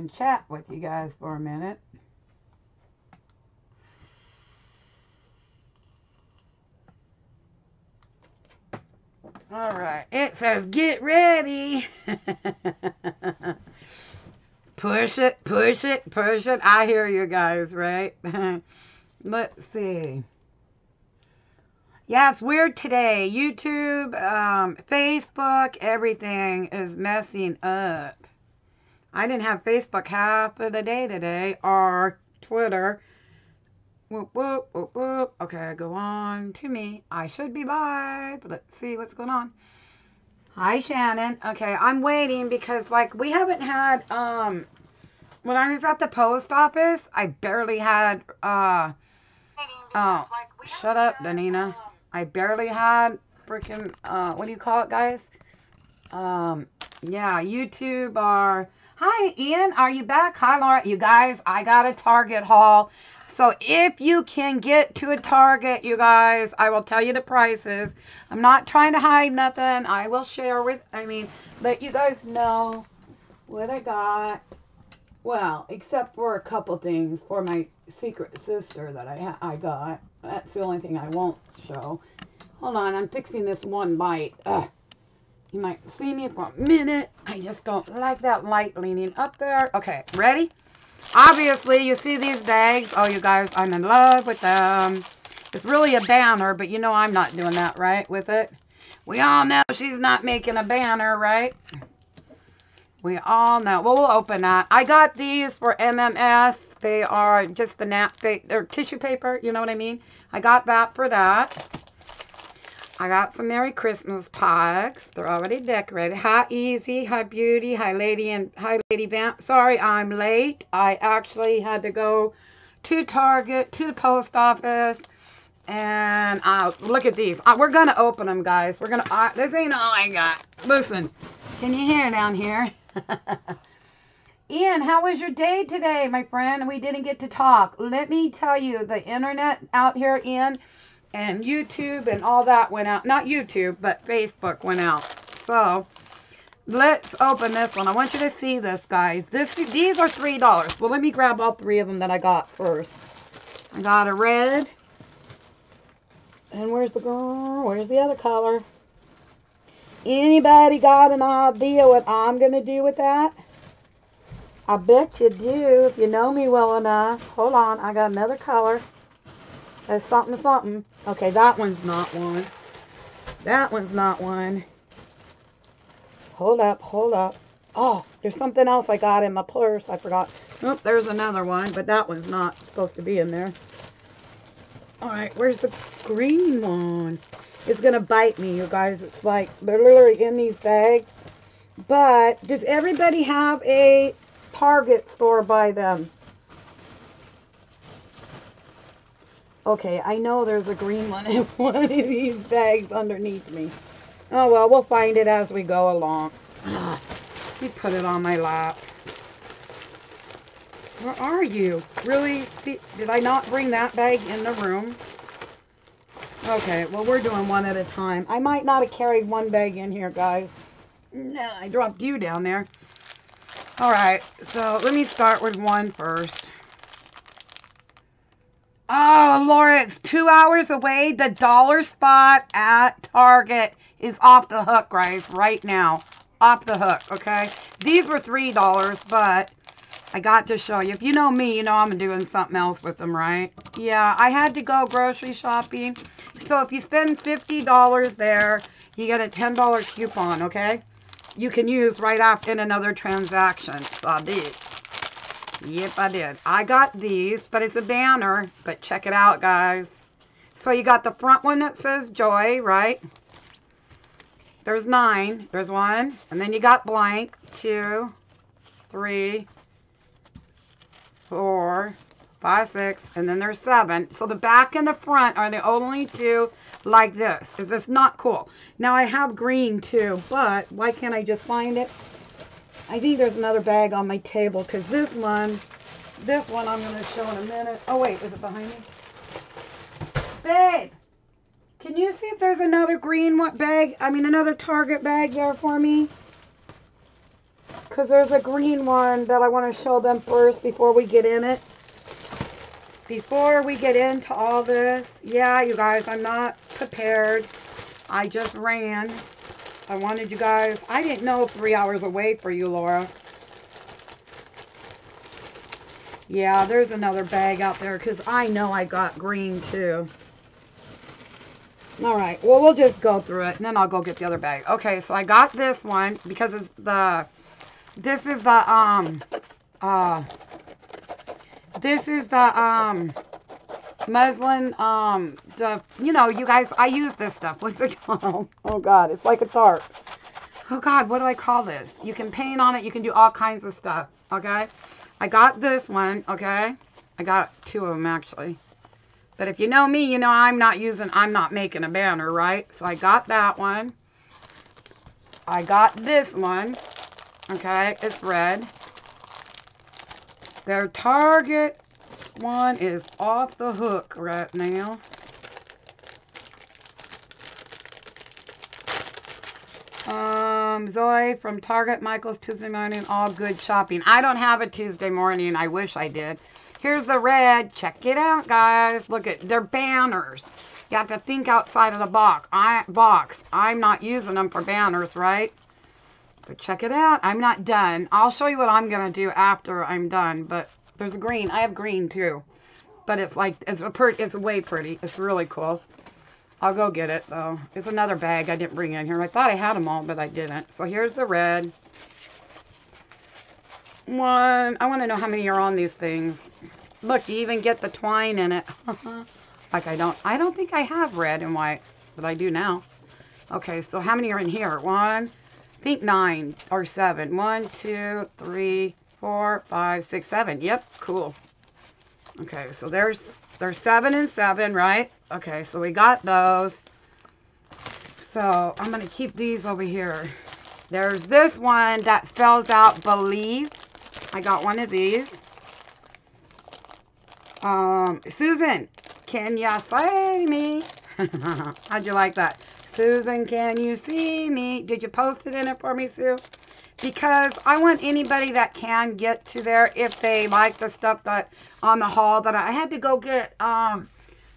and chat with you guys for a minute. All right. It says get ready. push it, push it, push it. I hear you guys, right? Let's see. Yeah, it's weird today. YouTube, um, Facebook, everything is messing up. I didn't have Facebook half of the day today, or Twitter. Whoop, whoop, whoop, whoop. Okay, go on to me. I should be live. Let's see what's going on. Hi, Shannon. Okay, I'm waiting because, like, we haven't had, um, when I was at the post office, I barely had, uh, oh, shut up, Denina. I barely had freaking, uh, what do you call it, guys? Um, yeah, YouTube are, hi, Ian, are you back? Hi, Laura. You guys, I got a Target haul. So if you can get to a Target, you guys, I will tell you the prices. I'm not trying to hide nothing. I will share with, I mean, let you guys know what I got. Well, except for a couple things for my secret sister that I I got. That's the only thing I won't show. Hold on, I'm fixing this one light. Ugh. You might see me for a minute. I just don't like that light leaning up there. Okay, ready? Obviously, you see these bags. Oh, you guys, I'm in love with them. It's really a banner, but you know I'm not doing that, right, with it? We all know she's not making a banner, right? We all know. Well, we'll open that. I got these for MMS. They are just the nap, they're tissue paper, you know what I mean? I got that for that. I got some Merry Christmas pogs. They're already decorated. Hi Easy, hi Beauty, hi Lady and hi Lady Vamp. Sorry I'm late. I actually had to go to Target, to the post office, and uh, look at these. Uh, we're gonna open them, guys. We're gonna. Uh, this ain't all I got. Listen, can you hear down here? Ian, how was your day today, my friend? We didn't get to talk. Let me tell you, the internet out here, Ian, and YouTube and all that went out. Not YouTube, but Facebook went out. So, let's open this one. I want you to see this, guys. This These are $3. Well, let me grab all three of them that I got first. I got a red. And where's the girl? Where's the other color? Anybody got an idea what I'm going to do with that? I bet you do if you know me well enough. Hold on, I got another color. There's something, something. Okay, that one's not one. That one's not one. Hold up, hold up. Oh, there's something else I got in my purse. I forgot. Nope, there's another one, but that one's not supposed to be in there. All right, where's the green one? It's going to bite me, you guys. It's like, they're literally in these bags. But, does everybody have a Target store by them. Okay, I know there's a green one in one of these bags underneath me. Oh well, we'll find it as we go along. Ah, you put it on my lap. Where are you? Really? Did I not bring that bag in the room? Okay, well we're doing one at a time. I might not have carried one bag in here, guys. No, I dropped you down there. All right, so let me start with one first. Oh, it's two hours away. The dollar spot at Target is off the hook, guys, right now. Off the hook, okay? These were $3, but I got to show you. If you know me, you know I'm doing something else with them, right? Yeah, I had to go grocery shopping. So if you spend $50 there, you get a $10 coupon, okay? you can use right after in another transaction. I did. Yep, I did. I got these, but it's a banner. But check it out, guys. So you got the front one that says Joy, right? There's nine. There's one. And then you got blank. Two, three, four, five, six, and then there's seven. So the back and the front are the only two like this. Is this not cool? Now I have green too, but why can't I just find it? I think there's another bag on my table because this one, this one I'm going to show in a minute. Oh wait, is it behind me? Babe, can you see if there's another green bag, I mean another Target bag there for me? because there's a green one that I want to show them first before we get in it. Before we get into all this, yeah, you guys, I'm not prepared. I just ran. I wanted you guys, I didn't know three hours away for you, Laura. Yeah, there's another bag out there because I know I got green too. All right, well, we'll just go through it and then I'll go get the other bag. Okay, so I got this one because it's the, this is the, um, uh, this is the, um, muslin, um, the, you know, you guys, I use this stuff. What's it called? Oh, God, it's like a tarp. Oh, God, what do I call this? You can paint on it. You can do all kinds of stuff, okay? I got this one, okay? I got two of them, actually. But if you know me, you know I'm not using, I'm not making a banner, right? So I got that one. I got this one, okay? It's red. Their Target one is off the hook right now. Um, Zoe from Target, Michael's Tuesday morning, all good shopping. I don't have a Tuesday morning. I wish I did. Here's the red. Check it out, guys. Look at they're banners. You have to think outside of the box. I box. I'm not using them for banners, right? But check it out. I'm not done. I'll show you what I'm gonna do after I'm done. But there's a green. I have green too. But it's like it's a pretty. It's way pretty. It's really cool. I'll go get it though. It's another bag I didn't bring in here. I thought I had them all, but I didn't. So here's the red. One. I want to know how many are on these things. Look, you even get the twine in it. like I don't. I don't think I have red and white, but I do now. Okay, so how many are in here? One. I think nine or seven. One, two, three, four, five, six, seven. Yep, cool. Okay, so there's there's seven and seven, right? Okay, so we got those. So I'm going to keep these over here. There's this one that spells out believe. I got one of these. Um, Susan, can you see me? How'd you like that? Susan, can you see me? Did you post it in it for me, Sue? Because I want anybody that can get to there if they like the stuff that on the haul that I, had to go get um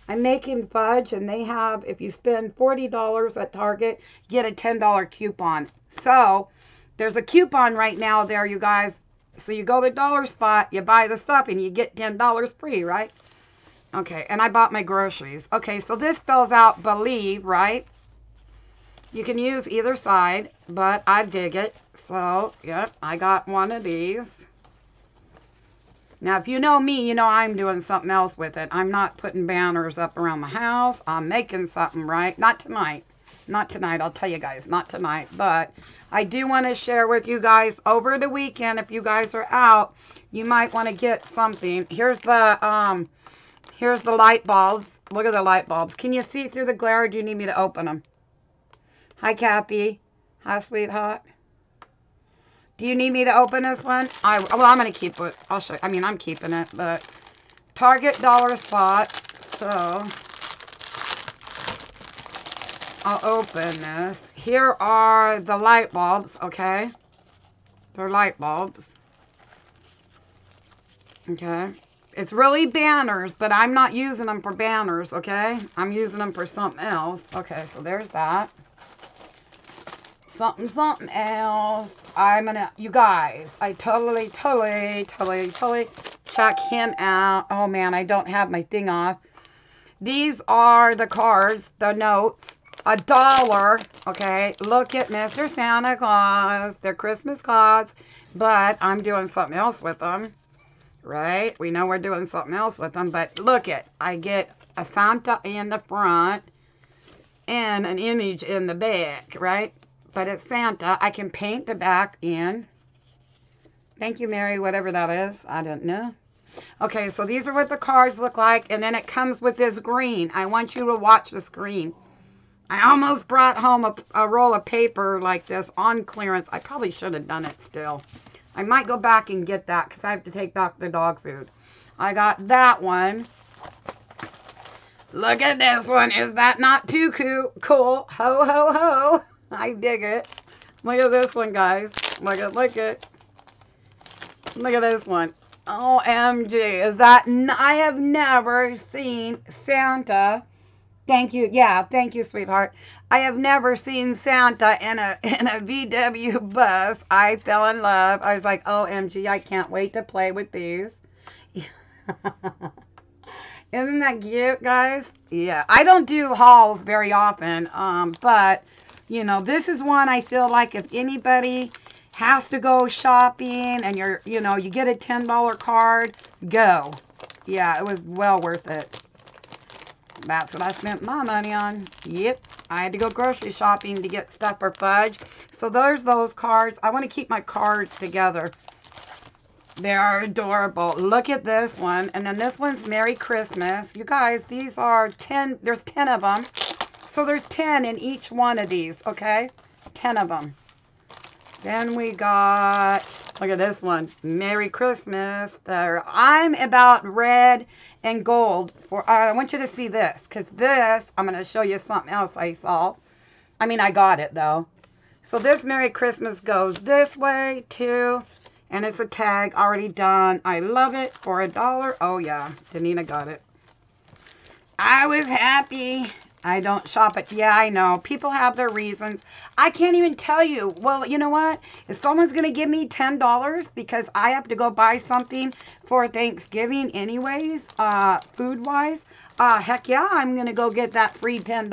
I'm making fudge and they have, if you spend $40 at Target, get a $10 coupon. So there's a coupon right now there, you guys. So you go to the dollar spot, you buy the stuff and you get $10 free, right? Okay, and I bought my groceries. Okay, so this spells out believe, right? You can use either side, but I dig it. So, yep, I got one of these. Now, if you know me, you know I'm doing something else with it. I'm not putting banners up around the house. I'm making something, right? Not tonight. Not tonight, I'll tell you guys. Not tonight. But I do want to share with you guys over the weekend. If you guys are out, you might want to get something. Here's the, um, here's the light bulbs. Look at the light bulbs. Can you see through the glare or do you need me to open them? Hi, Kathy. Hi, sweetheart. Do you need me to open this one? I well, I'm gonna keep it. I'll show. I mean, I'm keeping it, but Target dollar spot. So I'll open this. Here are the light bulbs. Okay, they're light bulbs. Okay. It's really banners, but I'm not using them for banners, okay? I'm using them for something else. Okay, so there's that something, something else. I'm gonna, you guys, I totally, totally, totally, totally check him out. Oh man, I don't have my thing off. These are the cards, the notes, a dollar. Okay, look at Mr. Santa Claus. They're Christmas cards, but I'm doing something else with them. Right? We know we're doing something else with them, but look at, I get a Santa in the front and an image in the back, right? But it's Santa. I can paint the back in. Thank you, Mary, whatever that is. I don't know. Okay, so these are what the cards look like, and then it comes with this green. I want you to watch this green. I almost brought home a, a roll of paper like this on clearance. I probably should have done it still. I might go back and get that because I have to take back the dog food. I got that one. Look at this one. Is that not too cool? Cool. Ho, ho, ho. I dig it. Look at this one, guys. Look at, look at. Look at this one. OMG. Is that. I have never seen Santa. Thank you. Yeah, thank you, sweetheart. I have never seen Santa in a in a VW bus. I fell in love. I was like, OMG, I can't wait to play with these. Isn't that cute, guys? Yeah, I don't do hauls very often, um, but you know, this is one I feel like if anybody has to go shopping and you're, you know, you get a $10 card, go. Yeah, it was well worth it. That's what I spent my money on. Yep. I had to go grocery shopping to get stuff for fudge. So there's those cards. I want to keep my cards together. They are adorable. Look at this one. And then this one's Merry Christmas. You guys, these are 10. There's 10 of them. So there's 10 in each one of these, okay? 10 of them. Then we got, look at this one, Merry Christmas. There, I'm about red and gold. For uh, I want you to see this, because this, I'm going to show you something else I saw. I mean, I got it, though. So this Merry Christmas goes this way, too. And it's a tag already done. I love it for a dollar. Oh, yeah. Denina got it. I was happy. I don't shop it. Yeah, I know. People have their reasons. I can't even tell you. Well, you know what? If someone's going to give me $10 because I have to go buy something for Thanksgiving anyways, uh, food-wise, uh, heck yeah, I'm going to go get that free $10.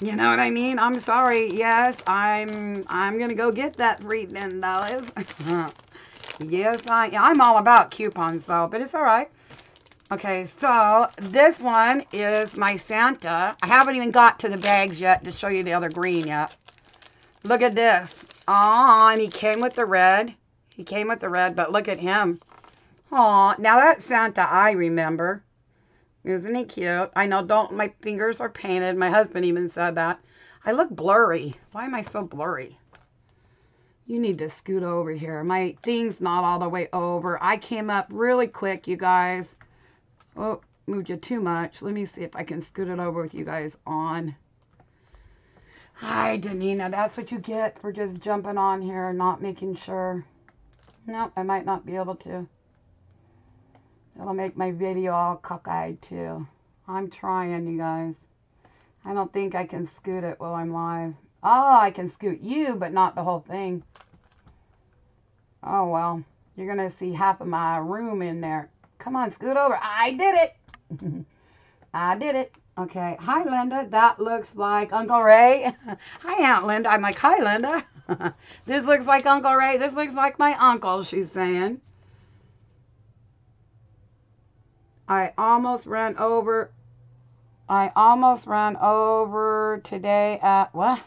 You know what I mean? I'm sorry. Yes, I'm I'm going to go get that free $10. yes, I, I'm all about coupons though, but it's all right. Okay, so this one is my Santa. I haven't even got to the bags yet to show you the other green yet. Look at this. Aw, and he came with the red. He came with the red, but look at him. Aw, now that Santa I remember. Isn't he cute? I know, don't, my fingers are painted. My husband even said that. I look blurry. Why am I so blurry? You need to scoot over here. My thing's not all the way over. I came up really quick, you guys. Oh, moved you too much. Let me see if I can scoot it over with you guys on. Hi, Denina. That's what you get for just jumping on here and not making sure. Nope, I might not be able to. It'll make my video all cockeyed too. I'm trying, you guys. I don't think I can scoot it while I'm live. Oh, I can scoot you, but not the whole thing. Oh, well. You're going to see half of my room in there. Come on, scoot over. I did it. I did it. Okay. Hi, Linda. That looks like Uncle Ray. hi, Aunt Linda. I'm like, hi, Linda. this looks like Uncle Ray. This looks like my uncle, she's saying. I almost ran over. I almost ran over today at what?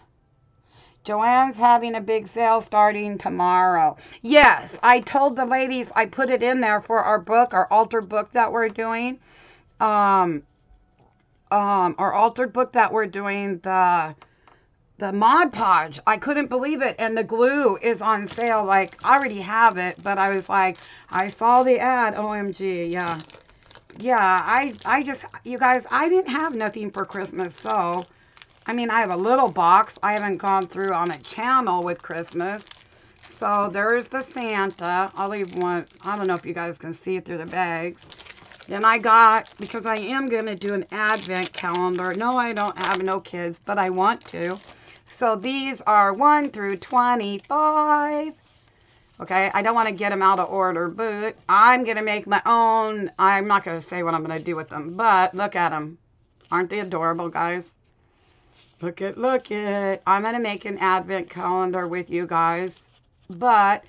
Joann's having a big sale starting tomorrow. Yes, I told the ladies I put it in there for our book, our altered book that we're doing. Um, um, our altered book that we're doing, the the Mod Podge. I couldn't believe it. And the glue is on sale. Like, I already have it, but I was like, I saw the ad. OMG, yeah. Yeah, I, I just, you guys, I didn't have nothing for Christmas, so I mean, I have a little box. I haven't gone through on a channel with Christmas. So there's the Santa. I'll leave one. I don't know if you guys can see it through the bags. Then I got, because I am going to do an advent calendar. No, I don't have no kids, but I want to. So these are 1 through 25. Okay, I don't want to get them out of order, but I'm going to make my own. I'm not going to say what I'm going to do with them, but look at them. Aren't they adorable, guys? Look at, look at. I'm going to make an advent calendar with you guys. But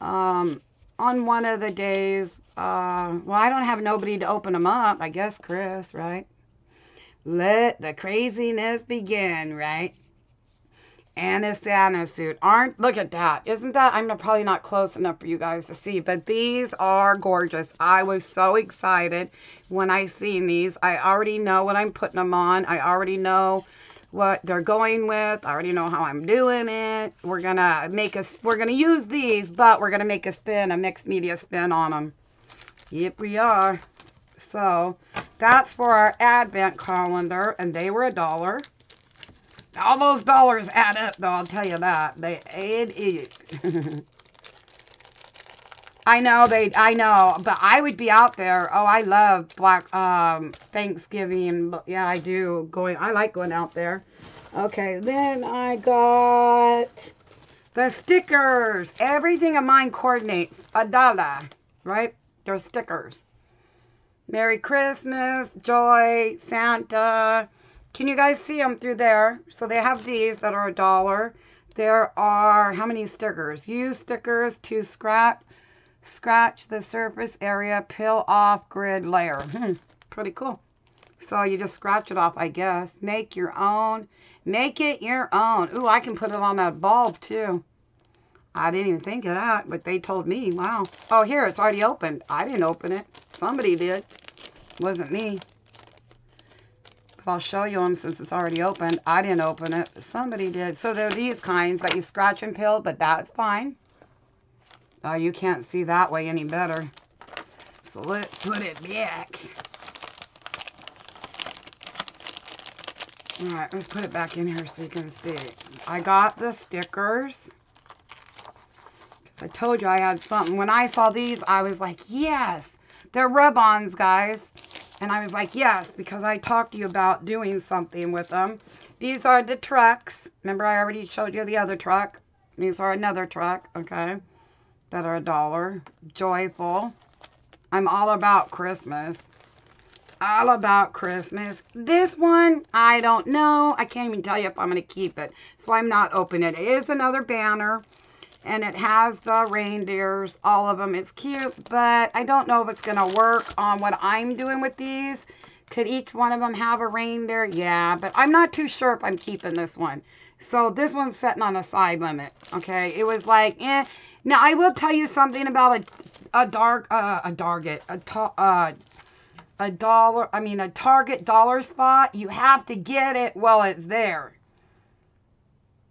um, on one of the days, uh, well, I don't have nobody to open them up. I guess Chris, right? Let the craziness begin, right? And a Santa suit. Aren't, look at that. Isn't that, I'm probably not close enough for you guys to see, but these are gorgeous. I was so excited when I seen these. I already know what I'm putting them on. I already know what they're going with. I already know how I'm doing it. We're gonna make a, we're gonna use these, but we're gonna make a spin, a mixed media spin on them. Yep, we are. So that's for our advent calendar, and they were a dollar. All those dollars add up, though. I'll tell you that they add it. I know they. I know, but I would be out there. Oh, I love Black um, Thanksgiving. Yeah, I do. Going. I like going out there. Okay, then I got the stickers. Everything of mine coordinates a dollar, right? They're stickers. Merry Christmas, Joy, Santa. Can you guys see them through there? So they have these that are a dollar. There are how many stickers? Use stickers to scratch scratch the surface area, peel off grid layer. Hmm, pretty cool. So you just scratch it off, I guess. Make your own. Make it your own. Ooh, I can put it on that bulb too. I didn't even think of that, but they told me. Wow. Oh, here, it's already opened. I didn't open it. Somebody did. It wasn't me. But I'll show you them since it's already opened. I didn't open it. Somebody did. So they're these kinds that you scratch and peel, but that's fine. Oh, you can't see that way any better. So let's put it back. All right, let's put it back in here so you can see. I got the stickers. I told you I had something. When I saw these, I was like, yes. They're rub-ons, guys. And I was like, yes, because I talked to you about doing something with them. These are the trucks. Remember, I already showed you the other truck. These are another truck, okay, that are a dollar. Joyful. I'm all about Christmas all about Christmas. This one, I don't know. I can't even tell you if I'm going to keep it. So I'm not opening it. It is another banner. And it has the reindeers, all of them. It's cute, but I don't know if it's going to work on what I'm doing with these. Could each one of them have a reindeer? Yeah, but I'm not too sure if I'm keeping this one. So this one's setting on a side limit, okay? It was like, eh. Now, I will tell you something about a, a dark, uh, a target, a, uh, a dollar, I mean a Target dollar spot, you have to get it while it's there.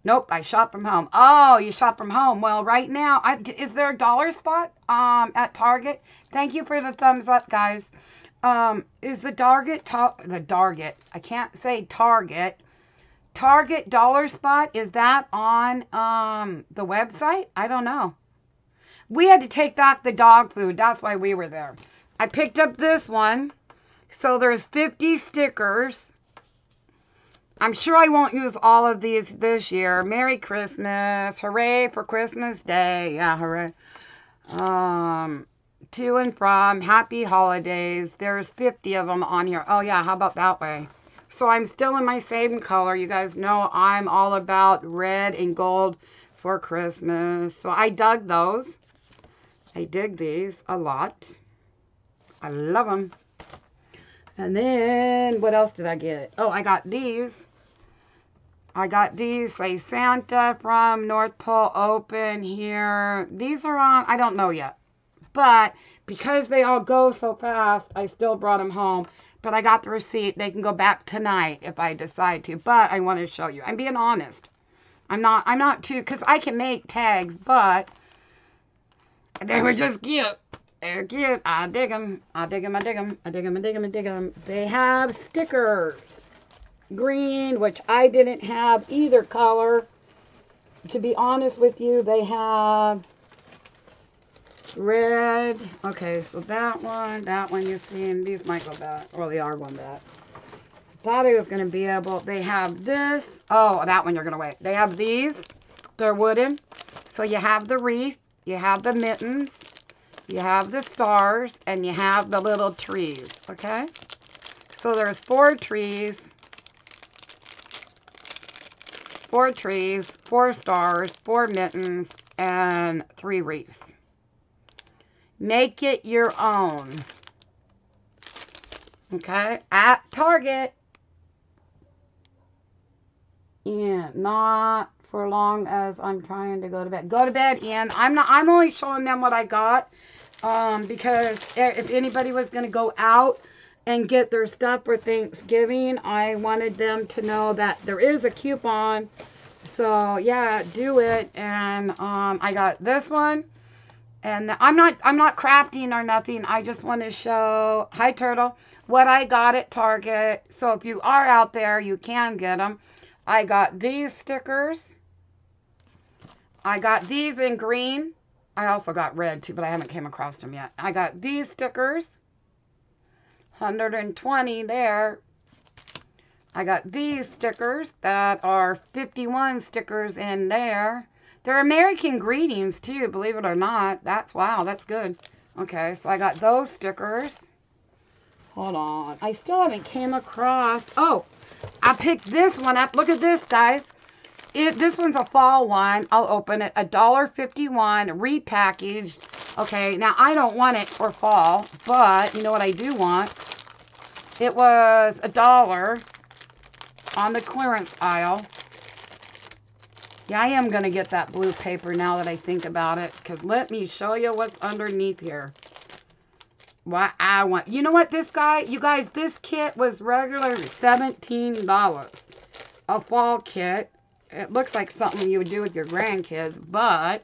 Nope, I shop from home. Oh, you shop from home. Well, right now, I, is there a dollar spot um, at Target? Thank you for the thumbs up, guys. Um, is the Target, the Target, I can't say Target, Target dollar spot, is that on um, the website? I don't know. We had to take back the dog food. That's why we were there. I picked up this one. So there's 50 stickers. I'm sure I won't use all of these this year. Merry Christmas. Hooray for Christmas Day. Yeah, hooray. Um, to and from. Happy holidays. There's 50 of them on here. Oh, yeah. How about that way? So I'm still in my same color. You guys know I'm all about red and gold for Christmas. So I dug those. I dig these a lot. I love them. And then, what else did I get? Oh, I got these. I got these, say Santa from North Pole Open here. These are on, I don't know yet. But because they all go so fast, I still brought them home. But I got the receipt. They can go back tonight if I decide to. But I want to show you. I'm being honest. I'm not, I'm not too, because I can make tags, but they were just cute. They're cute. I dig them. I dig them. I dig them. I dig them. I dig them. I dig them. They have stickers. Green, which I didn't have either color. To be honest with you, they have red. Okay, so that one, that one you see, and these might go back. Well, they are going back. Thought I was going to be able, they have this. Oh, that one you're going to wait. They have these. They're wooden. So you have the wreath. You have the mittens you have the stars, and you have the little trees, okay? So there's four trees, four trees, four stars, four mittens, and three wreaths. Make it your own. Okay? At Target. Yeah, not for long as I'm trying to go to bed. Go to bed, Ian. I'm not. I'm only showing them what I got um, because if anybody was going to go out and get their stuff for Thanksgiving, I wanted them to know that there is a coupon. So yeah, do it. And um, I got this one. And I'm not I'm not crafting or nothing. I just want to show hi turtle what I got at Target. So if you are out there, you can get them. I got these stickers. I got these in green I also got red too, but I haven't came across them yet. I got these stickers. 120 there. I got these stickers that are 51 stickers in there. They're American greetings too, believe it or not. That's wow, that's good. Okay, so I got those stickers. Hold on. I still haven't came across. Oh, I picked this one up. Look at this, guys. It, this one's a fall one. I'll open it. A dollar fifty-one, repackaged. Okay, now I don't want it for fall, but you know what I do want? It was a dollar on the clearance aisle. Yeah, I am going to get that blue paper now that I think about it. Because let me show you what's underneath here. What I want. You know what, this guy, you guys, this kit was regular $17. A fall kit. It looks like something you would do with your grandkids, but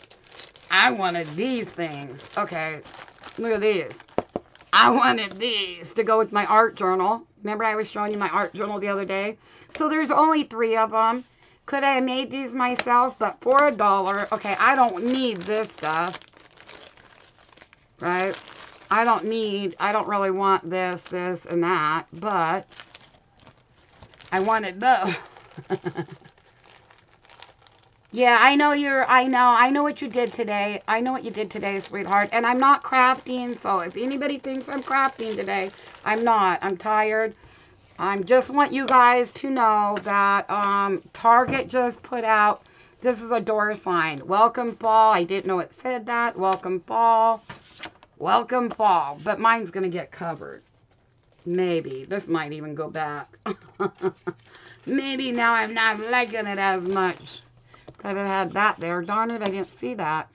I wanted these things. Okay, look at these. I wanted these to go with my art journal. Remember I was showing you my art journal the other day? So there's only three of them. Could I have made these myself? But for a dollar, okay, I don't need this stuff. Right? I don't need, I don't really want this, this, and that. But I wanted those. yeah, I know you're, I know, I know what you did today. I know what you did today, sweetheart. And I'm not crafting, so if anybody thinks I'm crafting today, I'm not. I'm tired. I just want you guys to know that um, Target just put out, this is a door sign. Welcome fall. I didn't know it said that. Welcome fall. Welcome fall. But mine's going to get covered. Maybe. This might even go back. Maybe now I'm not liking it as much. That it had that there. Darn it, I didn't see that.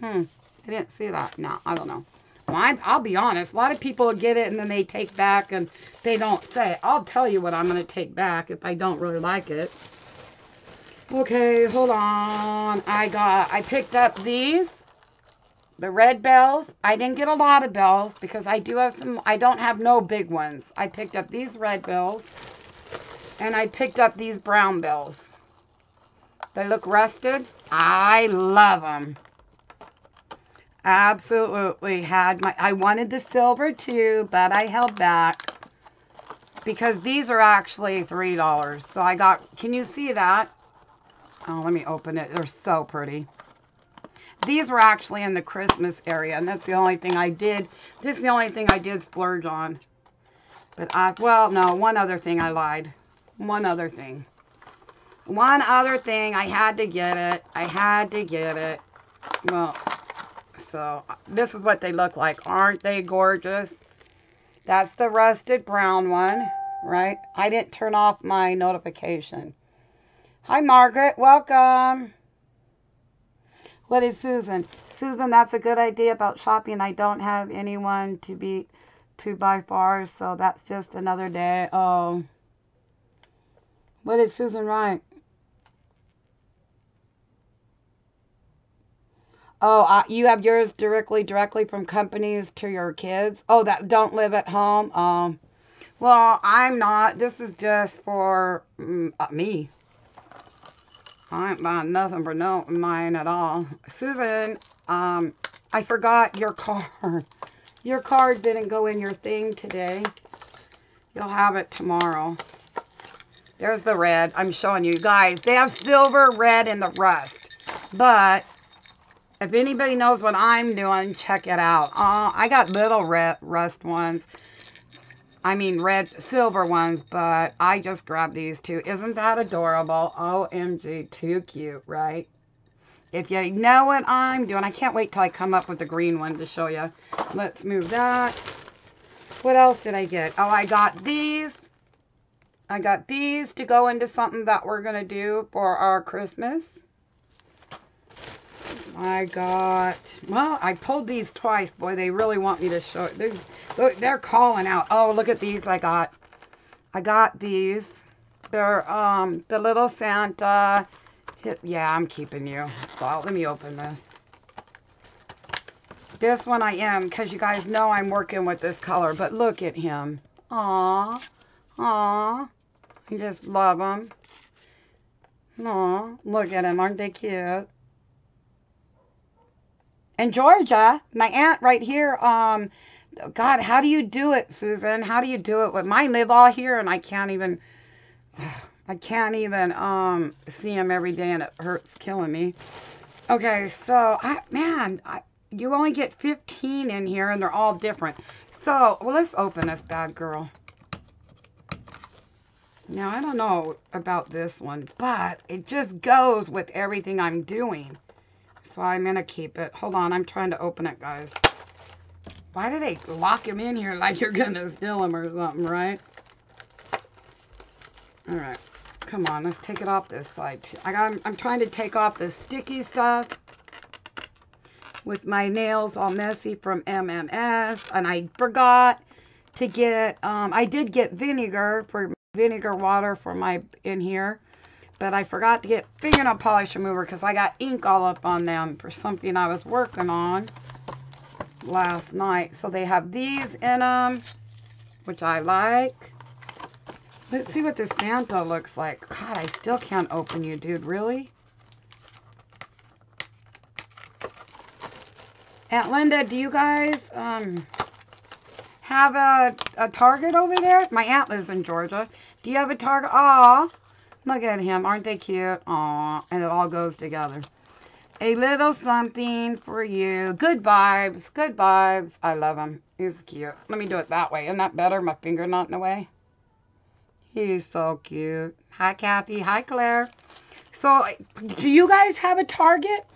Hmm. I didn't see that. No, I don't know. Well, I, will be honest. A lot of people get it and then they take back and they don't say. I'll tell you what I'm going to take back if I don't really like it. Okay, hold on. I got, I picked up these. The red bells. I didn't get a lot of bells because I do have some, I don't have no big ones. I picked up these red bells. And I picked up these brown bells. They look rusted. I love them absolutely had my I wanted the silver too, but I held back because these are actually three dollars. So I got can you see that? Oh, let me open it. They're so pretty. These were actually in the Christmas area, and that's the only thing I did. This is the only thing I did splurge on. But I, well, no, one other thing I lied. One other thing. One other thing, I had to get it. I had to get it. Well, so this is what they look like. Aren't they gorgeous? That's the rusted brown one, right? I didn't turn off my notification. Hi, Margaret. Welcome. What is Susan? Susan, that's a good idea about shopping. I don't have anyone to be to buy far, so that's just another day. Oh. What did Susan write? Oh, you have yours directly directly from companies to your kids. Oh, that don't live at home. Um, well, I'm not. This is just for uh, me. I ain't buying nothing for no mine at all. Susan, um, I forgot your card. Your card didn't go in your thing today. You'll have it tomorrow. There's the red. I'm showing you guys. They have silver, red, and the rust. But if anybody knows what I'm doing, check it out. Uh, I got little red rust ones. I mean red, silver ones, but I just grabbed these two. Isn't that adorable? OMG, too cute, right? If you know what I'm doing, I can't wait till I come up with the green one to show you. Let's move that. What else did I get? Oh, I got these. I got these to go into something that we're going to do for our Christmas. I got, well, I pulled these twice. Boy, they really want me to show it. They're, they're calling out. Oh, look at these I got. I got these. They're um the little Santa. Yeah, I'm keeping you. So let me open this. This one I am, because you guys know I'm working with this color. But look at him. Aw. Aw. I just love them. Aw. Look at him. Aren't they cute? In Georgia. My aunt right here. Um, God, how do you do it, Susan? How do you do it? With mine live all here, and I can't even. I can't even um see them every day, and it hurts killing me. Okay, so I man, I, you only get 15 in here, and they're all different. So, well, let's open this bad girl. Now, I don't know about this one, but it just goes with everything I'm doing. So I'm going to keep it. Hold on, I'm trying to open it, guys. Why do they lock him in here like you're going to steal him or something, right? All right. Come on, let's take it off this side. Too. I got, I'm trying to take off the sticky stuff with my nails all messy from MMS. And I forgot to get, um, I did get vinegar for vinegar water for my, in here. But I forgot to get fingernail polish remover because I got ink all up on them for something I was working on last night. So they have these in them, which I like. Let's see what this Santa looks like. God, I still can't open you, dude. Really? Aunt Linda, do you guys um, have a, a Target over there? My aunt lives in Georgia. Do you have a Target? Aw, look at him. Aren't they cute? Aw, and it all goes together. A little something for you. Good vibes. Good vibes. I love him. He's cute. Let me do it that way. Isn't that better? My finger not in the way. He's so cute. Hi, Kathy. Hi, Claire. So, do you guys have a Target?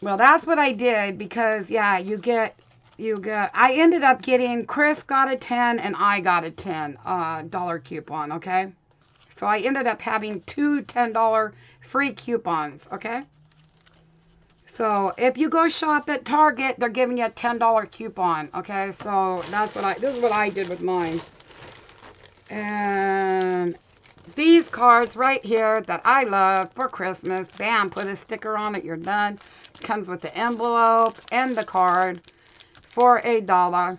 Well, that's what I did because, yeah, you get, you get, I ended up getting, Chris got a 10 and I got a 10 uh, dollar coupon, okay? So I ended up having two $10 free coupons, okay? So if you go shop at Target, they're giving you a $10 coupon, okay? So that's what I, this is what I did with mine. And these cards right here that I love for Christmas. Bam, put a sticker on it, you're done. Comes with the envelope and the card for a dollar.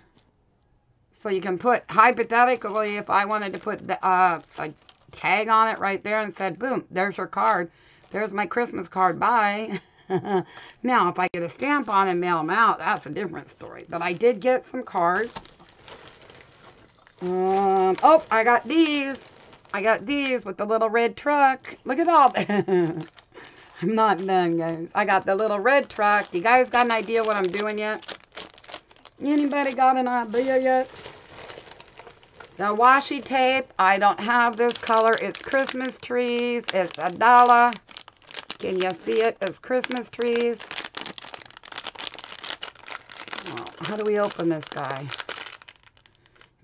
So you can put, hypothetically, if I wanted to put the, uh, a tag on it right there and said, boom, there's your card. There's my Christmas card, bye. now, if I get a stamp on and mail them out, that's a different story. But I did get some cards. Um, oh, I got these. I got these with the little red truck. Look at all that. I'm not done, guys. I got the little red truck. You guys got an idea what I'm doing yet? Anybody got an idea yet? The washi tape, I don't have this color. It's Christmas trees. It's a dollar. Can you see it? It's Christmas trees. How do we open this guy?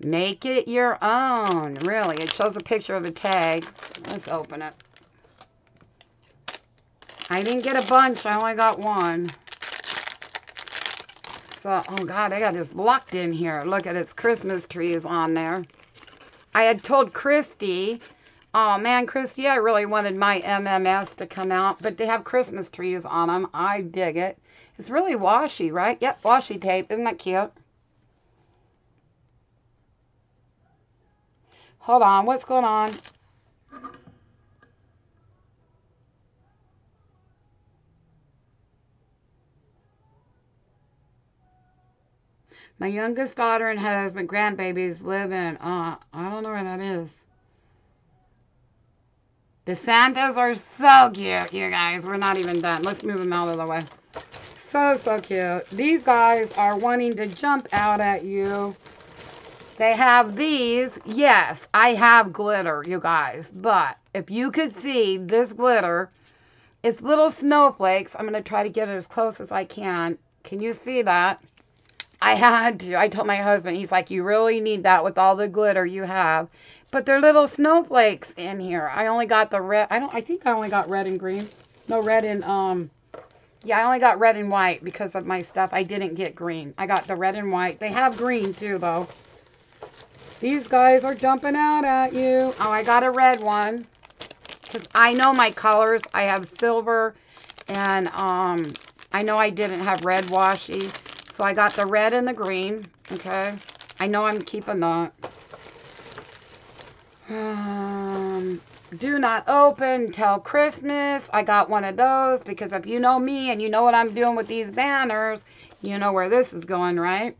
Make it your own. Really, it shows a picture of a tag. Let's open it. I didn't get a bunch. I only got one. Oh God, I got this locked in here. Look at its Christmas trees on there. I had told Christy, oh man, Christy, I really wanted my MMS to come out, but they have Christmas trees on them. I dig it. It's really washi, right? Yep, washi tape. Isn't that cute? Hold on, what's going on? My youngest daughter and husband, grandbabies live in, uh, I don't know where that is. The Santas are so cute, you guys. We're not even done. Let's move them out of the way. So, so cute. These guys are wanting to jump out at you. They have these. Yes, I have glitter, you guys. But if you could see this glitter, it's little snowflakes. I'm going to try to get it as close as I can. Can you see that? I had to. I told my husband, he's like, you really need that with all the glitter you have. But they're little snowflakes in here. I only got the red. I don't. I think I only got red and green. No, red and, um, yeah, I only got red and white because of my stuff. I didn't get green. I got the red and white. They have green too, though. These guys are jumping out at you. Oh, I got a red one. Because I know my colors. I have silver and um, I know I didn't have red washi. So I got the red and the green. Okay. I know I'm keeping that. Um, do not open till Christmas. I got one of those because if you know me and you know what I'm doing with these banners, you know where this is going, right?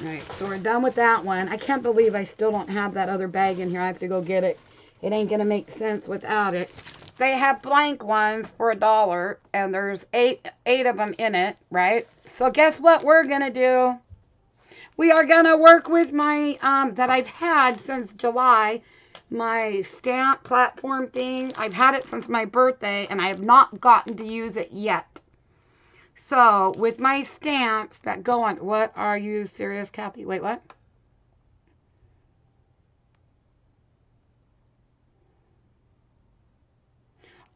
Alright, so we're done with that one. I can't believe I still don't have that other bag in here. I have to go get it. It ain't going to make sense without it. They have blank ones for a dollar, and there's eight, eight of them in it, right? So guess what we're to do? We are to work with my, um, that I've had since July, my stamp platform thing. I've had it since my birthday, and I have not gotten to use it yet. So, with my stamps that go on, what are you serious, Kathy? Wait, what?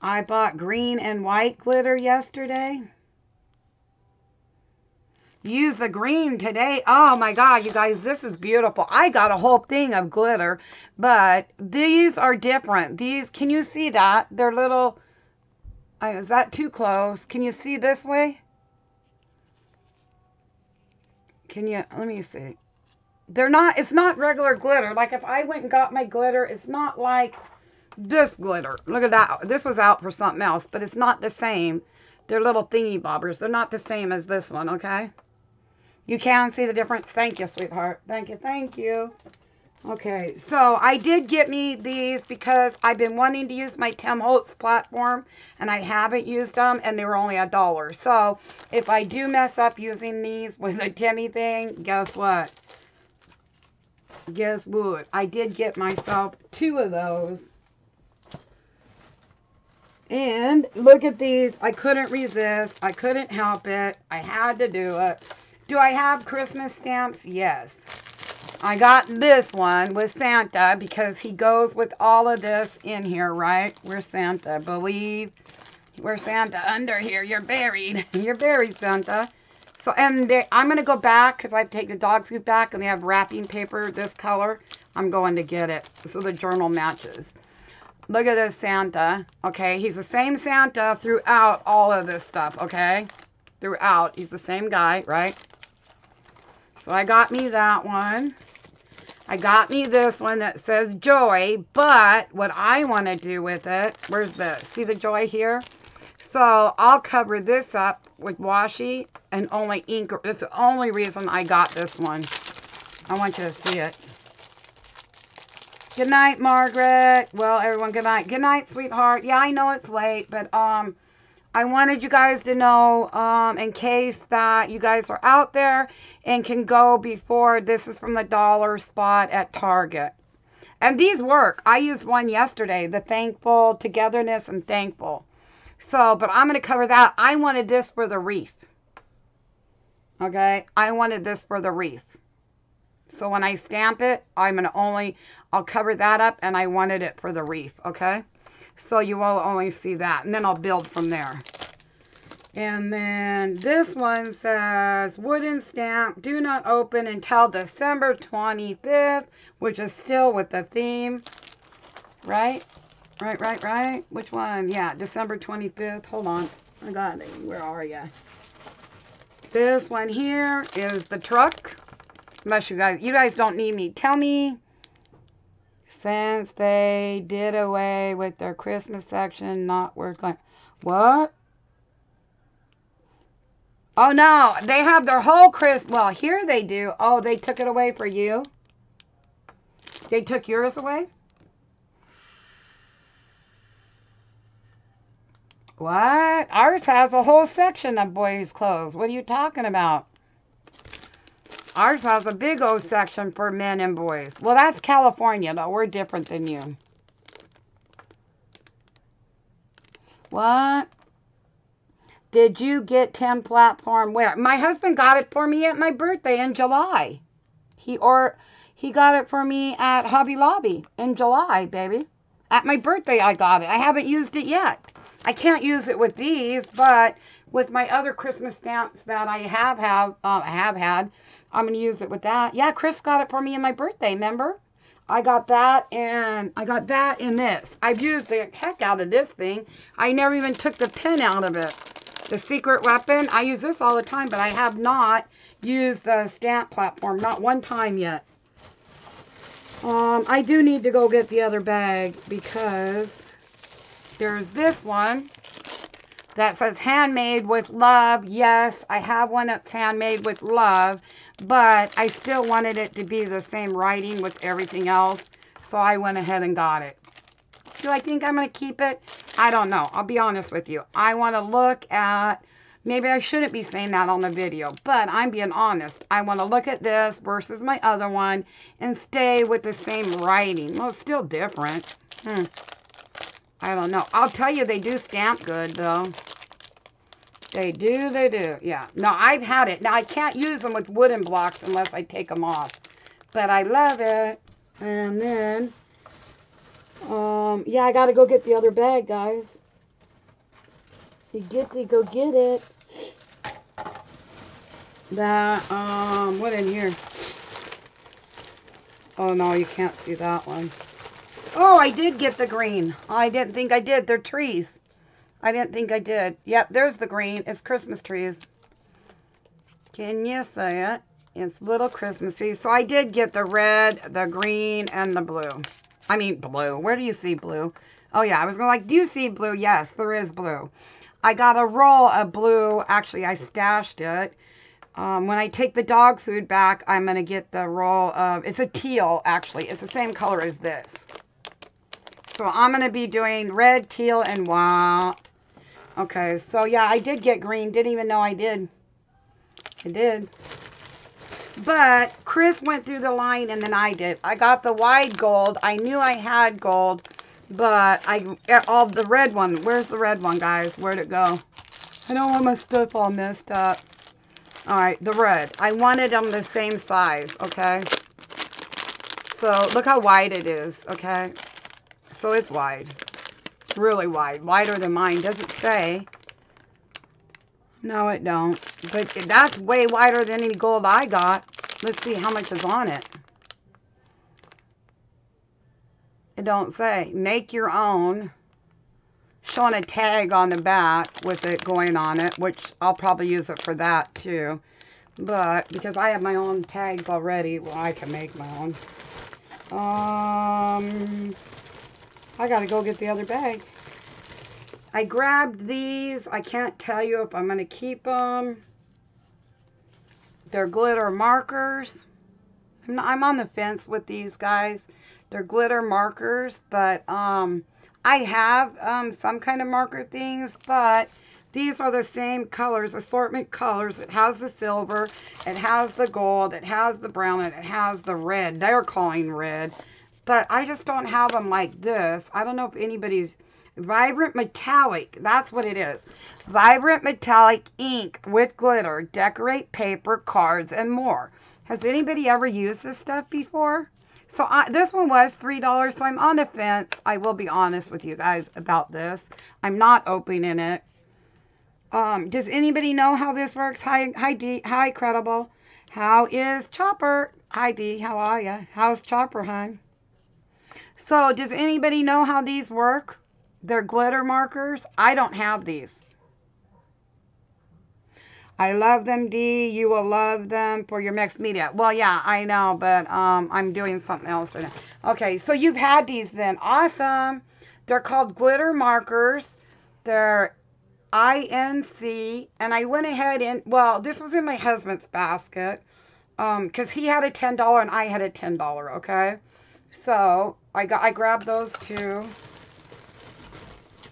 I bought green and white glitter yesterday. Use the green today. Oh my God, you guys, this is beautiful. I got a whole thing of glitter, but these are different. These, can you see that? They're little, is that too close? Can you see this way? Can you, let me see. They're not, it's not regular glitter. Like if I went and got my glitter, it's not like this glitter. Look at that. This was out for something else, but it's not the same. They're little thingy bobbers. They're not the same as this one, okay? You can see the difference. Thank you, sweetheart. Thank you, thank you. Okay, so I did get me these because I've been wanting to use my Tim Holtz platform and I haven't used them and they were only a dollar. So if I do mess up using these with a Timmy thing, guess what? Guess what? I did get myself two of those and look at these. I couldn't resist. I couldn't help it. I had to do it. Do I have Christmas stamps? Yes. I got this one with Santa because he goes with all of this in here, right? We're Santa? Believe. we're Santa? Under here. You're buried. You're buried, Santa. So, and they, I'm going to go back because I take the dog food back and they have wrapping paper this color. I'm going to get it so the journal matches. Look at this Santa. Okay, he's the same Santa throughout all of this stuff, okay? Throughout. He's the same guy, right? So I got me that one. I got me this one that says joy, but what I want to do with it, where's the, see the joy here? So I'll cover this up with washi and only ink. It's the only reason I got this one. I want you to see it. Good night, Margaret. Well, everyone, good night. Good night, sweetheart. Yeah, I know it's late, but um, I wanted you guys to know um, in case that you guys are out there and can go before this is from the dollar spot at Target. And these work. I used one yesterday, the thankful, togetherness, and thankful. So, but I'm going to cover that. I wanted this for the reef. Okay? I wanted this for the reef. So when I stamp it, I'm going to only, I'll cover that up and I wanted it for the reef, okay? So you will only see that and then I'll build from there. And then this one says wooden stamp, do not open until December 25th, which is still with the theme, right? Right, right, right. Which one? Yeah, December 25th. Hold on. I got it. Where are you? This one here is the truck. Unless you guys, you guys don't need me. Tell me, since they did away with their Christmas section, not worth like, what? Oh no, they have their whole Christmas, well here they do. Oh, they took it away for you? They took yours away? What? Ours has a whole section of boys' clothes. What are you talking about? Ours has a big O section for men and boys. Well, that's California, though. We're different than you. What? Did you get Tim Platform where? My husband got it for me at my birthday in July. He or he got it for me at Hobby Lobby in July, baby. At my birthday I got it. I haven't used it yet. I can't use it with these, but with my other Christmas stamps that I have have uh, have had, I'm to use it with that. Yeah, Chris got it for me in my birthday, remember? I got that and I got that in this. I've used the heck out of this thing. I never even took the pin out of it. The secret weapon, I use this all the time, but I have not used the stamp platform, not one time yet. Um, I do need to go get the other bag because there's this one that says handmade with love. Yes, I have one that's handmade with love, but I still wanted it to be the same writing with everything else, so I went ahead and got it. Do I think I'm going to keep it? I don't know. I'll be honest with you. I want to look at Maybe I shouldn't be saying that on the video, but I'm being honest. I want to look at this versus my other one and stay with the same writing. Well, it's still different. Hmm. I don't know. I'll tell you, they do stamp good, though. They do, they do. Yeah. No, I've had it. Now, I can't use them with wooden blocks unless I take them off. But I love it. And then, um, yeah, I got to go get the other bag, guys. You get to go get it that, um, what in here? Oh, no, you can't see that one. Oh, I did get the green. I didn't think I did. They're trees. I didn't think I did. Yep, there's the green. It's Christmas trees. Can you see it? It's little Christmassy. So I did get the red, the green, and the blue. I mean, blue. Where do you see blue? Oh, yeah. I was going to like, do you see blue? Yes, there is blue. I got a roll of blue. Actually, I stashed it. Um, when I take the dog food back, I'm going to get the roll of, it's a teal actually. It's the same color as this. So I'm going to be doing red, teal, and white. Okay, so yeah, I did get green. Didn't even know I did. I did. But Chris went through the line and then I did. I got the wide gold. I knew I had gold, but I, eh, all the red one. Where's the red one, guys? Where'd it go? I don't want my stuff all messed up. All right, the red. I wanted them the same size, okay? So look how wide it is, okay? So it's wide. It's really wide. Wider than mine. Does it say? No, it don't. But that's way wider than any gold I got. Let's see how much is on it. It don't say. Make your own showing a tag on the back with it going on it, which I'll probably use it for that too. But because I have my own tags already, well, I can make my own. Um, I gotta go get the other bag. I grabbed these. I can't tell you if I'm gonna keep them. They're glitter markers. I'm, not, I'm on the fence with these guys. They're glitter markers, but um, I have um, some kind of marker things, but these are the same colors, assortment colors. It has the silver, it has the gold, it has the brown, and it has the red. They're calling red, but I just don't have them like this. I don't know if anybody's... Vibrant Metallic, that's what it is. Vibrant Metallic ink with glitter. Decorate paper, cards, and more. Has anybody ever used this stuff before? So I, this one was $3, so I'm on the fence. I will be honest with you guys about this. I'm not opening it. Um, does anybody know how this works? Hi, hi, D. Hi, Credible. How is Chopper? Hi, D. How are you? How's Chopper, hon? So, does anybody know how these work? They're glitter markers. I don't have these. I love them, Dee. You will love them for your mixed media. Well, yeah, I know, but um, I'm doing something else right now. Okay, so you've had these then. Awesome. They're called glitter markers. They're INC. And I went ahead and, well, this was in my husband's basket because um, he had a $10 and I had a $10, okay? So I got I grabbed those two.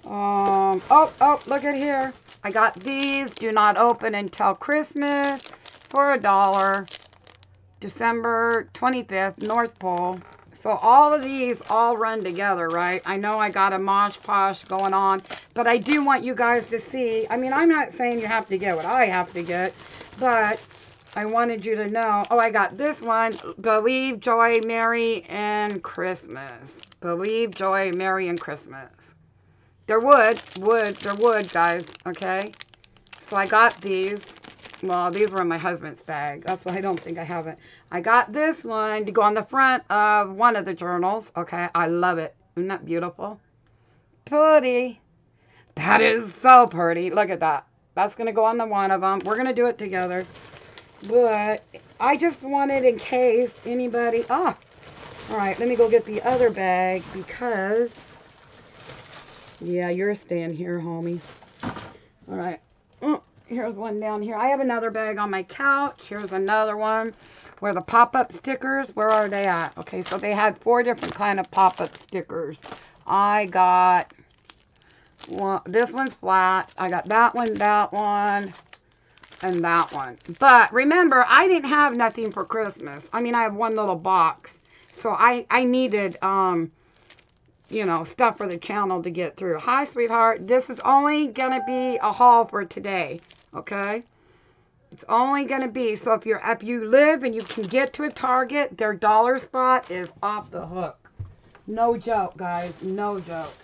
Um, oh, oh, look at here. I got these. Do not open until Christmas for a dollar. December 25th, North Pole. So all of these all run together, right? I know I got a mosh posh going on, but I do want you guys to see. I mean, I'm not saying you have to get what I have to get, but I wanted you to know. Oh, I got this one. Believe, Joy, Mary, and Christmas. Believe, Joy, Mary, and Christmas. They're wood, wood, they're wood, guys, okay? So I got these. Well, these were in my husband's bag. That's why I don't think I have it. I got this one to go on the front of one of the journals, okay? I love it. Isn't that beautiful? Pretty. That is so pretty. Look at that. That's going to go on the one of them. We're going to do it together. But I just wanted in case anybody... Oh, All right, let me go get the other bag because, yeah, you're staying here, homie. All right, oh, here's one down here. I have another bag on my couch. Here's another one where the pop-up stickers, where are they at? Okay, so they had four different kind of pop-up stickers. I got one, this one's flat. I got that one, that one, and that one. But remember, I didn't have nothing for Christmas. I mean, I have one little box. So I, I needed, um, you know, stuff for the channel to get through. Hi, sweetheart. This is only going to be a haul for today, okay? It's only going to be, so if you're if you live and you can get to a Target, their dollar spot is off the hook. No joke, guys. No joke.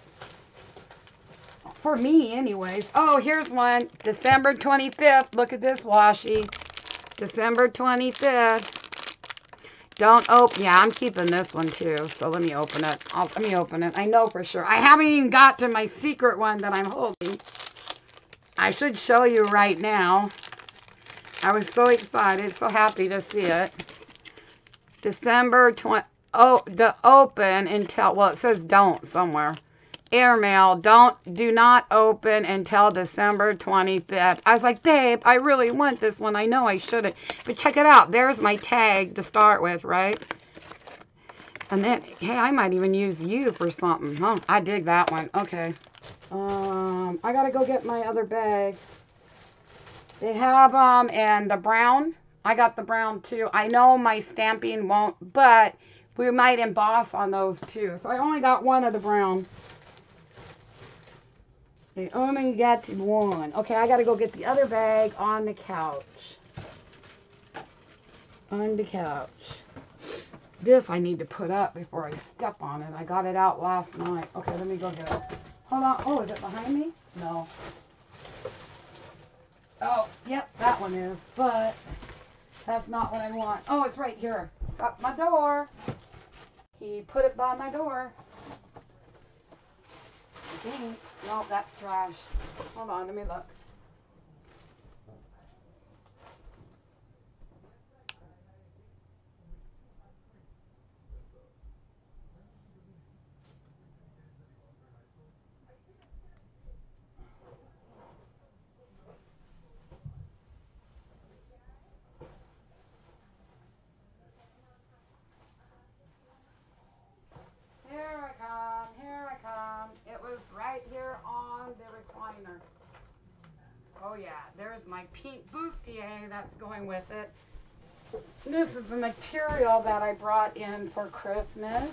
For me, anyways. Oh, here's one. December 25th. Look at this washi. December 25th. Don't open. Yeah, I'm keeping this one too. So let me open it. I'll, let me open it. I know for sure. I haven't even got to my secret one that I'm holding. I should show you right now. I was so excited, so happy to see it. December 20. Oh, the open until, well, it says don't somewhere airmail don't do not open until December 25th. I was like, babe, I really want this one. I know I shouldn't. But check it out. There's my tag to start with, right? And then, hey, I might even use you for something. Huh? I dig that one. Okay. Um, I got to go get my other bag. They have um and the brown. I got the brown too. I know my stamping won't, but we might emboss on those too. So I only got one of the brown. I only got one. Okay, I got to go get the other bag on the couch. On the couch. This I need to put up before I step on it. I got it out last night. Okay, let me go get it. Hold on. Oh, is it behind me? No. Oh, yep, that one is. But that's not what I want. Oh, it's right here. Got my door. He put it by my door. No, that's trash. Hold on, let me look. Oh yeah, there's my pink bustier that's going with it. This is the material that I brought in for Christmas.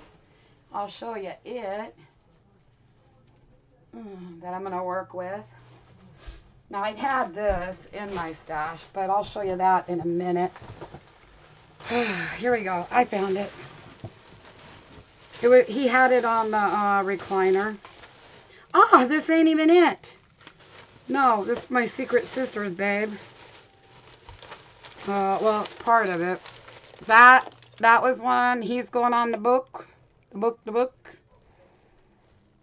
I'll show you it mm, that I'm going to work with. Now I've had this in my stash, but I'll show you that in a minute. Here we go. I found it. it he had it on the uh, recliner. Oh, this ain't even it. No, this is my secret sister's, babe. Uh, well, part of it. That, that was one. He's going on the book. The book, the book.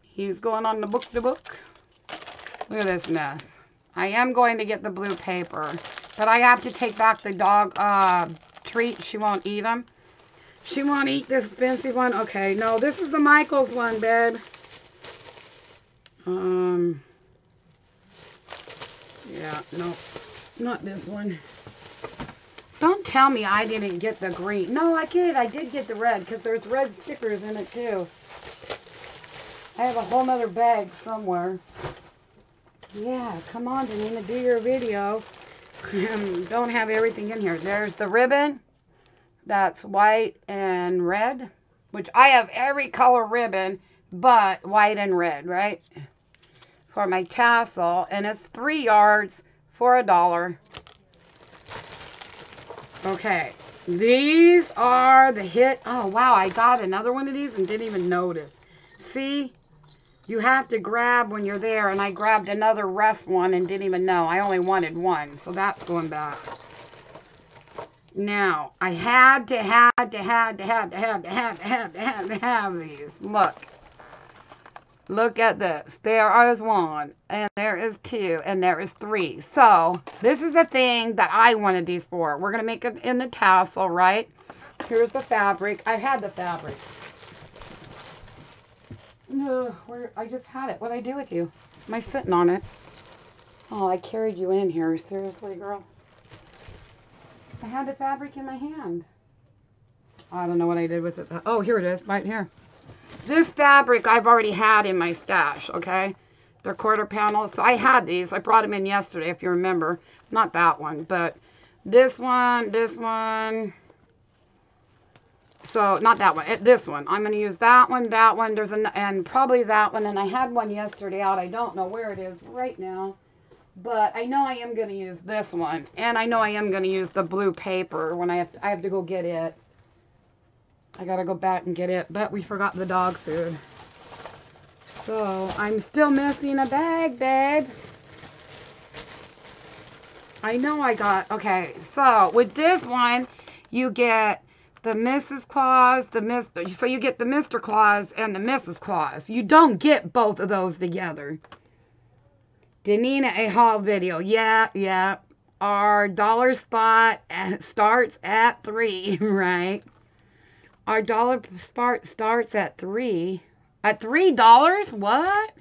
He's going on the book, the book. Look at this mess. I am going to get the blue paper. But I have to take back the dog uh, treat. She won't eat them. She won't eat this fancy one. Okay, no, this is the Michaels one, babe. Um... Yeah, no, not this one. Don't tell me I didn't get the green. No, I did. I did get the red because there's red stickers in it too. I have a whole nother bag somewhere. Yeah, come on, Denina, do your video. Don't have everything in here. There's the ribbon. That's white and red. Which I have every color ribbon but white and red, right? For my tassel and it's three yards for a dollar. Okay, these are the hit. Oh, wow, I got another one of these and didn't even notice. See, you have to grab when you're there, and I grabbed another rest one and didn't even know. I only wanted one, so that's going back. Now, I had to, had to, had to, had to, had to, had to, had to, to have these. Look. Look at this. There is one, and there is two, and there is three. So, this is the thing that I wanted these for. We're going to make it in the tassel, right? Here's the fabric. I had the fabric. No, where I just had it. What'd I do with you? Am I sitting on it? Oh, I carried you in here. Seriously, girl? I had the fabric in my hand. I don't know what I did with it. Oh, here it is, right here. This fabric I've already had in my stash, okay? They're quarter panels. So I had these. I brought them in yesterday, if you remember. Not that one, but this one, this one. So, not that one, eh, this one. I'm going to use that one, that one, there's an, and probably that one. And I had one yesterday out. I don't know where it is right now. But I know I am going to use this one. And I know I am going to use the blue paper when I have to, I have to go get it. I got to go back and get it. But we forgot the dog food. So, I'm still missing a bag, babe. I know I got, okay, so with this one, you get the Mrs. Claus, the Mr. So you get the Mr. Claus and the Mrs. Claus. You don't get both of those together. Denina a haul video. Yeah, yeah. Our dollar spot starts at three, right? Our dollar spot starts at three. At three dollars? What?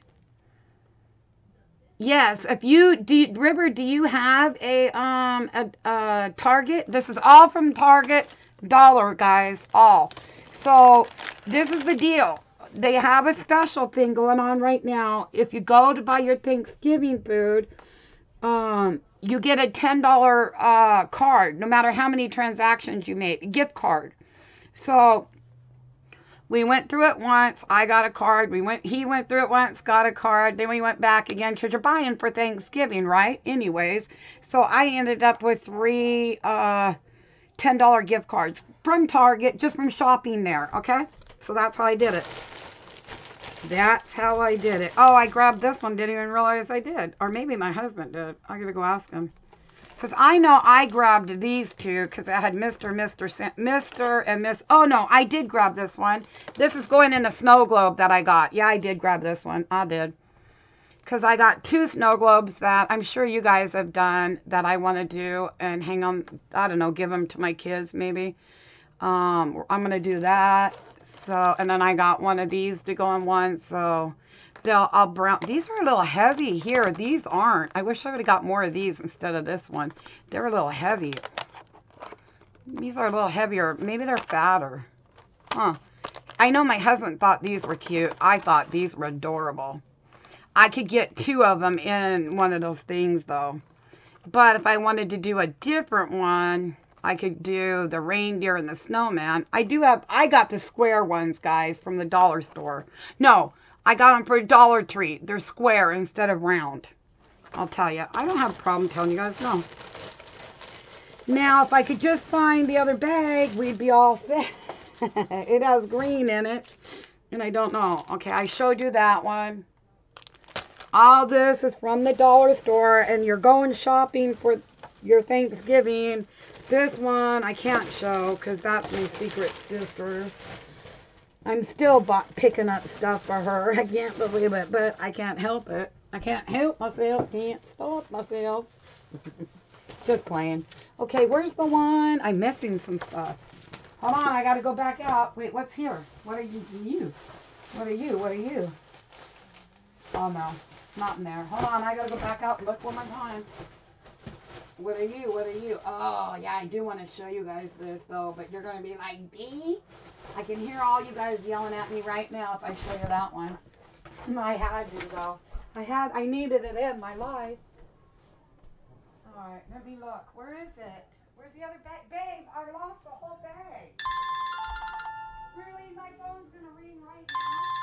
Yes. If you do, River, do you have a um a, a Target? This is all from Target. Dollar, guys, all. So this is the deal. They have a special thing going on right now. If you go to buy your Thanksgiving food, um, you get a ten dollar uh, card, no matter how many transactions you make, gift card. So we went through it once. I got a card. We went. He went through it once, got a card. Then we went back again because you're buying for Thanksgiving, right? Anyways, so I ended up with three uh, ten dollar gift cards from Target just from shopping there. Okay, so that's how I did it. That's how I did it. Oh, I grabbed this one. Didn't even realize I did, or maybe my husband did. I gotta go ask him. Because I know I grabbed these two because I had Mr. Mr. Mr. and Miss. Oh, no, I did grab this one. This is going in a snow globe that I got. Yeah, I did grab this one. I did. Because I got two snow globes that I'm sure you guys have done that I want to do and hang on, I don't know, give them to my kids maybe. Um, I'm going to do that. So, and then I got one of these to go on one. So, They'll, I'll brown. These are a little heavy here. These aren't. I wish I would have got more of these instead of this one. They're a little heavy. These are a little heavier. Maybe they're fatter. Huh. I know my husband thought these were cute. I thought these were adorable. I could get two of them in one of those things, though. But if I wanted to do a different one, I could do the reindeer and the snowman. I do have, I got the square ones, guys, from the dollar store. No, I got them for a Dollar Tree. They're square instead of round. I'll tell you. I don't have a problem telling you guys no. Now, if I could just find the other bag, we'd be all set. it has green in it. And I don't know. Okay, I showed you that one. All this is from the dollar store. And you're going shopping for your Thanksgiving. This one I can't show because that's my secret sister. I'm still picking up stuff for her. I can't believe it, but I can't help it. I can't help myself. Can't stop myself. Just playing. Okay, where's the one? I'm missing some stuff. Hold on, I gotta go back out. Wait, what's here? What are you? You? What are you? What are you? Oh no, not in there. Hold on, I gotta go back out and look one more time. What are you? What are you? Oh, oh. yeah, I do want to show you guys this though, but you're gonna be like, D? I can hear all you guys yelling at me right now if I show you that one. I had to though. I had, I needed it in my life. All right, let me look. Where is it? Where's the other bag? Babe, I lost the whole bag. Really? My phone's gonna ring right now.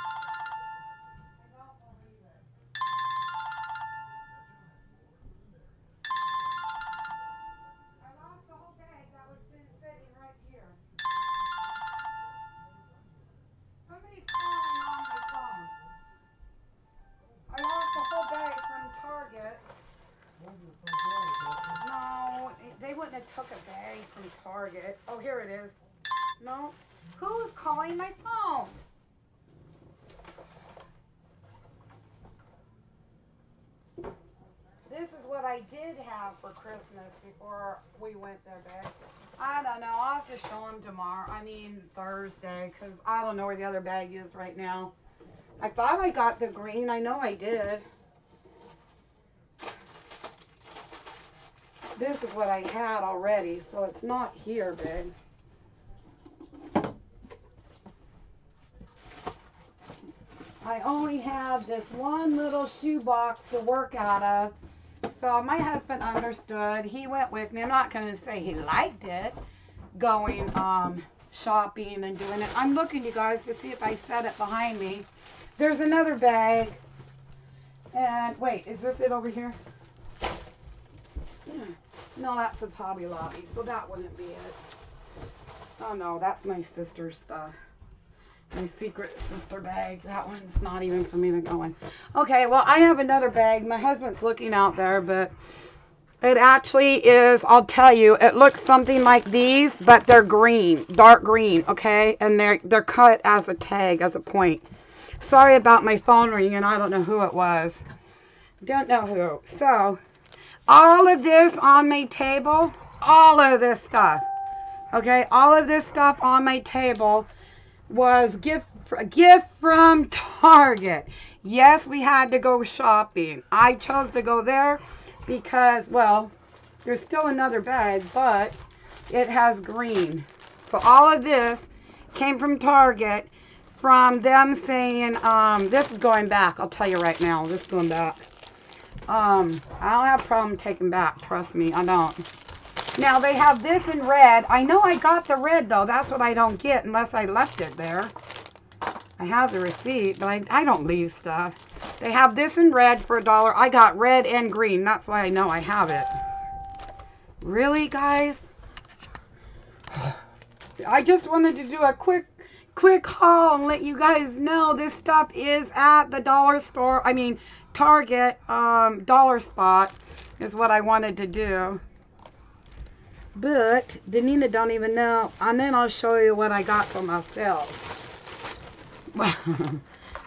Took a bag from Target. Oh, here it is. No? Who's calling my phone? This is what I did have for Christmas before we went there, babe. I don't know. I'll have to show them tomorrow. I mean Thursday, because I don't know where the other bag is right now. I thought I got the green. I know I did. This is what I had already, so it's not here, babe. I only have this one little shoebox to work out of. So my husband understood. He went with me. I'm not going to say he liked it, going um, shopping and doing it. I'm looking, you guys, to see if I set it behind me. There's another bag. And wait, is this it over here? Hmm. No, that's says Hobby Lobby, so that wouldn't be it. Oh no, that's my sister's stuff my secret sister bag. That one's not even for me to go in. Okay, well, I have another bag. My husband's looking out there, but it actually is, I'll tell you, it looks something like these, but they're green, dark green, okay? And they're, they're cut as a tag, as a point. Sorry about my phone ringing. I don't know who it was. Don't know who. So, all of this on my table, all of this stuff, okay? All of this stuff on my table was gift a gift from Target. Yes, we had to go shopping. I chose to go there because, well, there's still another bag, but it has green. So all of this came from Target from them saying, um, this is going back. I'll tell you right now. This is going back. Um, I don't have a problem taking back. Trust me, I don't. Now they have this in red. I know I got the red though. That's what I don't get unless I left it there. I have the receipt, but I, I don't leave stuff. They have this in red for a dollar. I got red and green. That's why I know I have it. Really, guys? I just wanted to do a quick quick haul and let you guys know this stuff is at the dollar store. I mean, Target um, dollar spot is what I wanted to do. But Denina don't even know. And then I'll show you what I got for myself.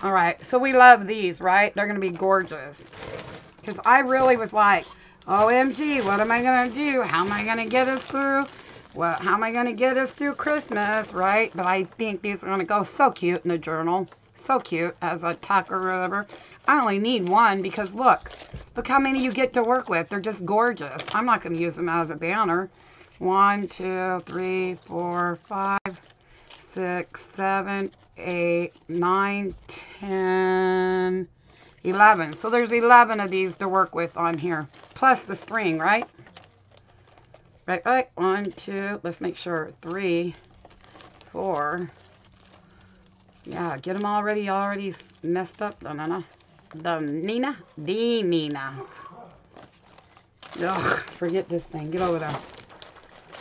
All right, so we love these, right? They're going to be gorgeous. Because I really was like, OMG, what am I going to do? How am I going to get us through? Well, how am I going to get us through Christmas, right? But I think these are going to go so cute in a journal. So cute as a tuck or whatever. I only need one because look, look how many you get to work with. They're just gorgeous. I'm not going to use them as a banner. One, two, three, four, five, six, seven, eight, nine, ten, eleven. So there's 11 of these to work with on here, plus the string, right? Right, right. One, two, let's make sure. Three, four. Yeah, get them already, already messed up. No, no, no. The Nina? The Nina. Ugh, forget this thing. Get over there.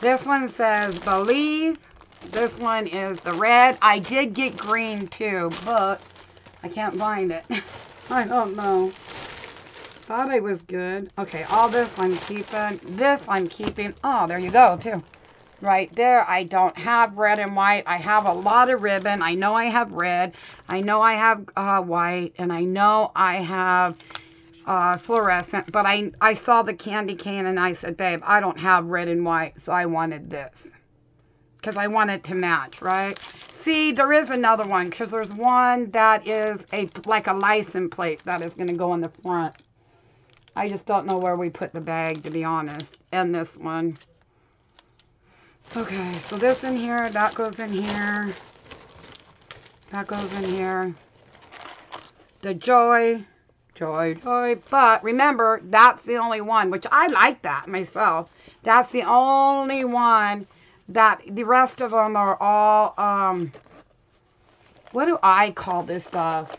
This one says believe. This one is the red. I did get green too, but I can't find it. I don't know. Thought I was good. Okay, all this I'm keeping. This I'm keeping. Oh, there you go too. Right there, I don't have red and white. I have a lot of ribbon. I know I have red. I know I have uh, white. And I know I have uh, fluorescent, but I, I saw the candy cane and I said, babe, I don't have red and white, so I wanted this. Because I want it to match, right? See, there is another one, because there's one that is a like a license plate that is going to go on the front. I just don't know where we put the bag, to be honest. And this one. Okay, so this in here, that goes in here. That goes in here. The Joy Joy, joy. But remember, that's the only one, which I like that myself. That's the only one that the rest of them are all, um, what do I call this stuff?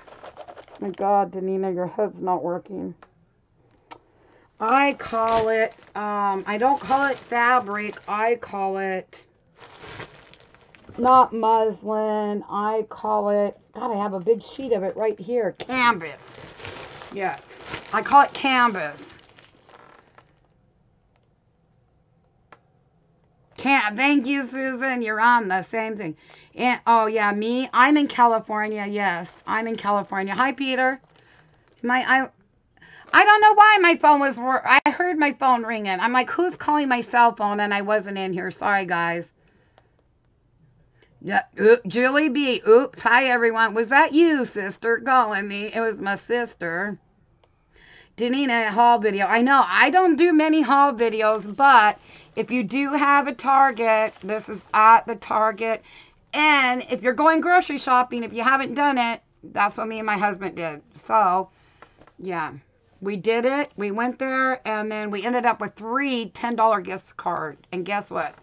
my God, Denina, your head's not working. I call it, um, I don't call it fabric. I call it not muslin. I call it, God, I have a big sheet of it right here. Canvas. Yeah, I call it canvas. Can't, thank you, Susan. You're on the same thing. And, oh, yeah, me? I'm in California. Yes, I'm in California. Hi, Peter. My, I, I don't know why my phone was. I heard my phone ringing. I'm like, who's calling my cell phone? And I wasn't in here. Sorry, guys. Yeah, Julie B. Oops. Hi, everyone. Was that you, sister, calling me? It was my sister. Denina haul video. I know I don't do many haul videos, but if you do have a Target, this is at the Target. And if you're going grocery shopping, if you haven't done it, that's what me and my husband did. So, yeah we did it. We went there, and then we ended up with three $10 gift cards. And guess what?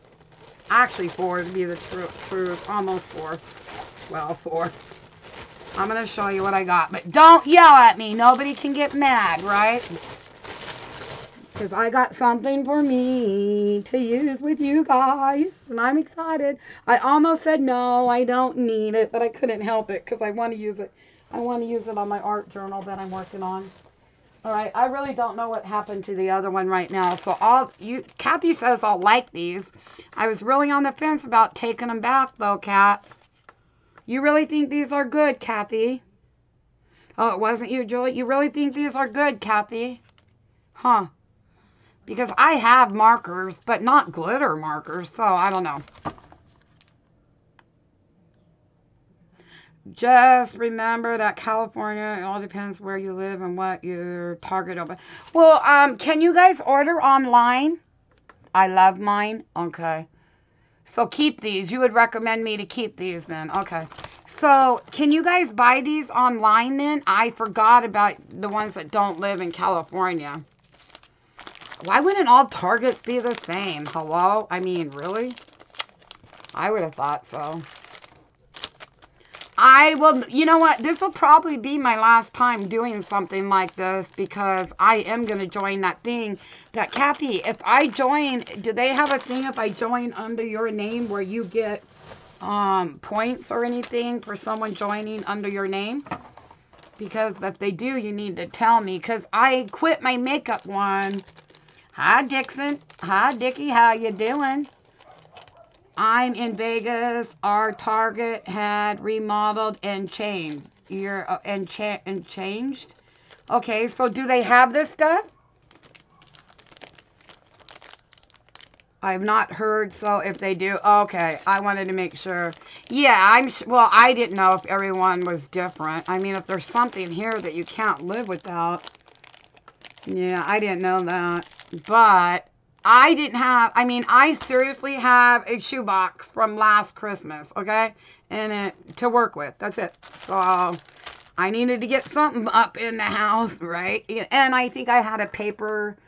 Actually, four to be the truth, true, almost four. Well, four. I'm going to show you what I got. But don't yell at me. Nobody can get mad, right? Because I got something for me to use with you guys. And I'm excited. I almost said no, I don't need it. But I couldn't help it because I want to use it. I want to use it on my art journal that I'm working on. All right, I really don't know what happened to the other one right now. So all you, Kathy says I'll like these. I was really on the fence about taking them back though, Kat. You really think these are good, Kathy? Oh, it wasn't you, Julie. You really think these are good, Kathy? Huh? Because I have markers, but not glitter markers, so I don't know. Just remember that California, it all depends where you live and what your target open. Well, um, can you guys order online? I love mine. Okay. So keep these. You would recommend me to keep these then. Okay. So can you guys buy these online then? I forgot about the ones that don't live in California. Why wouldn't all Targets be the same? Hello? I mean, really? I would have thought so. I will, you know what? This will probably be my last time doing something like this because I am going to join that thing. That Kathy, if I join, do they have a thing if I join under your name where you get um, points or anything for someone joining under your name? Because if they do, you need to tell me because I quit my makeup one. Hi, Dixon. Hi, Dickie. How you doing? I'm in Vegas. Our Target had remodeled and changed. You're uh, and, cha- and changed. Okay, so do they have this stuff? I've not heard, so if they do, okay, I wanted to make sure. Yeah, I'm, well, I didn't know if everyone was different. I mean, if there's something here that you can't live without, yeah, I didn't know that. But I didn't have, I mean, I seriously have a shoebox from last Christmas, okay? And it to work with. That's it. So I needed to get something up in the house, right? And I think I had a paper,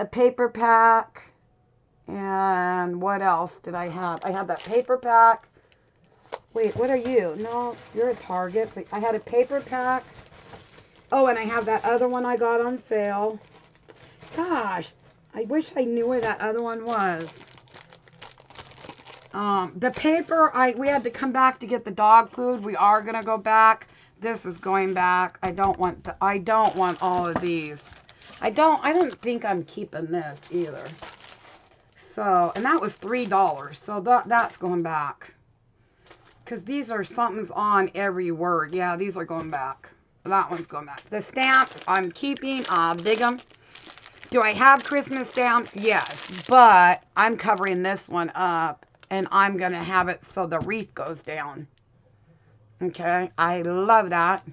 a paper pack. And what else did I have? I had that paper pack. Wait, what are you? No, you're a Target. I had a paper pack. Oh, and I have that other one I got on sale. Gosh, I wish I knew where that other one was. Um, the paper, I we had to come back to get the dog food. We are going to go back. This is going back. I don't want the, I don't want all of these. I don't I don't think I'm keeping this either. So, and that was $3. So that that's going back. Cuz these are something's on every word. Yeah, these are going back. That one's going back. The stamps I'm keeping. I'll dig them. Do I have Christmas stamps? Yes, but I'm covering this one up and I'm going to have it so the wreath goes down. Okay, I love that.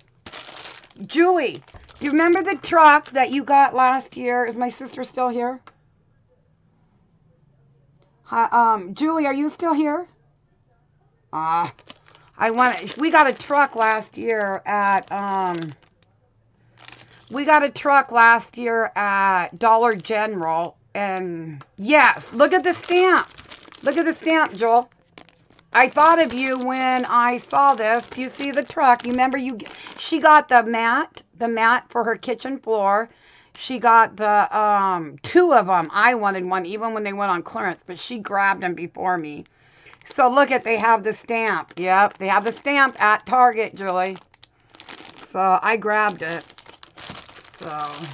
Julie, you remember the truck that you got last year? Is my sister still here? Hi, um, Julie, are you still here? Ah, uh, I want. We got a truck last year at um we got a truck last year at Dollar General. And yes, look at the stamp. Look at the stamp, Joel. I thought of you when I saw this. You see the truck? You remember you? She got the mat, the mat for her kitchen floor. She got the um, two of them. I wanted one even when they went on clearance, but she grabbed them before me. So look at they have the stamp. Yep, they have the stamp at Target, Julie. So I grabbed it. So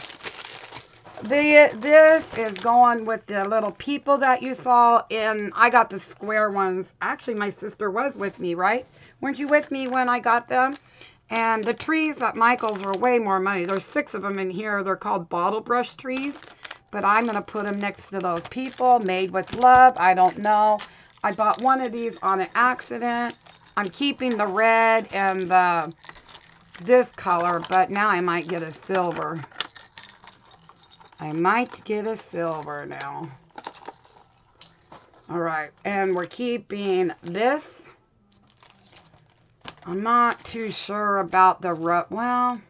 the this is going with the little people that you saw and I got the square ones. Actually, my sister was with me, right? Weren't you with me when I got them? And the trees at Michael's are way more money. There's six of them in here. They're called bottle brush trees. But I'm going to put them next to those people. Made with love. I don't know. I bought one of these on an accident. I'm keeping the red and the this color, but now I might get a silver. I might get a silver now. All right, and we're keeping this. I'm not too sure about the rub. Well,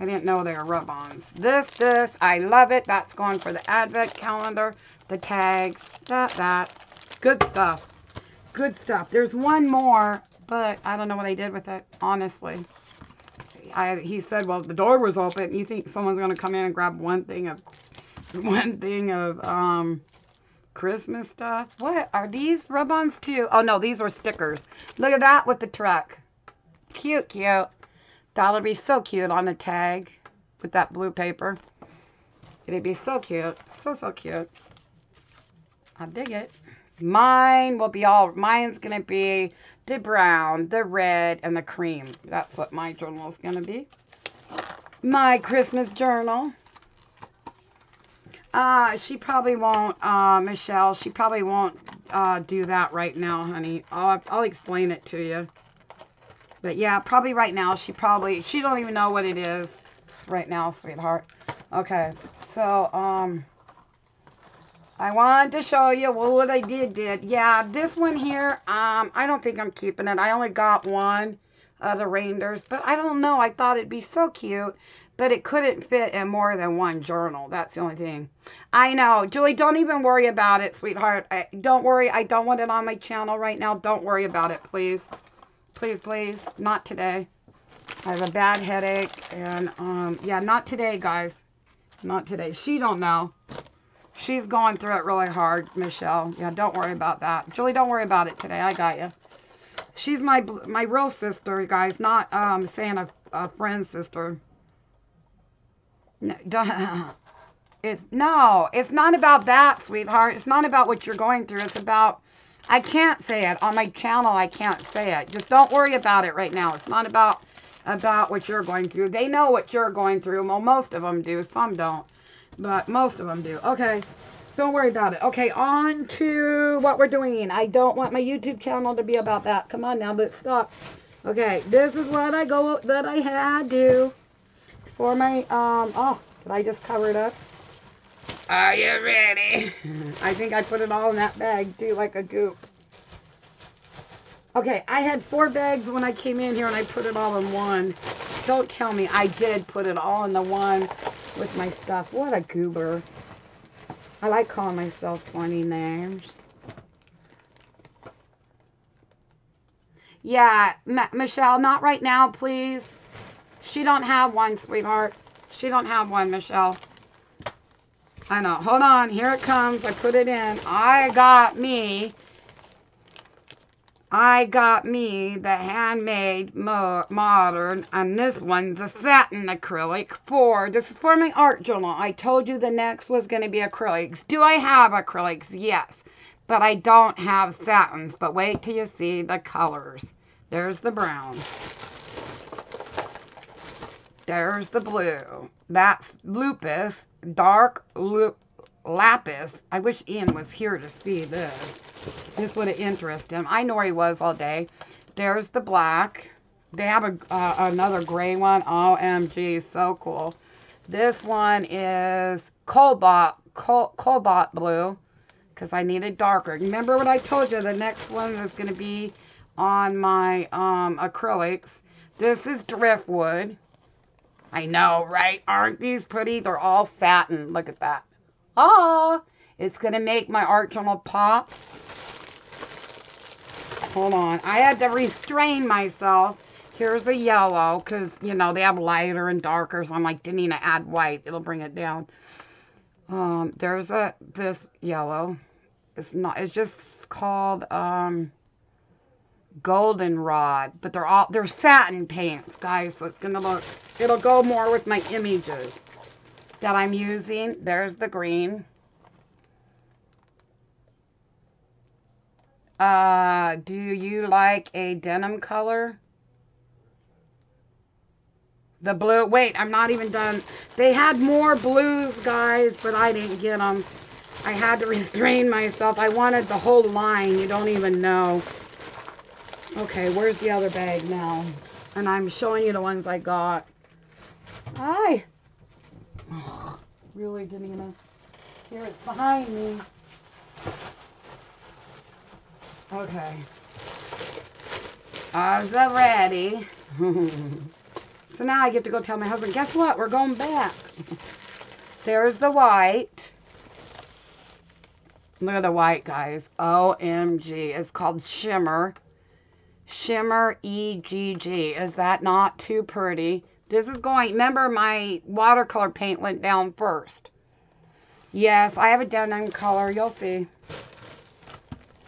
I didn't know they were rub-ons. This, this, I love it. That's going for the advent calendar, the tags, that, that. Good stuff. Good stuff. There's one more, but I don't know what I did with it, honestly. I, he said, well, the door was open. You think someone's going to come in and grab one thing of, one thing of, um, Christmas stuff? What, are these rub-ons too? Oh no, these are stickers. Look at that with the truck. Cute, cute. That'll be so cute on a tag with that blue paper. It'd be so cute. So, so cute. I dig it. Mine will be all, mine's going to be the brown, the red, and the cream. That's what my journal is going to be. My Christmas journal. Uh, she probably won't, uh, Michelle, she probably won't uh, do that right now, honey. I'll, I'll explain it to you. But yeah, probably right now, she probably, she don't even know what it is right now, sweetheart. Okay, so, um, I wanted to show you what I did did. Yeah, this one here, um, I don't think I'm keeping it. I only got one of the reindeers, but I don't know. I thought it'd be so cute, but it couldn't fit in more than one journal. That's the only thing. I know. Julie, don't even worry about it, sweetheart. I, don't worry. I don't want it on my channel right now. Don't worry about it, please. Please, please. Not today. I have a bad headache, and, um, yeah, not today, guys. Not today. She don't know. She's going through it really hard, Michelle. Yeah, don't worry about that. Julie, don't worry about it today. I got you. She's my my real sister, guys, not um saying a, a friend sister. No, don't, it's no, it's not about that, sweetheart. It's not about what you're going through. It's about I can't say it on my channel. I can't say it. Just don't worry about it right now. It's not about about what you're going through. They know what you're going through. Well, most of them do. Some don't but most of them do. Okay, don't worry about it. Okay, on to what we're doing. I don't want my YouTube channel to be about that. Come on now, let's stop. Okay, this is what I go that I had to for my um. Oh, did I just cover it up? Are you ready? I think I put it all in that bag too, like a goop. Okay, I had four bags when I came in here and I put it all in one. Don't tell me I did put it all in the one with my stuff. What a goober. I like calling myself funny names. Yeah, Michelle, not right now, please. She don't have one, sweetheart. She don't have one, Michelle. I know. Hold on. Here it comes. I put it in. I got me I got me the handmade mo modern, and this one's a satin acrylic for, this is for my art journal. I told you the next was going to be acrylics. Do I have acrylics? Yes, but I don't have satins, but wait till you see the colors. There's the brown. There's the blue. That's lupus, dark lup lapis. I wish Ian was here to see this. This would have interested him. I know he was all day. There's the black. They have a uh, another gray one. OMG, so cool. This one is cobalt, cobalt blue because I needed darker. Remember what I told you? The next one is going to be on my um, acrylics. This is driftwood. I know, right? Aren't these pretty? They're all satin. Look at that. Ah! It's going to make my art journal pop. Hold on. I had to restrain myself. Here's a yellow because, you know, they have lighter and darker. So I'm like, didn't need to add white. It'll bring it down. Um, there's a, this yellow. It's not, it's just called, um, goldenrod. But they're all, they're satin paints, guys. So it's going to look, it'll go more with my images that I'm using. There's the green. Uh, do you like a denim color? The blue. Wait, I'm not even done. They had more blues, guys, but I didn't get them. I had to restrain myself. I wanted the whole line. You don't even know. Okay, where's the other bag now? And I'm showing you the ones I got. Hi. Really? Here it's behind me. Okay. Was ready. so now I get to go tell my husband, guess what? We're going back. There's the white. Look at the white, guys. OMG. It's called Shimmer. Shimmer EGG. Is that not too pretty? This is going, remember my watercolor paint went down first. Yes, I have a denim color. You'll see.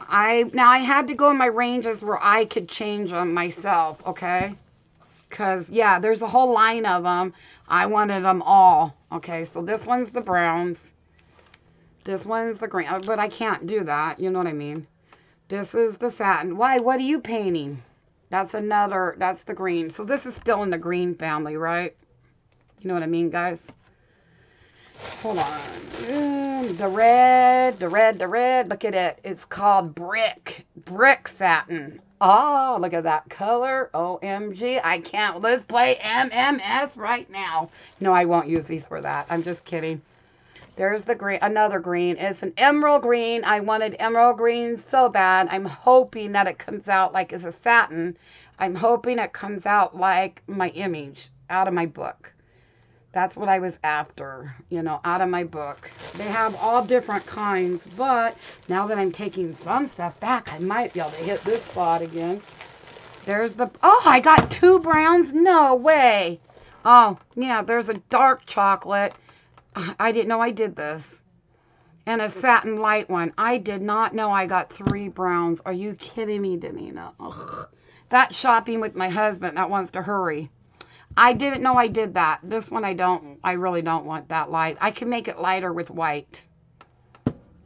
I Now, I had to go in my ranges where I could change them myself, okay? Because, yeah, there's a whole line of them. I wanted them all. Okay, so this one's the browns. This one's the green. But I can't do that. You know what I mean? This is the satin. Why? What are you painting? That's another, that's the green. So this is still in the green family, right? You know what I mean, guys? Hold on. Mm, the red, the red, the red. Look at it. It's called brick. Brick satin. Oh, look at that color. OMG. I can't. Let's play MMS right now. No, I won't use these for that. I'm just kidding. There's the green, another green. It's an emerald green. I wanted emerald green so bad. I'm hoping that it comes out like it's a satin. I'm hoping it comes out like my image out of my book. That's what I was after, you know, out of my book. They have all different kinds, but now that I'm taking some stuff back, I might be able to hit this spot again. There's the, oh, I got two browns? No way. Oh, yeah, there's a dark chocolate I didn't know I did this. And a satin light one. I did not know I got three browns. Are you kidding me, Denina? Ugh. That shopping with my husband that wants to hurry. I didn't know I did that. This one I don't, I really don't want that light. I can make it lighter with white.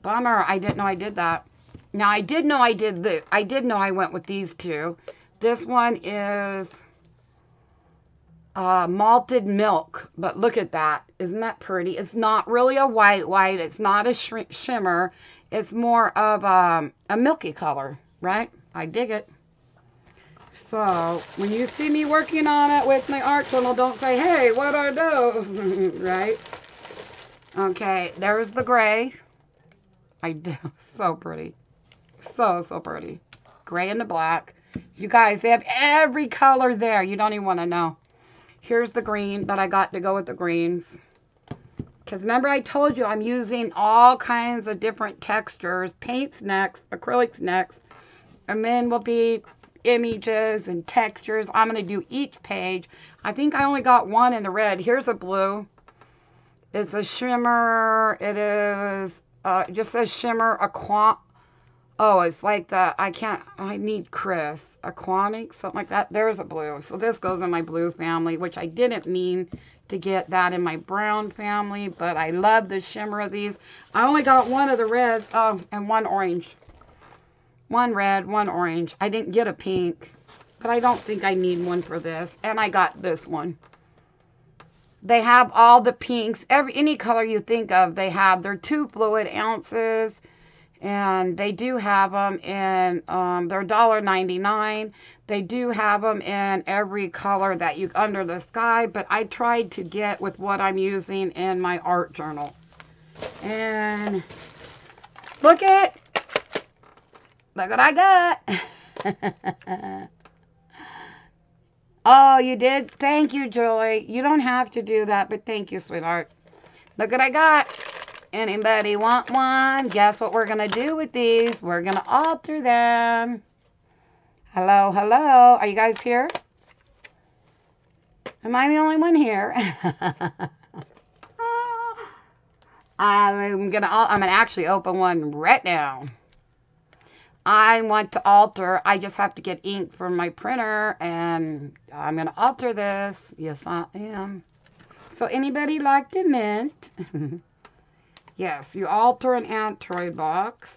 Bummer, I didn't know I did that. Now I did know I did the, I did know I went with these two. This one is uh, malted milk. But look at that. Isn't that pretty? It's not really a white white. It's not a sh shimmer. It's more of um, a milky color, right? I dig it. So when you see me working on it with my art journal, don't say, hey, what are those? right? Okay, there's the gray. I do. So pretty. So, so pretty. Gray and the black. You guys, they have every color there. You don't even want to know. Here's the green, but I got to go with the greens. Because remember I told you I'm using all kinds of different textures. Paints next, acrylics next. And then will be images and textures. I'm going to do each page. I think I only got one in the red. Here's a blue. It's a shimmer. It is, uh, just says shimmer aqua. Oh, it's like the, I can't, I need Chris. Aquanic, something like that. There's a blue. So this goes in my blue family, which I didn't mean to get that in my brown family, but I love the shimmer of these. I only got one of the reds, oh, and one orange. One red, one orange. I didn't get a pink, but I don't think I need one for this. And I got this one. They have all the pinks, every any color you think of, they have. They're two fluid ounces and they do have them in um, they're $1.99 they do have them in every color that you under the sky but i tried to get with what i'm using in my art journal. And look at look what i got. Oh you did? Thank you julie. You don't have to do that but thank you sweetheart. Look what i got Anybody want one? Guess what we're going to do with these? We're going to alter them. Hello, hello. Are you guys here? Am I the only one here? I'm gonna I'm gonna actually open one right now. I want to alter. I just have to get ink from my printer and I'm gonna alter this. Yes, I am. So anybody like to mint? Yes, you alter an Altoids box.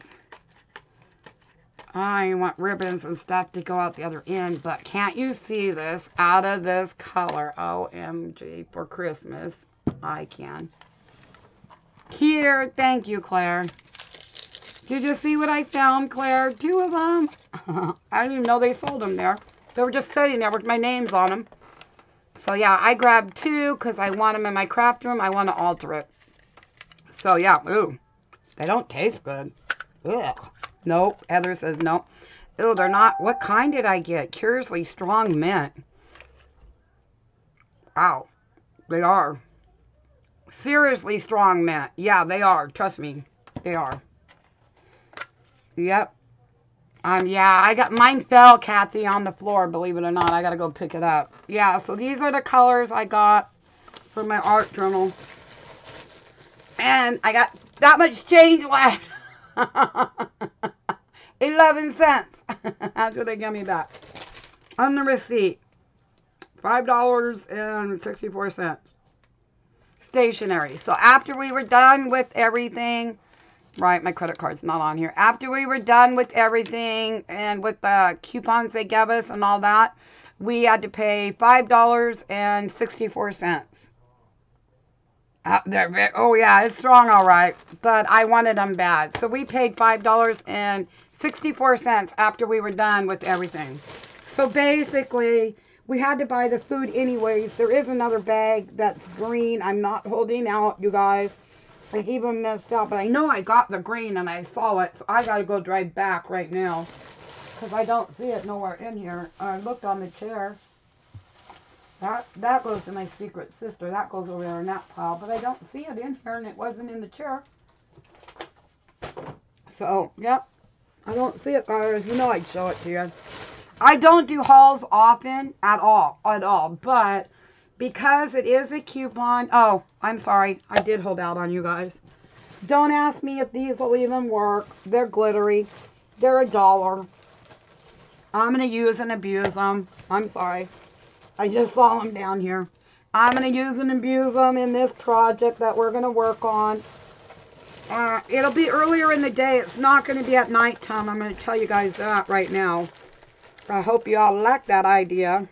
I want ribbons and stuff to go out the other end, but can't you see this out of this color? OMG, for Christmas. I can. Here, thank you, Claire. Did you see what I found, Claire? Two of them. I didn't even know they sold them there. They were just sitting there with my names on them. So yeah, I grabbed two because I want them in my craft room. I want to alter it. So yeah, ooh, they don't taste good. Ugh. Nope. Heather says no. Ew, they're not. What kind did I get? Curiously strong mint. Wow. They are. Seriously strong mint. Yeah, they are. Trust me. They are. Yep. Um, yeah, I got, mine fell, Kathy, on the floor, believe it or not. I gotta go pick it up. Yeah, so these are the colors I got for my art journal. And I got that much change left. 11 cents. That's what they give me back. On the receipt. $5.64. Stationery. So after we were done with everything, right, my credit card's not on here. After we were done with everything and with the coupons they gave us and all that, we had to pay $5.64. Uh, oh yeah, it's strong, all right. But I wanted them bad, so we paid five dollars and sixty-four cents after we were done with everything. So basically, we had to buy the food anyways. There is another bag that's green. I'm not holding out, you guys. I even messed up, but I know I got the green and I saw it, so I gotta go drive back right now because I don't see it nowhere in here. I looked on the chair. That, that goes to my secret sister. That goes over there in that pile. But I don't see it in here, and it wasn't in the chair. So, yep. I don't see it, guys. You know I'd show it to you. I don't do hauls often at all. At all. But because it is a coupon. Oh, I'm sorry. I did hold out on you guys. Don't ask me if these will even work. They're glittery. They're a dollar. I'm going to use and abuse them. I'm sorry. I just saw them down here. I'm going to use and abuse them in this project that we're going to work on. Uh, it'll be earlier in the day. It's not going to be at nighttime. I'm going to tell you guys that right now. I hope you all like that idea.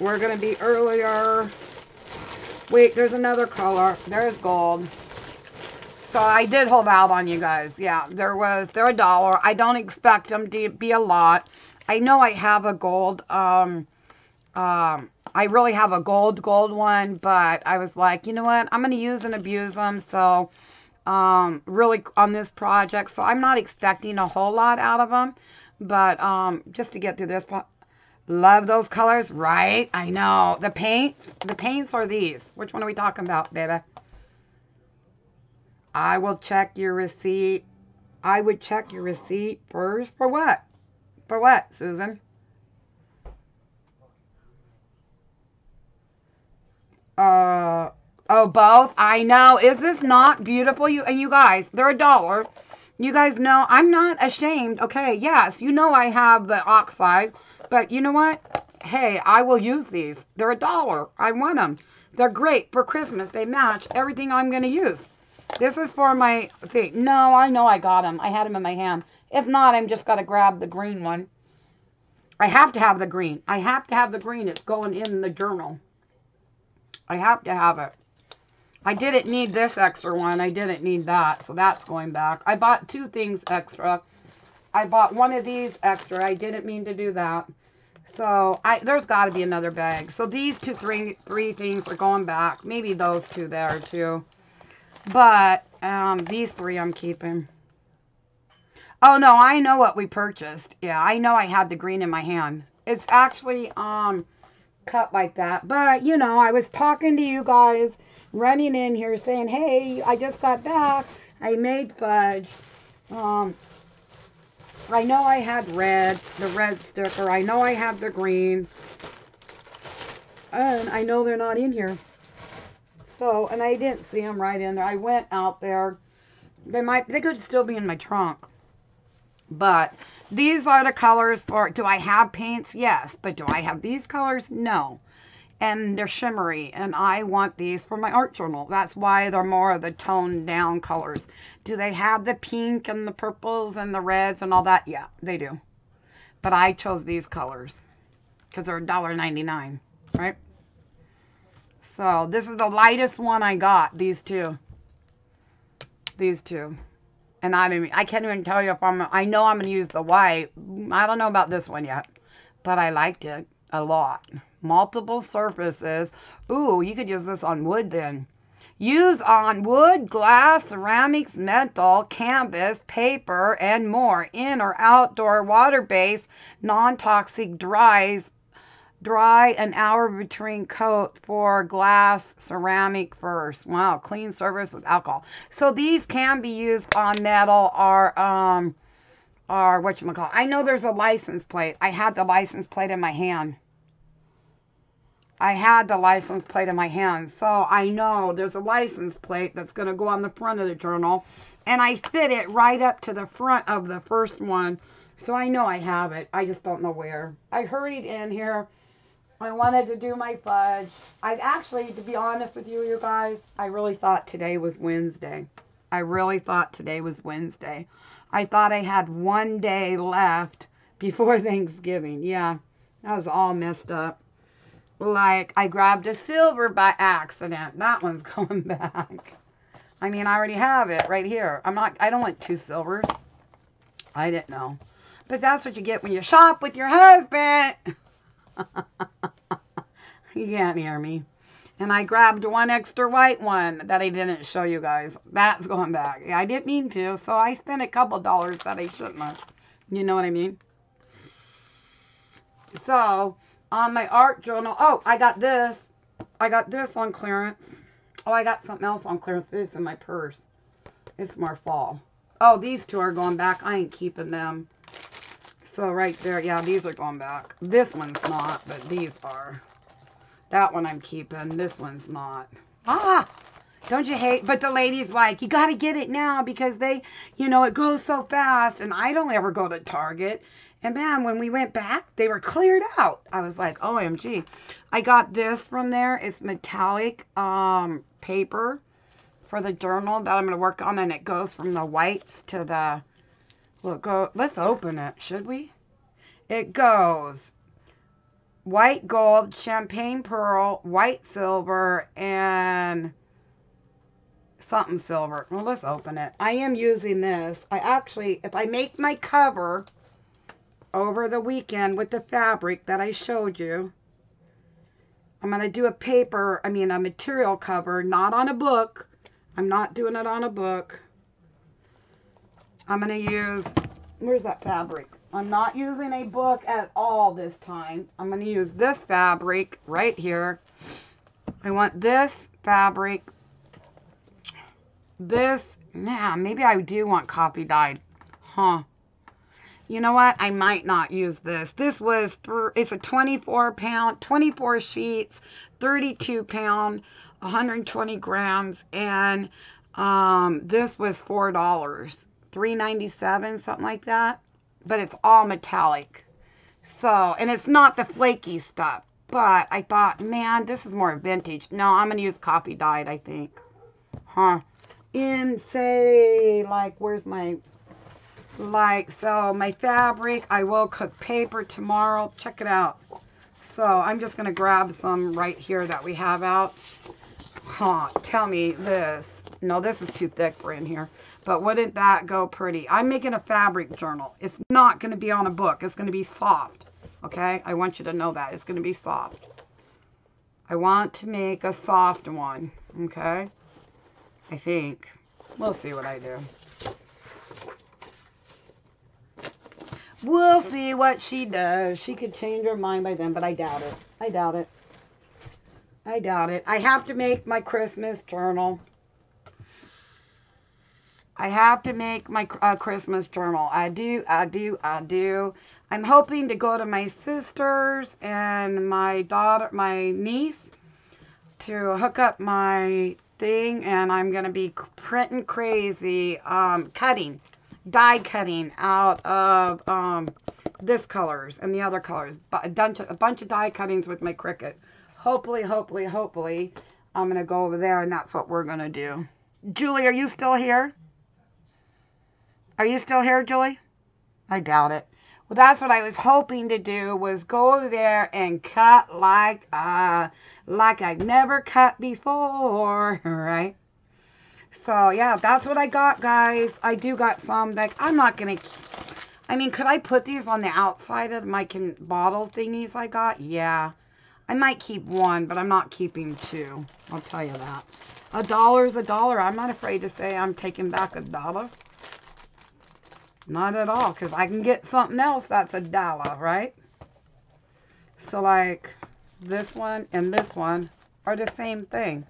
We're going to be earlier. Wait, there's another color. There's gold. So I did hold out on you guys. Yeah, there was, they're a dollar. I don't expect them to be a lot. I know I have a gold, um, um, I really have a gold, gold one, but I was like, you know what? I'm going to use and abuse them. So, um, really on this project. So I'm not expecting a whole lot out of them, but, um, just to get through this Love those colors, right? I know. The paints, the paints are these. Which one are we talking about, baby? I will check your receipt. I would check your receipt first. For what? For what, Susan? Uh, oh, both? I know. Is this not beautiful? You And you guys, they're a dollar. You guys know I'm not ashamed. Okay, yes, you know I have the oxide. But you know what? Hey, I will use these. They're a dollar. I want them. They're great for Christmas. They match everything I'm going to use. This is for my thing. No, I know I got them. I had them in my hand. If not, I'm just going to grab the green one. I have to have the green. I have to have the green. It's going in the journal. I have to have it. I didn't need this extra one. I didn't need that. So that's going back. I bought two things extra. I bought one of these extra. I didn't mean to do that. So I there's got to be another bag. So these two, three, three things are going back. Maybe those two there too. But um, these three I'm keeping. Oh no, I know what we purchased. Yeah, I know I had the green in my hand. It's actually um cut like that. But you know, I was talking to you guys, running in here saying, "Hey, I just got back. I made fudge." Um, I know I had red, the red sticker. I know I have the green. And I know they're not in here. So, and I didn't see them right in there. I went out there. They might, they could still be in my trunk. But these are the colors for, do I have paints? Yes. But do I have these colors? No. and they're shimmery and I want these for my art journal. That's why they're more of the toned down colors. Do they have the pink and the purples and the reds and all that? Yeah, they do. But I chose these colors because they're $1.99, right? So this is the lightest one I got, these two. These two. And I didn't, I can't even tell you if I'm, I know I'm to use the white. I don't know about this one yet, but I liked it a lot multiple surfaces. Ooh, you could use this on wood then. Use on wood, glass, ceramics, metal, canvas, paper, and more. In or outdoor water-based, non-toxic dries dry an hour between coat for glass ceramic first. Wow clean surface with alcohol. So these can be used on metal or um or what you call i know there's a license plate. I had the license plate in my hand. I had the license plate in my hand, so I know there's a license plate that's going to go on the front of the journal, and I fit it right up to the front of the first one, so I know I have it. I just don't know where. I hurried in here. I wanted to do my fudge. I actually, to be honest with you, you guys, I really thought today was Wednesday. I really thought today was Wednesday. I thought I had one day left before Thanksgiving. Yeah, that was all messed up like I grabbed a silver by accident. That one's coming back. I mean, I already have it right here. I'm not, I don't want two silvers. I didn't know. But that's what you get when you shop with your husband. you can't hear me. And I grabbed one extra white one that I didn't show you guys. That's going back. I didn't mean to, so I spent a couple dollars that I shouldn't have. You know what I mean? So, on my art journal. Oh, I got this. I got this on clearance. Oh, I got something else on clearance. It's in my purse. It's more fall. Oh, these two are going back. I ain't keeping them. So right there, yeah, these are going back. This one's not, but these are. That one I'm keeping. This one's not. Ah! Don't you hate? But the lady's like, you got to get it now because they, you know, it goes so fast. And I don't ever go to Target. And man, when we went back, they were cleared out. I was like, OMG. I got this from there. It's metallic um, paper for the journal that I'm going to work on. And it goes from the whites to the, well, go, let's open it, should we? It goes white gold, champagne pearl, white silver, and something silver. Well, let's open it. I am using this. I actually, if I make my cover over the weekend with the fabric that I showed you. I'm going to do a paper, I mean a material cover, not on a book. I'm not doing it on a book. I'm going to use, where's that fabric? I'm not using a book at all this time. I'm going to use this fabric right here. I want this fabric, this, nah, maybe I do want coffee dyed. Huh you know what? I might not use this. This was, it's a 24 pound, 24 sheets, 32 pound, 120 grams, and um, this was $4, 397 something like that. But it's all metallic. So, and it's not the flaky stuff. But I thought, man, this is more vintage. No, I'm going to use coffee dyed, I think. Huh. In, say, like, where's my like so my fabric I will cook paper tomorrow check it out so I'm just gonna grab some right here that we have out huh tell me this no this is too thick for in here but wouldn't that go pretty I'm making a fabric journal it's not gonna be on a book it's gonna be soft okay I want you to know that it's gonna be soft I want to make a soft one okay I think we'll see what I do We'll see what she does. She could change her mind by then, but I doubt it. I doubt it. I doubt it. I have to make my Christmas journal. I have to make my uh, Christmas journal. I do, I do, I do. I'm hoping to go to my sister's and my daughter, my niece, to hook up my thing, and I'm going to be printing crazy, um, cutting die cutting out of um, this colors and the other colors. A bunch, of, a bunch of die cuttings with my Cricut. hopefully, hopefully, hopefully, I'm going to go over there and that's what we're going to do. Julie, are you still here? Are you still here, Julie? I doubt it. Well, that's what I was hoping to do was go over there and cut like uh like I've never cut before, right? So yeah, that's what I got, guys. I do got some like I'm not gonna. I mean, could I put these on the outside of my can, bottle thingies I got? Yeah, I might keep one, but I'm not keeping two. I'll tell you that. A dollar's a dollar. I'm not afraid to say I'm taking back a dollar. Not at all, because I can get something else that's a dollar, right? So, like, this one and this one are the same thing.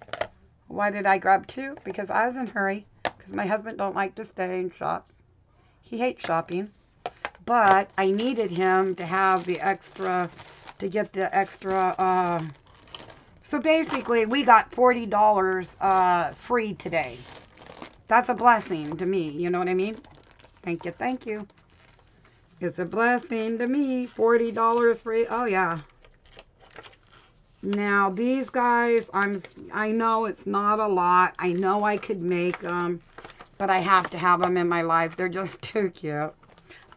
Why did I grab two? Because I was in a hurry, because my husband don't like to stay and shop. He hates shopping. But I needed him to have the extra, to get the extra, uh, so basically we got $40 uh, free today. That's a blessing to me, you know what I mean? Thank you, thank you. It's a blessing to me. $40 free. Oh, yeah. Now, these guys, I'm, I know it's not a lot. I know I could make them, but I have to have them in my life. They're just too cute.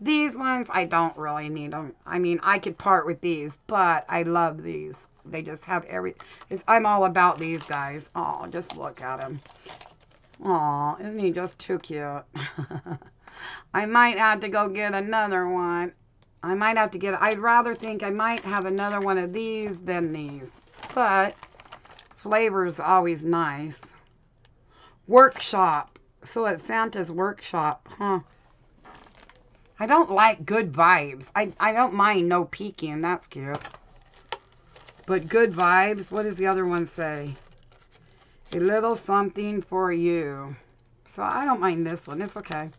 These ones, I don't really need them. I mean, I could part with these, but I love these. They just have every... I'm all about these guys. Oh, just look at him. Oh, isn't he just too cute? I might have to go get another one. I might have to get, I'd rather think I might have another one of these than these. But flavor is always nice. Workshop. So it's Santa's workshop, huh? I don't like good vibes. I, I don't mind no peeking. That's cute. But good vibes. What does the other one say? A little something for you. So I don't mind this one. It's okay.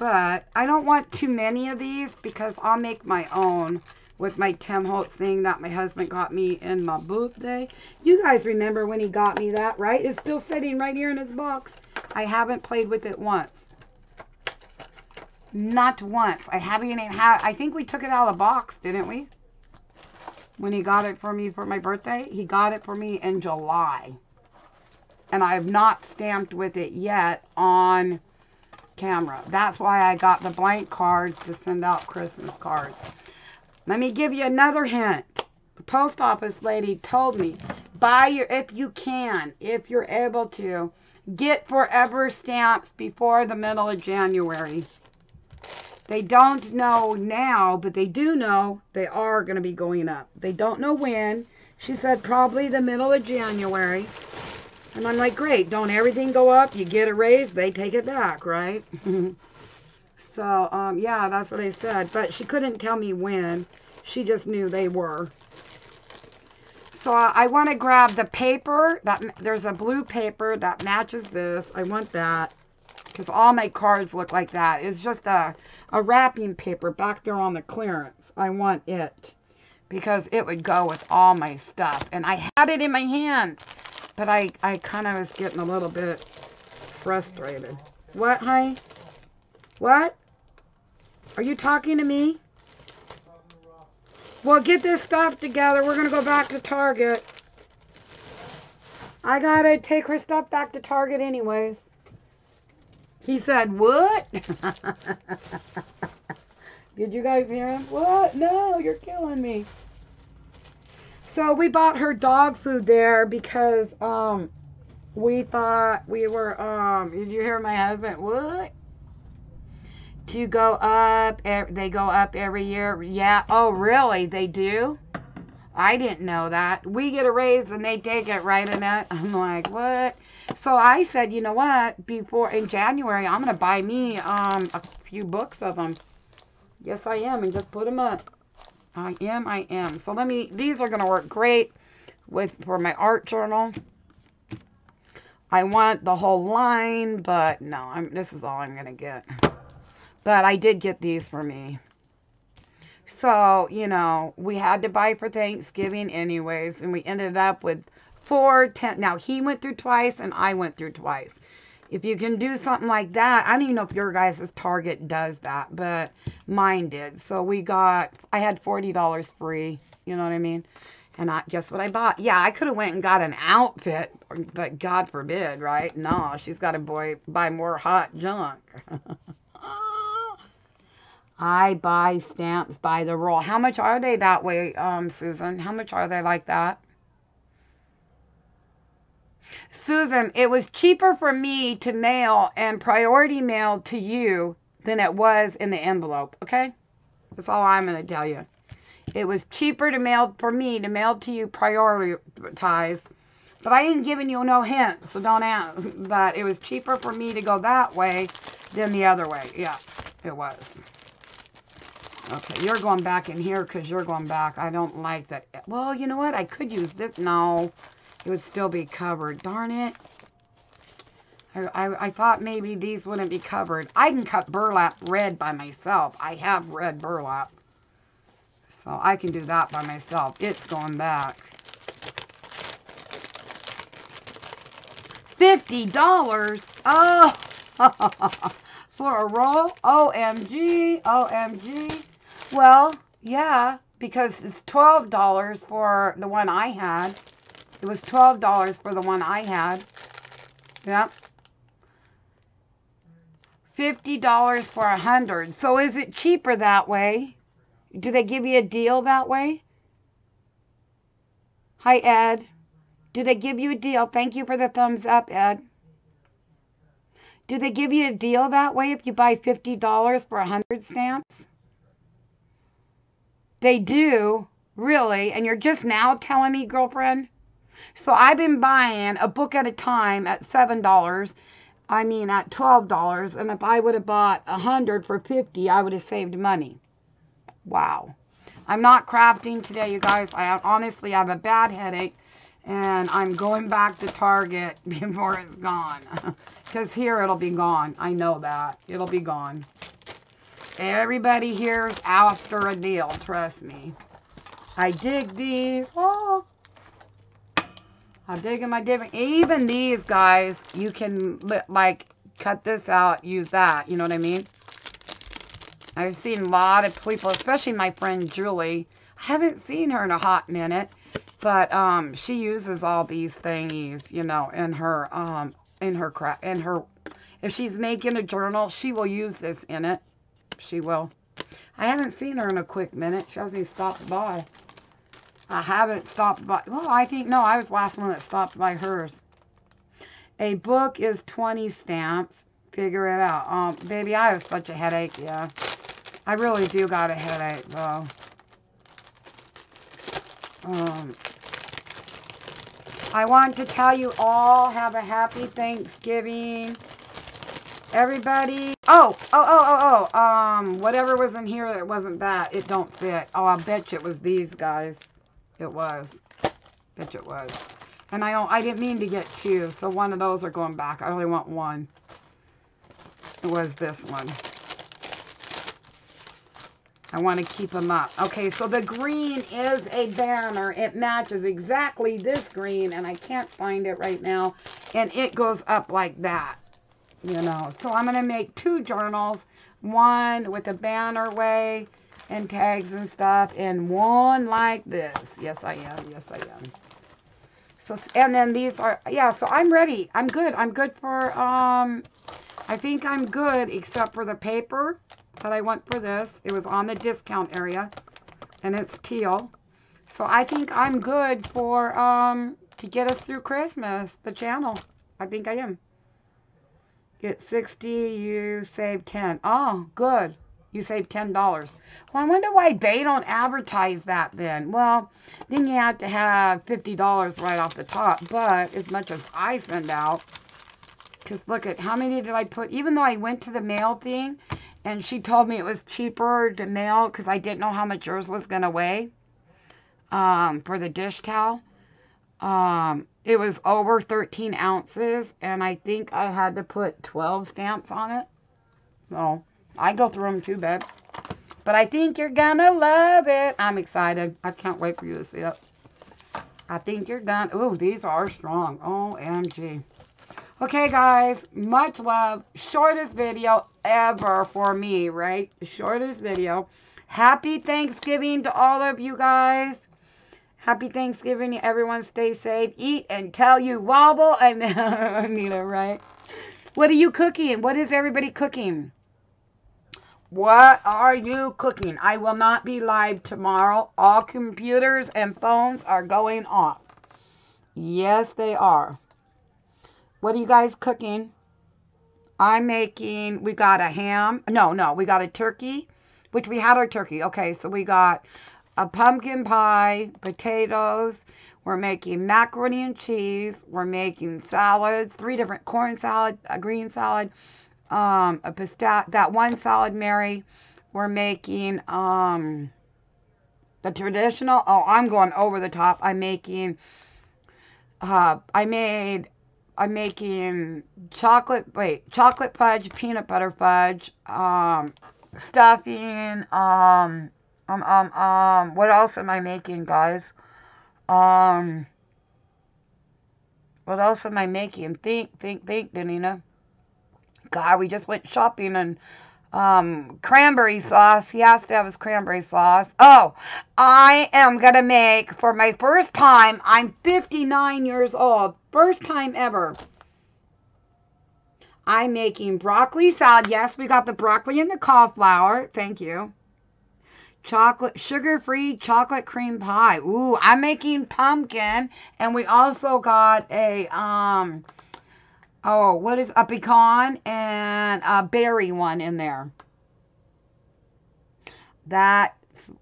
But I don't want too many of these because I'll make my own with my Tim Holtz thing that my husband got me in my birthday. You guys remember when he got me that, right? It's still sitting right here in his box. I haven't played with it once. Not once. I haven't even had, I think we took it out of the box, didn't we? When he got it for me for my birthday. He got it for me in July. And I have not stamped with it yet on camera. That's why I got the blank cards to send out Christmas cards. Let me give you another hint. The post office lady told me, buy your, if you can, if you're able to, get forever stamps before the middle of January. They don't know now, but they do know they are going to be going up. They don't know when. She said probably the middle of January. And I'm like, great, don't everything go up? You get a raise, they take it back, right? so, um, yeah, that's what I said. But she couldn't tell me when. She just knew they were. So uh, I want to grab the paper. That There's a blue paper that matches this. I want that. Because all my cards look like that. It's just a, a wrapping paper back there on the clearance. I want it. Because it would go with all my stuff. And I had it in my hand. But I, I kind of was getting a little bit frustrated. What, honey? What? Are you talking to me? Well, get this stuff together. We're going to go back to Target. I got to take her stuff back to Target anyways. He said, what? Did you guys hear him? What? No, you're killing me. So we bought her dog food there because um we thought we were um did you hear my husband? What? To go up they go up every year? Yeah. Oh really? They do? I didn't know that. We get a raise and they take it right in it i'm like what? So i said you know what? Before in january i'm gonna buy me um a few books of them yes i am and just put them up I am, I am. So let me, these are going to work great with for my art journal. I want the whole line, but no, I'm, this is all I'm going to get. But I did get these for me. So, you know, we had to buy for Thanksgiving anyways, and we ended up with four, ten. Now, he went through twice, and I went through twice if you can do something like that, I don't even know if your guys' Target does that, but mine did. So we got, I had $40 free, you know what I mean? And I guess what I bought? Yeah, I could have went and got an outfit, but God forbid, right? No, she's got to boy buy more hot junk. I buy stamps by the roll. How much are they that way, um, Susan? How much are they like that? Susan, it was cheaper for me to mail and priority mail to you than it was in the envelope, okay? That's all I'm going to tell you. It was cheaper to mail for me to mail to you prioritize, but I ain't giving you no hint, so don't ask. But it was cheaper for me to go that way than the other way. Yeah, it was. Okay, you're going back in here because you're going back. I don't like that. Well, you know what? I could use this. No, it would still be covered. Darn it. I, I, I, thought maybe these wouldn't be covered. I can cut burlap red by myself. I have red burlap. So I can do that by myself. It's going back. $50? Oh! For a roll? OMG, OMG. Well, yeah, because it's $12 for the one I had. It was $12 for the one I had. Yep. $50 for a 100 So is it cheaper that way? Do they give you a deal that way? Hi, Ed. Do they give you a deal? Thank you for the thumbs up, Ed. Do they give you a deal that way if you buy $50 for a 100 stamps? They do, really, and you're just now telling me, girlfriend? So I've been buying a book at a time at $7. I mean at $12, and if I would have bought a 100 for 50, I would have saved money. Wow. I'm not crafting today, you guys. I honestly have a bad headache, and I'm going back to Target before it's gone. Because here it'll be gone. I know that. It'll be gone. Everybody here's after a deal, trust me. I dig these. Oh. I'm digging my different. Even these guys, you can like cut this out, use that. You know what I mean? I've seen a lot of people, especially my friend Julie. I haven't seen her in a hot minute, but um, she uses all these thingies, you know, in her um, in her craft, in her. If she's making a journal, she will use this in it she will. I haven't seen her in a quick minute. She hasn't stopped by. I haven't stopped by. Well, I think, no, I was the last one that stopped by hers. A book is 20 stamps. Figure it out. Um, baby, I have such a headache, yeah. I really do got a headache, though. Um, I want to tell you all have a happy Thanksgiving. Everybody. Oh, oh, oh, oh, oh. Um, whatever was in here that wasn't that, it don't fit. Oh, I bet you it was these guys. It was. Bitch, it was. And I don't, I didn't mean to get two, so one of those are going back. I only want one. It was this one. I want to keep them up. Okay, so the green is a banner. It matches exactly this green, and I can't find it right now. And it goes up like that you know. So I'm going to make two journals, one with a banner way and tags and stuff, and one like this. Yes, I am. Yes, I am. So, and then these are, yeah, so I'm ready. I'm good. I'm good for, um, I think I'm good except for the paper that I want for this. It was on the discount area, and it's teal. So I think I'm good for, um, to get us through Christmas, the channel. I think I am. Get 60, you save 10. Oh, good. You save $10. Well, I wonder why they don't advertise that then. Well, then you have to have $50 right off the top. But as much as I send out, because look at how many did I put, even though I went to the mail thing and she told me it was cheaper to mail because I didn't know how much yours was going to weigh um, for the dish towel. Um, it was over 13 ounces, and I think I had to put 12 stamps on it. So, I go through them too, babe. But I think you're gonna love it. I'm excited. I can't wait for you to see it. I think you're gonna... Ooh, these are strong. OMG. Okay, guys. Much love. Shortest video ever for me, right? Shortest video. Happy Thanksgiving to all of you guys. Happy Thanksgiving, everyone. Stay safe. Eat until you wobble. I mean, right? What are you cooking? What is everybody cooking? What are you cooking? I will not be live tomorrow. All computers and phones are going off. Yes, they are. What are you guys cooking? I'm making, we got a ham. No, no, we got a turkey, which we had our turkey. Okay, so we got a pumpkin pie, potatoes. We're making macaroni and cheese. We're making salads, three different corn salad, a green salad, um, a pista- that one solid Mary. We're making um, the traditional. Oh, I'm going over the top. I'm making. Uh, I made. I'm making chocolate. Wait, chocolate fudge, peanut butter fudge, um, stuffing. Um, um, um, um. What else am I making, guys? Um. What else am I making? Think, think, think, Denina. God, we just went shopping and um, cranberry sauce. He has to have his cranberry sauce. Oh, I am going to make for my first time, I'm 59 years old, first time ever. I'm making broccoli salad. Yes, we got the broccoli and the cauliflower. Thank you. Chocolate, sugar-free chocolate cream pie. Ooh, I'm making pumpkin. And we also got a, um, oh, what is a pecan and a berry one in there. That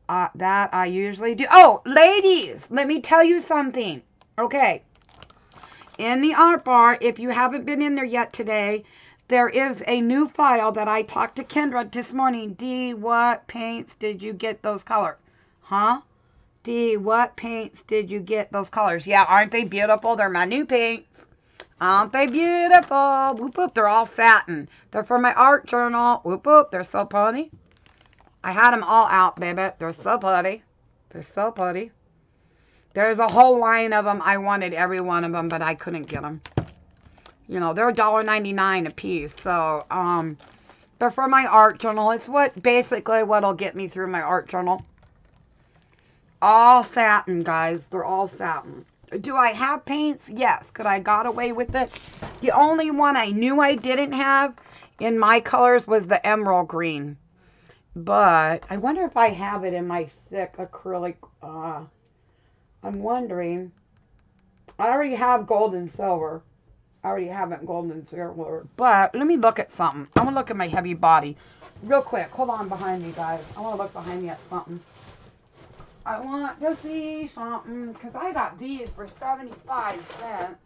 uh, that I usually do. Oh, ladies, let me tell you something. Okay. In the art bar, if you haven't been in there yet today, there is a new file that I talked to Kendra this morning. D, what paints did you get those colors? Huh? D, what paints did you get those colors? Yeah, aren't they beautiful? They're my new paints. Aren't they beautiful? Whoop whoop, they're all satin. They're for my art journal. Whoop whoop, they're so pretty. I had them all out, baby. They're so pretty. They're so pretty. There's a whole line of them. I wanted every one of them, but I couldn't get them. You know, they're $1.99 a piece. So, um, they're for my art journal. It's what basically what'll get me through my art journal. All satin, guys. They're all satin. Do I have paints? Yes. Could I got away with it? The only one I knew I didn't have in my colors was the emerald green. But I wonder if I have it in my thick acrylic. Uh, I'm wondering. I already have gold and silver. I already have it gold and silver. But let me look at something. I'm going to look at my heavy body. Real quick. Hold on behind me, guys. I want to look behind me at something. I want to see something because I got these for 75 cents.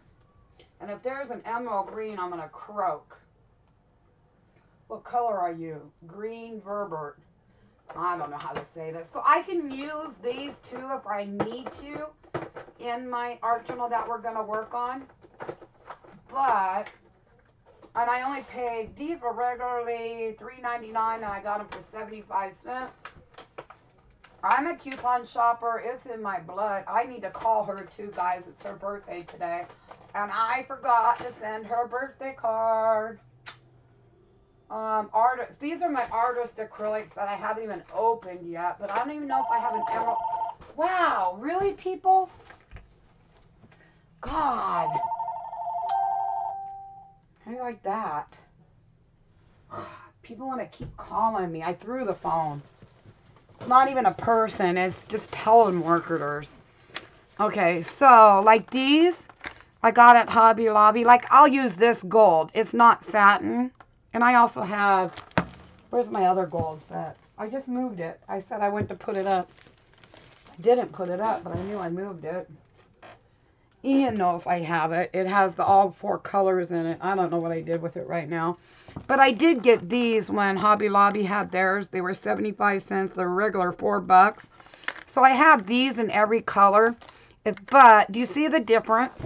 And if there's an emerald green, I'm going to croak. What color are you? Green Verbert. I don't know how to say this. So I can use these too if I need to in my art journal that we're going to work on. But, and I only paid, these were regularly $3.99 and I got them for 75 cents. I'm a coupon shopper. It's in my blood. I need to call her too, guys. It's her birthday today. And I forgot to send her birthday card. Um, artist. These are my artist acrylics that I haven't even opened yet. But I don't even know if I have an emerald. Wow, really, people? God. How do you like that? People want to keep calling me. I threw the phone. Not even a person. It's just telemarketers. Okay, so like these, I got at Hobby Lobby. Like I'll use this gold. It's not satin. And I also have, where's my other gold set? I just moved it. I said I went to put it up. I didn't put it up, but I knew I moved it. Ian knows I have it. It has the all four colors in it. I don't know what I did with it right now. But I did get these when Hobby Lobby had theirs. They were 75 cents. The regular 4 bucks. So I have these in every color. But do you see the difference?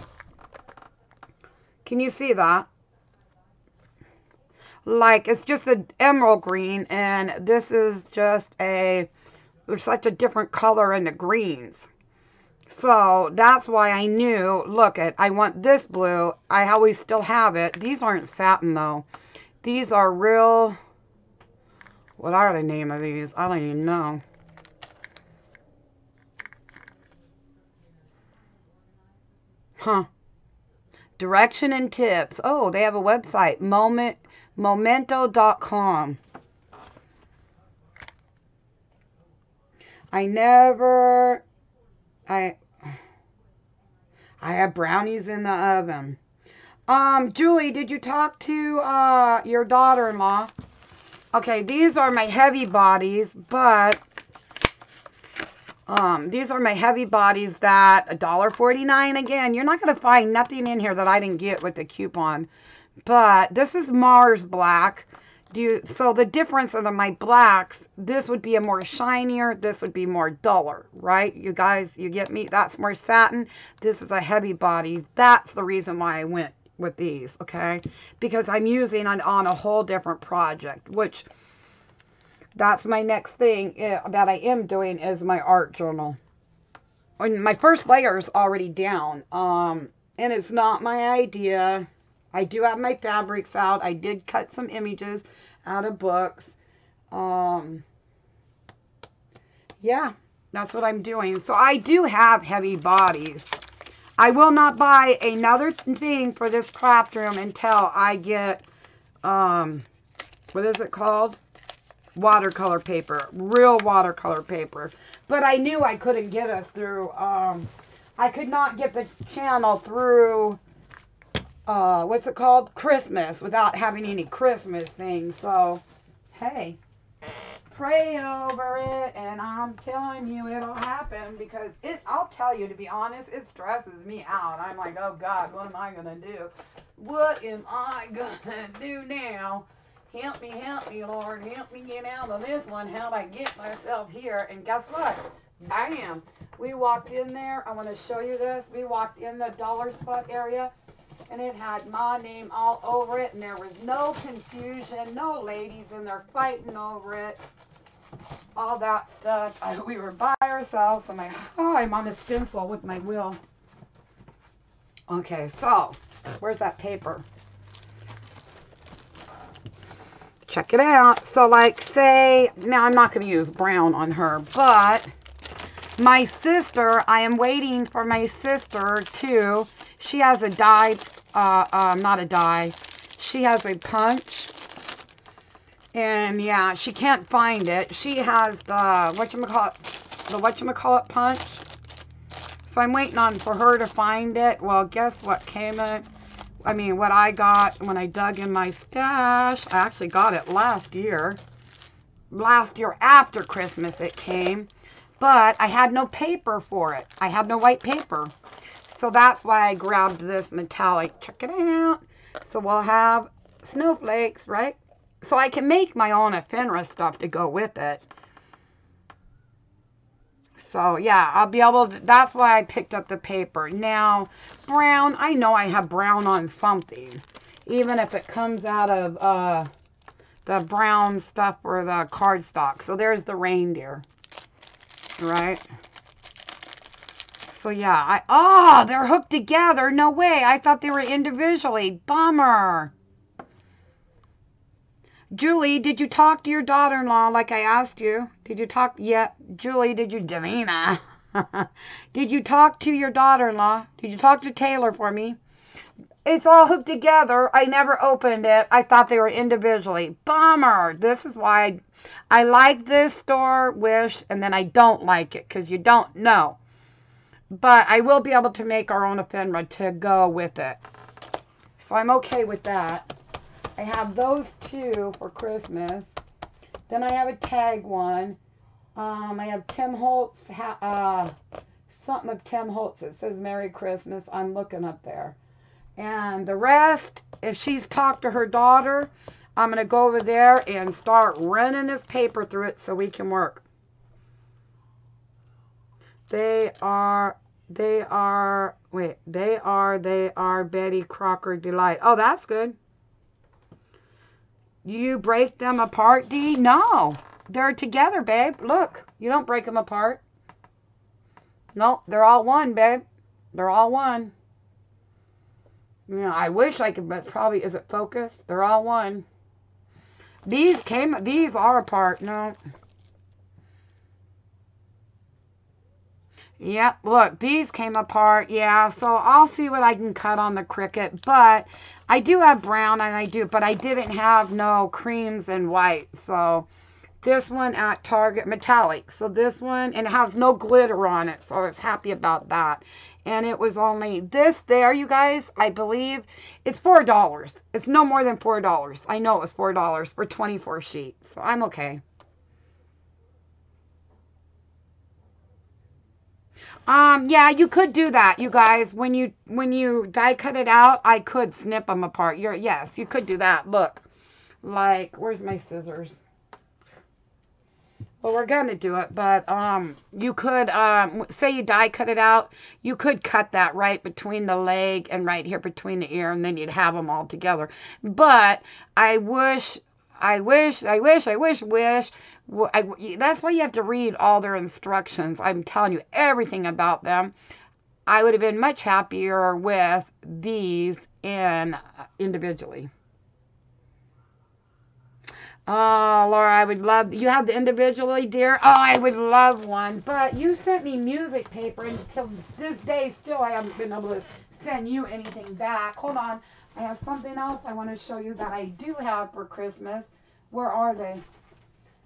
Can you see that? Like it's just an emerald green and this is just a there's such a different color in the greens. So that's why I knew, look at, I want this blue. I always still have it. These aren't satin though. These are real, what are the name of these? I don't even know. Huh. Direction and tips. Oh, they have a website, moment momento.com. I never I I have brownies in the oven. Um, Julie, did you talk to uh your daughter-in-law? Okay, these are my heavy bodies, but um, these are my heavy bodies that $1.49 again. You're not going to find nothing in here that I didn't get with the coupon. But this is Mars Black. Do you, so the difference of the, my blacks, this would be a more shinier, this would be more duller, right? You guys, you get me? That's more satin. This is a heavy body. That's the reason why I went with these, okay? Because I'm using on, on a whole different project, which that's my next thing eh, that I am doing is my art journal. And my first layer is already down, um, and it's not my idea. I do have my fabrics out. I did cut some images out of books. Um, yeah, that's what I'm doing. So I do have heavy bodies. I will not buy another thing for this craft room until I get, um, what is it called? Watercolor paper, real watercolor paper. But I knew I couldn't get it through, um, I could not get the channel through, uh, what's it called? Christmas without having any Christmas things. So, hey, pray over it and I'm telling you it'll happen because it I'll tell you to be honest it stresses me out. I'm like oh god what am I gonna do? What am I gonna do now? Help me help me Lord. Help me get out of this one. How'd I get myself here. And guess what? Bam! We walked in there. I want to show you this. We walked in the dollar spot area and it had my name all over it and there was no confusion no ladies in there fighting over it all that stuff. I, we were by ourselves. I'm like, oh, I'm on a stencil with my wheel. Okay, so where's that paper? Check it out. So, like, say, now I'm not going to use brown on her, but my sister, I am waiting for my sister to, she has a die, uh, uh, not a die, she has a punch and yeah, she can't find it. She has the what you whatchamacallit, the whatchamacallit punch. So I'm waiting on for her to find it. Well, guess what came in? I mean, what I got when I dug in my stash. I actually got it last year. Last year after Christmas it came. But I had no paper for it. I had no white paper. So that's why I grabbed this metallic. Check it out. So we'll have snowflakes, right? So I can make my own ephemera stuff to go with it. So yeah, I'll be able to, that's why I picked up the paper. Now, brown, I know I have brown on something. Even if it comes out of uh, the brown stuff or the cardstock. So there's the reindeer. Right? So yeah, I, oh, they're hooked together. No way. I thought they were individually. Bummer. Julie, did you talk to your daughter-in-law like I asked you? Did you talk? Yeah, Julie, did you, Davina? did you talk to your daughter-in-law? Did you talk to Taylor for me? It's all hooked together. I never opened it. I thought they were individually. Bummer. This is why I, I like this store, Wish, and then I don't like it because you don't know. But I will be able to make our own ephemera to go with it. So I'm okay with that. I have those two for Christmas. Then I have a tag one. Um, I have Tim Holtz, uh, something of Tim Holtz. It says Merry Christmas. I'm looking up there. And the rest, if she's talked to her daughter, I'm going to go over there and start running this paper through it so we can work. They are, they are, wait, they are, they are Betty Crocker Delight. Oh, that's good. You break them apart, D? No. They're together, babe. Look, you don't break them apart. No, they're all one, babe. They're all one. You know, I wish I could, but probably, is it focus? They're all one. These came, these are apart. No. Yep, look, these came apart. Yeah, so I'll see what I can cut on the Cricut. But I do have brown and I do, but I didn't have no creams and white. So this one at Target metallic. So this one, and it has no glitter on it. So I was happy about that. And it was only this there, you guys, I believe. It's $4. It's no more than $4. I know it was $4 for 24 sheets. So I'm okay. Um, yeah, you could do that, you guys. When you when you die cut it out, I could snip them apart. You're yes, you could do that. Look, like where's my scissors? Well, we're gonna do it, but um, you could um, say you die cut it out. You could cut that right between the leg and right here between the ear, and then you'd have them all together. But I wish, I wish, I wish, I wish, wish. I, that's why you have to read all their instructions. I'm telling you everything about them. I would have been much happier with these in uh, individually. Oh, Laura, I would love. You have the individually, dear. Oh, I would love one. But you sent me music paper, and until this day, still, I haven't been able to send you anything back. Hold on. I have something else I want to show you that I do have for Christmas. Where are they?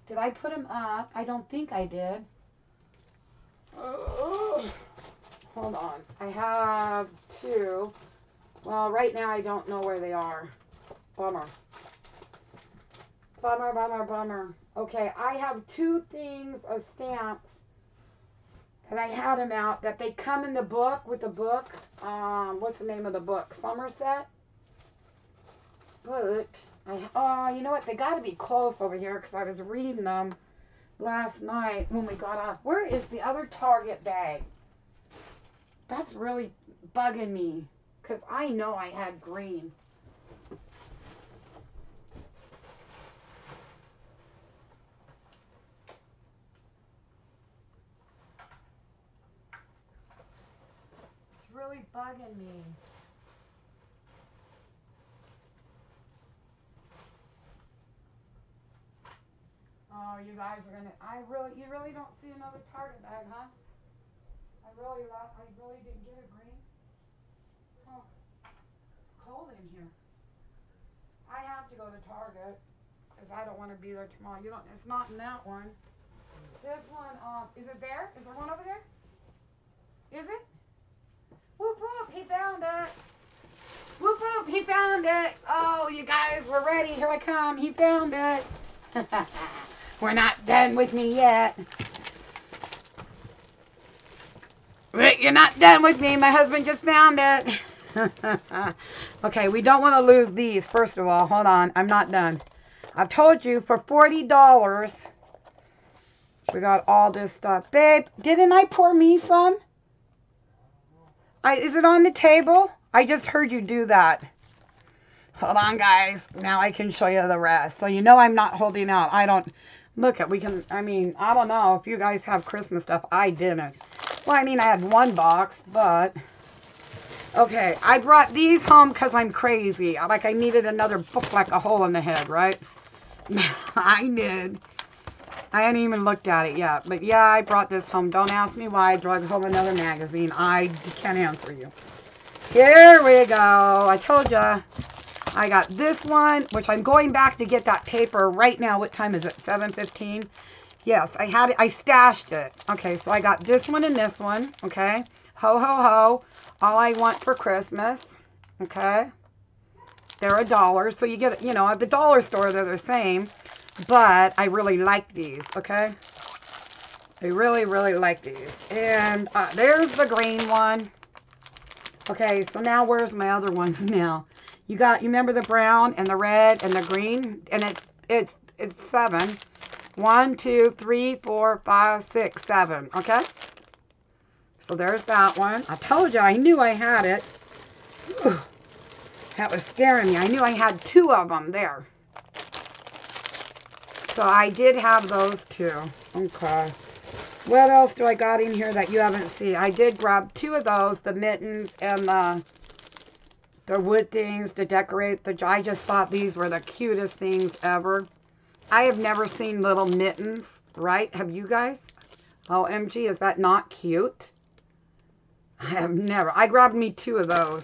Did I put them up? I don't think I did. Oh, hold on. I have two. Well, right now I don't know where they are. Bummer. Bummer, bummer, bummer. Okay, I have two things of stamps that I had them out that they come in the book with the book. Um, what's the name of the book? Somerset. But I oh, you know what? They got to be close over here because I was reading them last night when we got off. Where is the other Target bag? That's really bugging me because I know I had green. It's really bugging me. Oh, you guys are gonna. I really, you really don't see another target bag, huh? I really, I really didn't get a green. Oh, it's cold in here. I have to go to Target because I don't want to be there tomorrow. You don't. It's not in that one. This one, um, is it there? Is there one over there? Is it? Whoop whoop, he found it. Whoop whoop, he found it. Oh, you guys, we're ready. Here I come. He found it. we're not done with me yet. Rick, you're not done with me. My husband just found it. okay, we don't want to lose these, first of all. Hold on. I'm not done. I've told you for $40, we got all this stuff. Babe, didn't I pour me some? I, is it on the table? I just heard you do that. Hold on, guys. Now I can show you the rest. So you know I'm not holding out. I don't... Look, at we can... I mean, I don't know if you guys have Christmas stuff. I didn't. Well, I mean, I had one box, but... Okay, I brought these home because I'm crazy. Like, I needed another book like a hole in the head, right? I did. I hadn't even looked at it yet. But yeah, I brought this home. Don't ask me why I brought home another magazine. I can't answer you. Here we go. I told ya. I got this one, which I'm going back to get that paper right now. What time is it? 7.15? Yes, I had it. I stashed it. Okay, so I got this one and this one. Okay. Ho, ho, ho. All I want for Christmas. Okay. They're a dollar. So you get, you know, at the dollar store, they're the same. But I really like these, okay? I really, really like these. And uh, there's the green one. Okay, so now where's my other ones now? You got, you remember the brown and the red and the green? And it's, it's, it's seven. One, two, three, four, five, six, seven. Okay? So there's that one. I told you, I knew I had it. Whew. That was scaring me. I knew I had two of them there. So I did have those two. Okay. What else do I got in here that you haven't seen? I did grab two of those, the mittens and the, the wood things to decorate. The, I just thought these were the cutest things ever. I have never seen little mittens, right? Have you guys? OMG, is that not cute? I have never. I grabbed me two of those.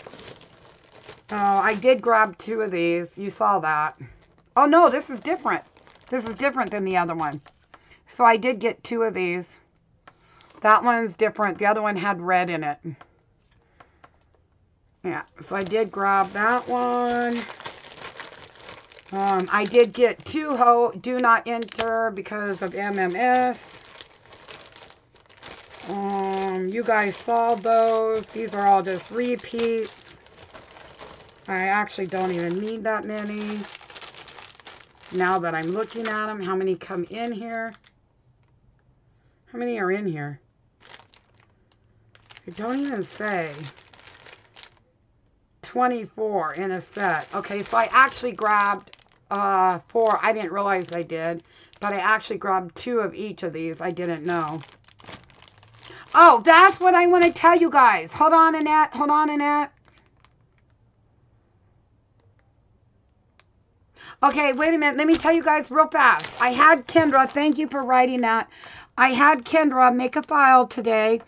Oh, I did grab two of these. You saw that. Oh, no, this is different. This is different than the other one. So I did get two of these. That one's different. The other one had red in it. Yeah, so I did grab that one. Um, I did get two ho do not enter because of MMS. Um, you guys saw those. These are all just repeats. I actually don't even need that many. Now that I'm looking at them, how many come in here? How many are in here? I don't even say. 24 in a set. Okay, so I actually grabbed uh, four. I didn't realize I did, but I actually grabbed two of each of these. I didn't know. Oh, that's what I want to tell you guys. Hold on, Annette. Hold on, Annette. Okay, wait a minute. Let me tell you guys real fast. I had Kendra, thank you for writing that. I had Kendra make a file today.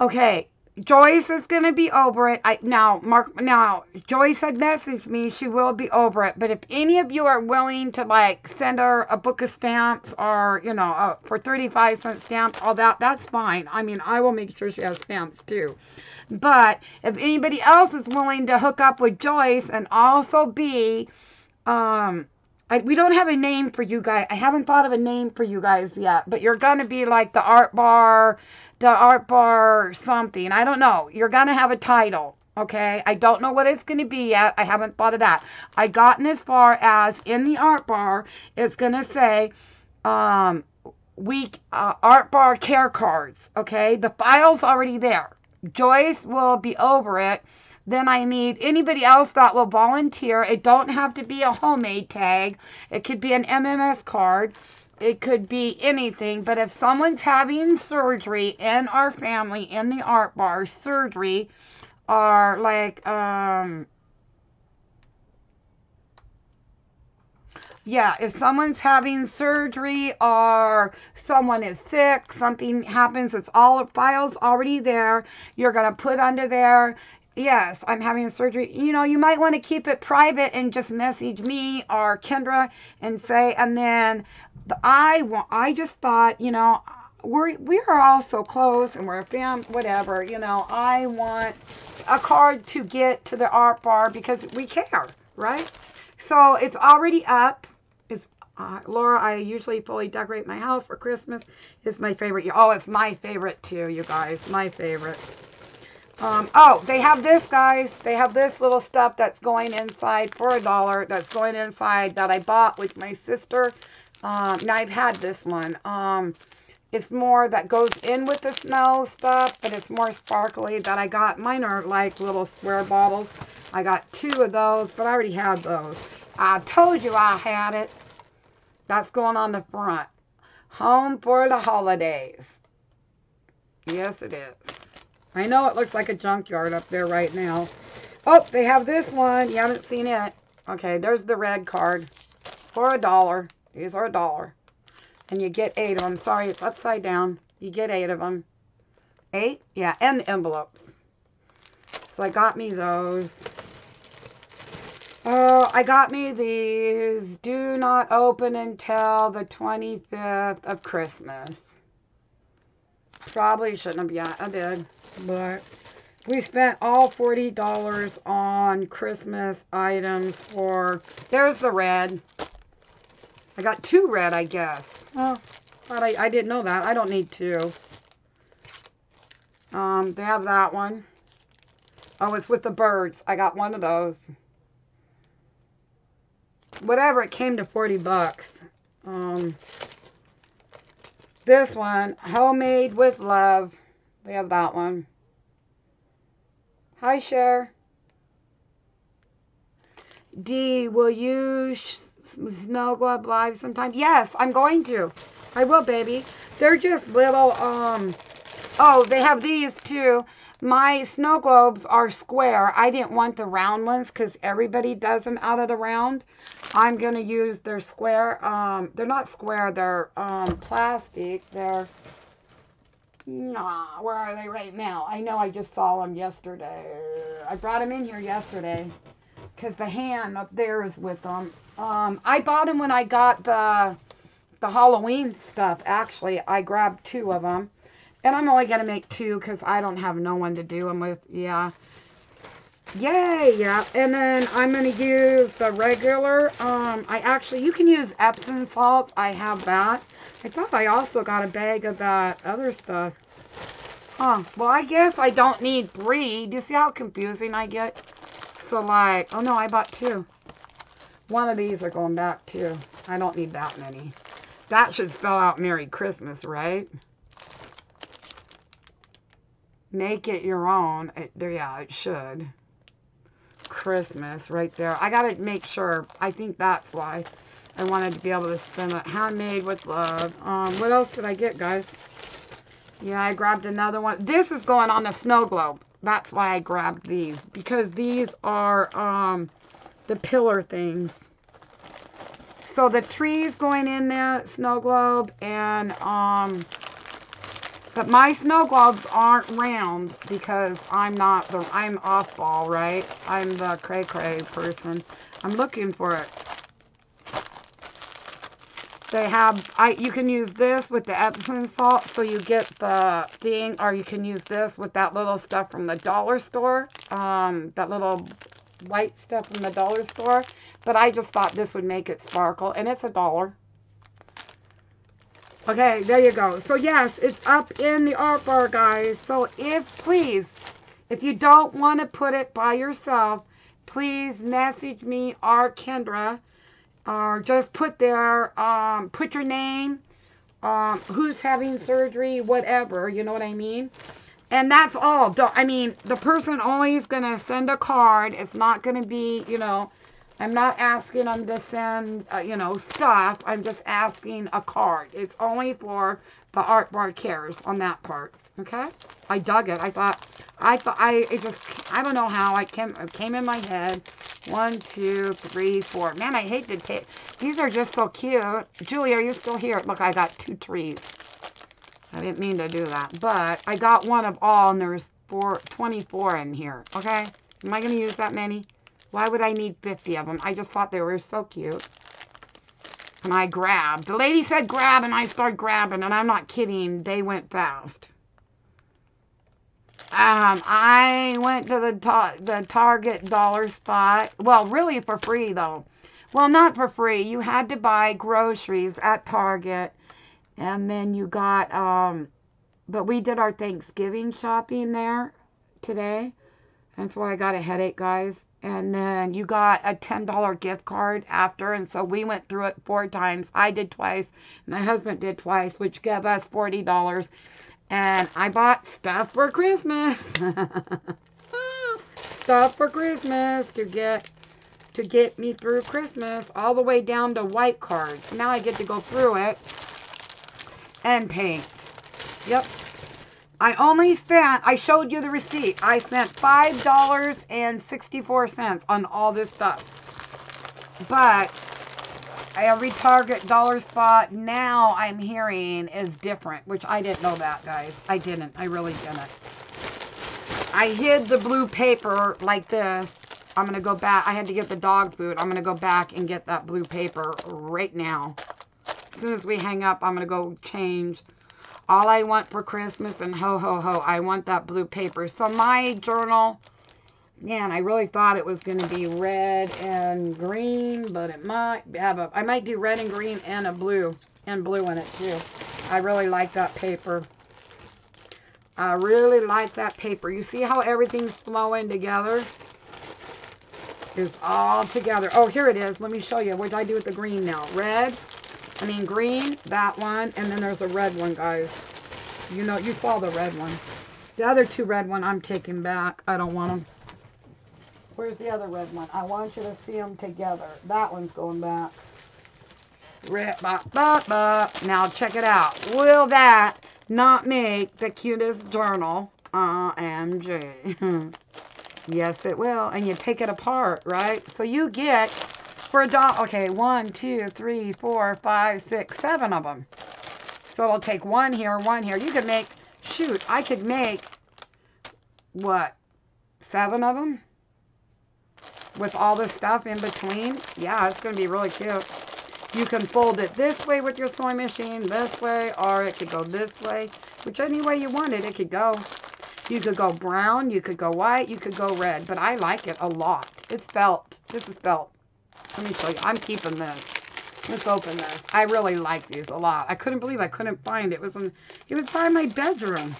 Okay, Joyce is going to be over it. I now Mark now Joyce had messaged me she will be over it. But if any of you are willing to like send her a book of stamps or you know uh, for 35 cent stamps all that that's fine. I mean I will make sure she has stamps too. But if anybody else is willing to hook up with Joyce and also be um I, we don't have a name for you guys. I haven't thought of a name for you guys yet, but you're going to be like the art bar, the art bar or something. I don't know. You're going to have a title. Okay. I don't know what it's going to be yet. I haven't thought of that. I gotten as far as in the art bar, it's going to say, um, week uh, art bar care cards. Okay. The file's already there. Joyce will be over it then I need anybody else that will volunteer. It don't have to be a homemade tag. It could be an MMS card. It could be anything. But if someone's having surgery in our family in the art bar, surgery, or like um yeah, if someone's having surgery or someone is sick, something happens, it's all files already there. You're going to put under there yes, I'm having surgery. You know, you might want to keep it private and just message me or Kendra and say, and then the, I want, I just thought, you know, we're, we are all so close and we're a fam, whatever, you know, I want a card to get to the art bar because we care, right? So it's already up. It's, uh, Laura, I usually fully decorate my house for Christmas. It's my favorite. Oh, it's my favorite too, you guys. My favorite. Um, oh, they have this, guys. They have this little stuff that's going inside for a dollar. That's going inside that I bought with my sister. Um, now, I've had this one. Um, it's more that goes in with the snow stuff, but it's more sparkly that I got. Mine are like little square bottles. I got two of those, but I already had those. I told you I had it. That's going on the front. Home for the holidays. Yes, it is. I know it looks like a junkyard up there right now. Oh, they have this one. You haven't seen it. Okay, there's the red card. For a dollar. These are a dollar. And you get eight of them. Sorry, it's upside down. You get eight of them. Eight? Yeah, and the envelopes. So I got me those. Oh, I got me these. Do not open until the 25th of Christmas. Probably shouldn't have. Yeah, I did. But we spent all $40 on Christmas items for... There's the red. I got two red, I guess. Oh, but I, I didn't know that. I don't need two. Um, they have that one. Oh, it's with the birds. I got one of those. Whatever, it came to 40 bucks. Um, this one, Homemade with Love. We have that one. Hi, Cher. D, will you snow globe live sometime? Yes, I'm going to. I will, baby. They're just little, um, oh, they have these too. My snow globes are square. I didn't want the round ones because everybody does them out of the round. I'm going to use their square. Um, they're not square. They're um, plastic. They're Nah, where are they right now? I know I just saw them yesterday. I brought them in here yesterday because the hand up there is with them. Um, I bought them when I got the the Halloween stuff. Actually, I grabbed two of them, and I'm only gonna make two because I don't have no one to do them with. Yeah. Yay, yeah. And then I'm gonna use the regular. Um, I actually you can use Epsom salt. I have that. I thought I also got a bag of that other stuff. Huh. Well, I guess I don't need three. Do you see how confusing I get? So, like, oh no, I bought two. One of these are going back too. I don't need that many. That should spell out Merry Christmas, right? Make it your own. It, yeah, it should. Christmas right there. I gotta make sure. I think that's why. I wanted to be able to spend it handmade with love. Um, what else did I get, guys? Yeah, I grabbed another one. This is going on the snow globe. That's why I grabbed these. Because these are um, the pillar things. So the trees going in the snow globe and um, but my snow globes aren't round because I'm not the I'm off ball, right? I'm the cray cray person. I'm looking for it. They have, I you can use this with the Epsom salt, so you get the thing, or you can use this with that little stuff from the dollar store, um, that little white stuff from the dollar store. But I just thought this would make it sparkle, and it's a dollar. Okay, there you go. So yes, it's up in the art bar, guys. So if, please, if you don't want to put it by yourself, please message me or Kendra or just put there, um, put your name, um, who's having surgery, whatever, you know what I mean? And that's all. Don't, I mean, the person only is going to send a card. It's not going to be, you know, I'm not asking them to send, uh, you know, stuff. I'm just asking a card. It's only for the Art Bar Cares on that part. Okay? I dug it. I thought, I thought, I, it just, I don't know how I came, it came in my head. One, two, three, four. Man, I hate to take, these are just so cute. Julie, are you still here? Look, I got two trees. I didn't mean to do that, but I got one of all, and there's four, 24 in here, okay? Am I going to use that many? Why would I need 50 of them? I just thought they were so cute. And I grabbed. The lady said grab, and I started grabbing, and I'm not kidding. They went fast. Um, I went to the ta the Target dollar spot. Well, really for free though. Well, not for free. You had to buy groceries at Target, and then you got um. But we did our Thanksgiving shopping there today. That's why I got a headache, guys. And then you got a $10 gift card after. And so we went through it four times. I did twice. My husband did twice, which gave us $40. And I bought stuff for Christmas. stuff for Christmas to get to get me through Christmas all the way down to white cards. Now I get to go through it and paint. Yep. I only spent, I showed you the receipt. I spent $5.64 on all this stuff. But every Target dollar spot now I'm hearing is different, which I didn't know that, guys. I didn't. I really didn't. I hid the blue paper like this. I'm going to go back. I had to get the dog food. I'm going to go back and get that blue paper right now. As soon as we hang up, I'm going to go change. All I want for Christmas and ho, ho, ho. I want that blue paper. So my journal Man, I really thought it was going to be red and green, but it might have a, I might do red and green and a blue, and blue in it too. I really like that paper. I really like that paper. You see how everything's flowing together? It's all together. Oh, here it is. Let me show you. What did I do with the green now? Red, I mean green, that one, and then there's a red one, guys. You know, you saw the red one. The other two red one I'm taking back. I don't want them. Where's the other red one? I want you to see them together. That one's going back. Red, bop, bop, bop. Now check it out. Will that not make the cutest journal? OMG. yes, it will. And you take it apart, right? So you get, for a dollar, okay, one, two, three, four, five, six, seven of them. So it'll take one here, one here. You can make, shoot, shoot, I could make, what, seven of them? With all the stuff in between. Yeah, it's going to be really cute. You can fold it this way with your sewing machine, this way, or it could go this way. Which any way you want it, it could go. You could go brown, you could go white, you could go red. But I like it a lot. It's felt. This is felt. Let me show you. I'm keeping this. Let's open this. I really like these a lot. I couldn't believe I couldn't find it. It was in, it was by my bedroom.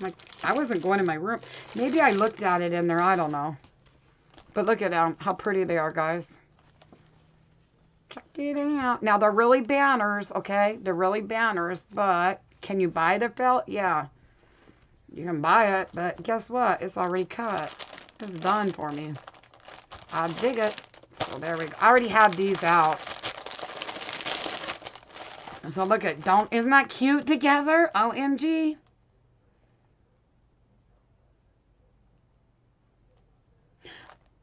Like I wasn't going in my room. Maybe I looked at it in there. I don't know. But look at um, how pretty they are, guys. Check it out. Now they're really banners, okay? They're really banners, but can you buy the felt? Yeah. You can buy it, but guess what? It's already cut. It's done for me. I dig it. So there we go. I already have these out. So look at, don't, isn't that cute together? OMG.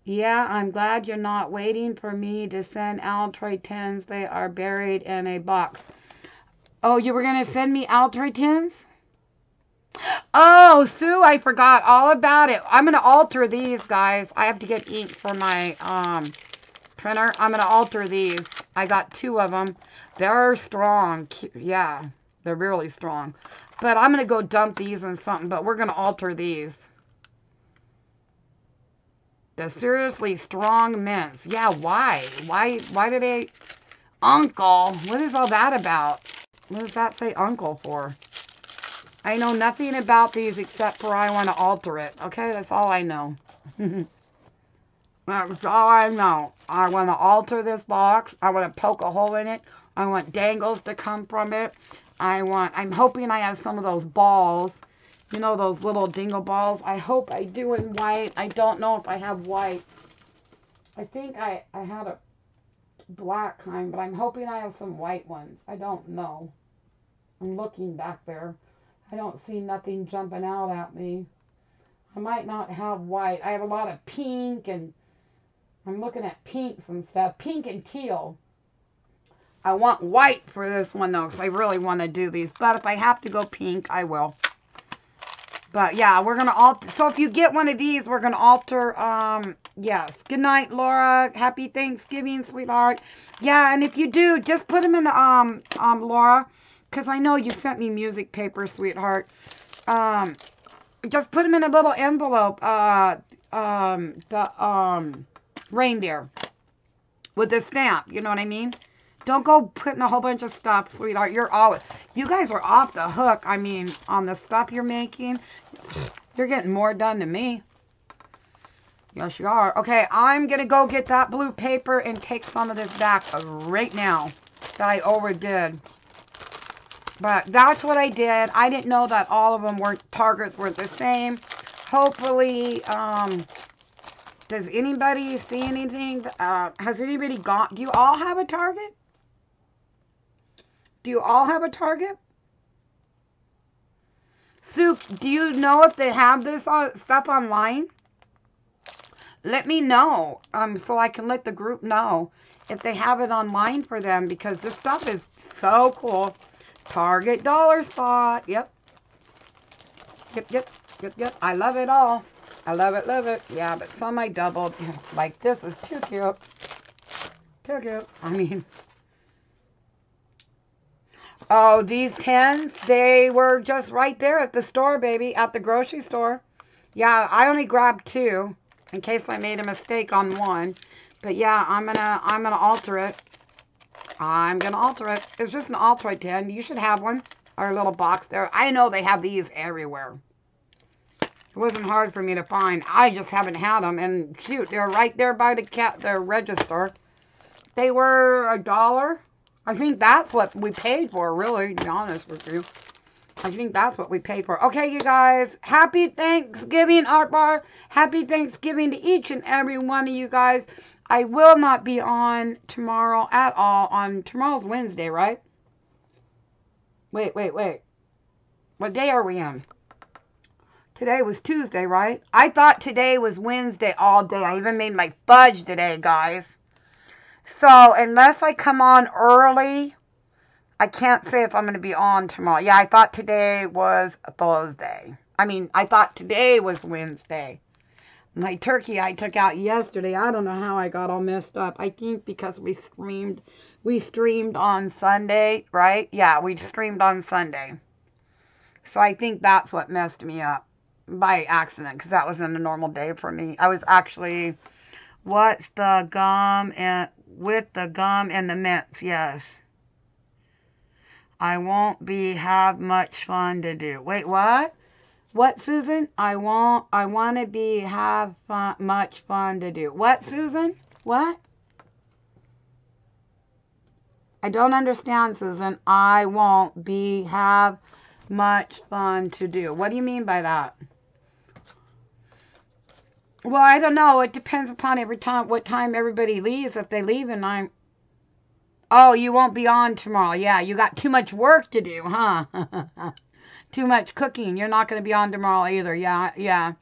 Yeah, I'm glad you're not waiting for me to send Altoid tins. They are buried in a box. Oh, you were going to send me Altoid tins? Oh, Sue, I forgot all about it. I'm going to alter these, guys. I have to get ink for my um, printer. I'm going to alter these. I got two of them. They're strong. Yeah, they're really strong. But I'm going to go dump these in something, but we're going to alter these. The seriously strong mints. Yeah, why? Why Why did they... Uncle? What is all that about? What does that say uncle for? I know nothing about these except for I want to alter it. Okay, that's all I know. that's all I know. I want to alter this box. I want to poke a hole in it. I want dangles to come from it. I want, I'm hoping I have some of those balls. You know, those little dingle balls. I hope I do in white. I don't know if I have white. I think I, I had a black kind, but I'm hoping I have some white ones. I don't know. I'm looking back there. I don't see nothing jumping out at me. I might not have white. I have a lot of pink and I'm looking at pinks and stuff. Pink and teal. I want white for this one though because I really want to do these. But if I have to go pink, I will. But yeah, we're going to alter. So if you get one of these, we're going to alter. Um, yes. Good night, Laura. Happy Thanksgiving, sweetheart. Yeah, and if you do, just put them in, um, um, Laura because I know you sent me music paper, sweetheart. Um, just put them in a little envelope. Uh, um, the um, reindeer with a stamp. You know what I mean? Don't go putting a whole bunch of stuff, sweetheart. You're all you guys are off the hook. I mean, on the stuff you're making, you're getting more done than me. Yes, you are. Okay, I'm gonna go get that blue paper and take some of this back right now that I overdid. But that's what I did. I didn't know that all of them weren't targets weren't the same. Hopefully, um, does anybody see anything? Uh, has anybody got? Do you all have a target? Do you all have a target? Sue, do you know if they have this stuff online? Let me know um, so I can let the group know if they have it online for them because this stuff is so cool. Target dollar spot. Yep. Yep, yep, yep, yep. I love it all. I love it, love it. Yeah, but some I doubled. Like this is too cute. Too cute. I mean. Oh, these tens, they were just right there at the store, baby. At the grocery store. Yeah, I only grabbed two in case I made a mistake on one. But yeah, I'm gonna I'm gonna alter it. I'm going to alter it. It's just an Altoid tin. You should have one. Our little box there. I know they have these everywhere. Wasn't hard for me to find. I just haven't had them. And shoot, they're right there by the cat, the register. They were a dollar. I think that's what we paid for, really, to be honest with you. I think that's what we paid for. Okay, you guys. Happy Thanksgiving, Art Bar. Happy Thanksgiving to each and every one of you guys. I will not be on tomorrow at all. On tomorrow's Wednesday, right? Wait, wait, wait. What day are we on? Today was Tuesday, right? I thought today was Wednesday all day. I even made my fudge today, guys. So, unless I come on early, I can't say if I'm going to be on tomorrow. Yeah, I thought today was Thursday. I mean, I thought today was Wednesday. My turkey I took out yesterday. I don't know how I got all messed up. I think because we streamed we streamed on Sunday, right? Yeah, we streamed on Sunday. So I think that's what messed me up by accident because that wasn't a normal day for me. I was actually what's the gum and with the gum and the mints, yes. I won't be have much fun to do. Wait, what? What, Susan? I won't. I want to be have fun, much fun to do. What, Susan? What? I don't understand, Susan. I won't be have much fun to do. What do you mean by that? Well, I don't know. It depends upon every time what time everybody leaves. If they leave and I'm Oh, you won't be on tomorrow. Yeah, you got too much work to do, huh? too much cooking. You're not going to be on tomorrow either. Yeah, yeah.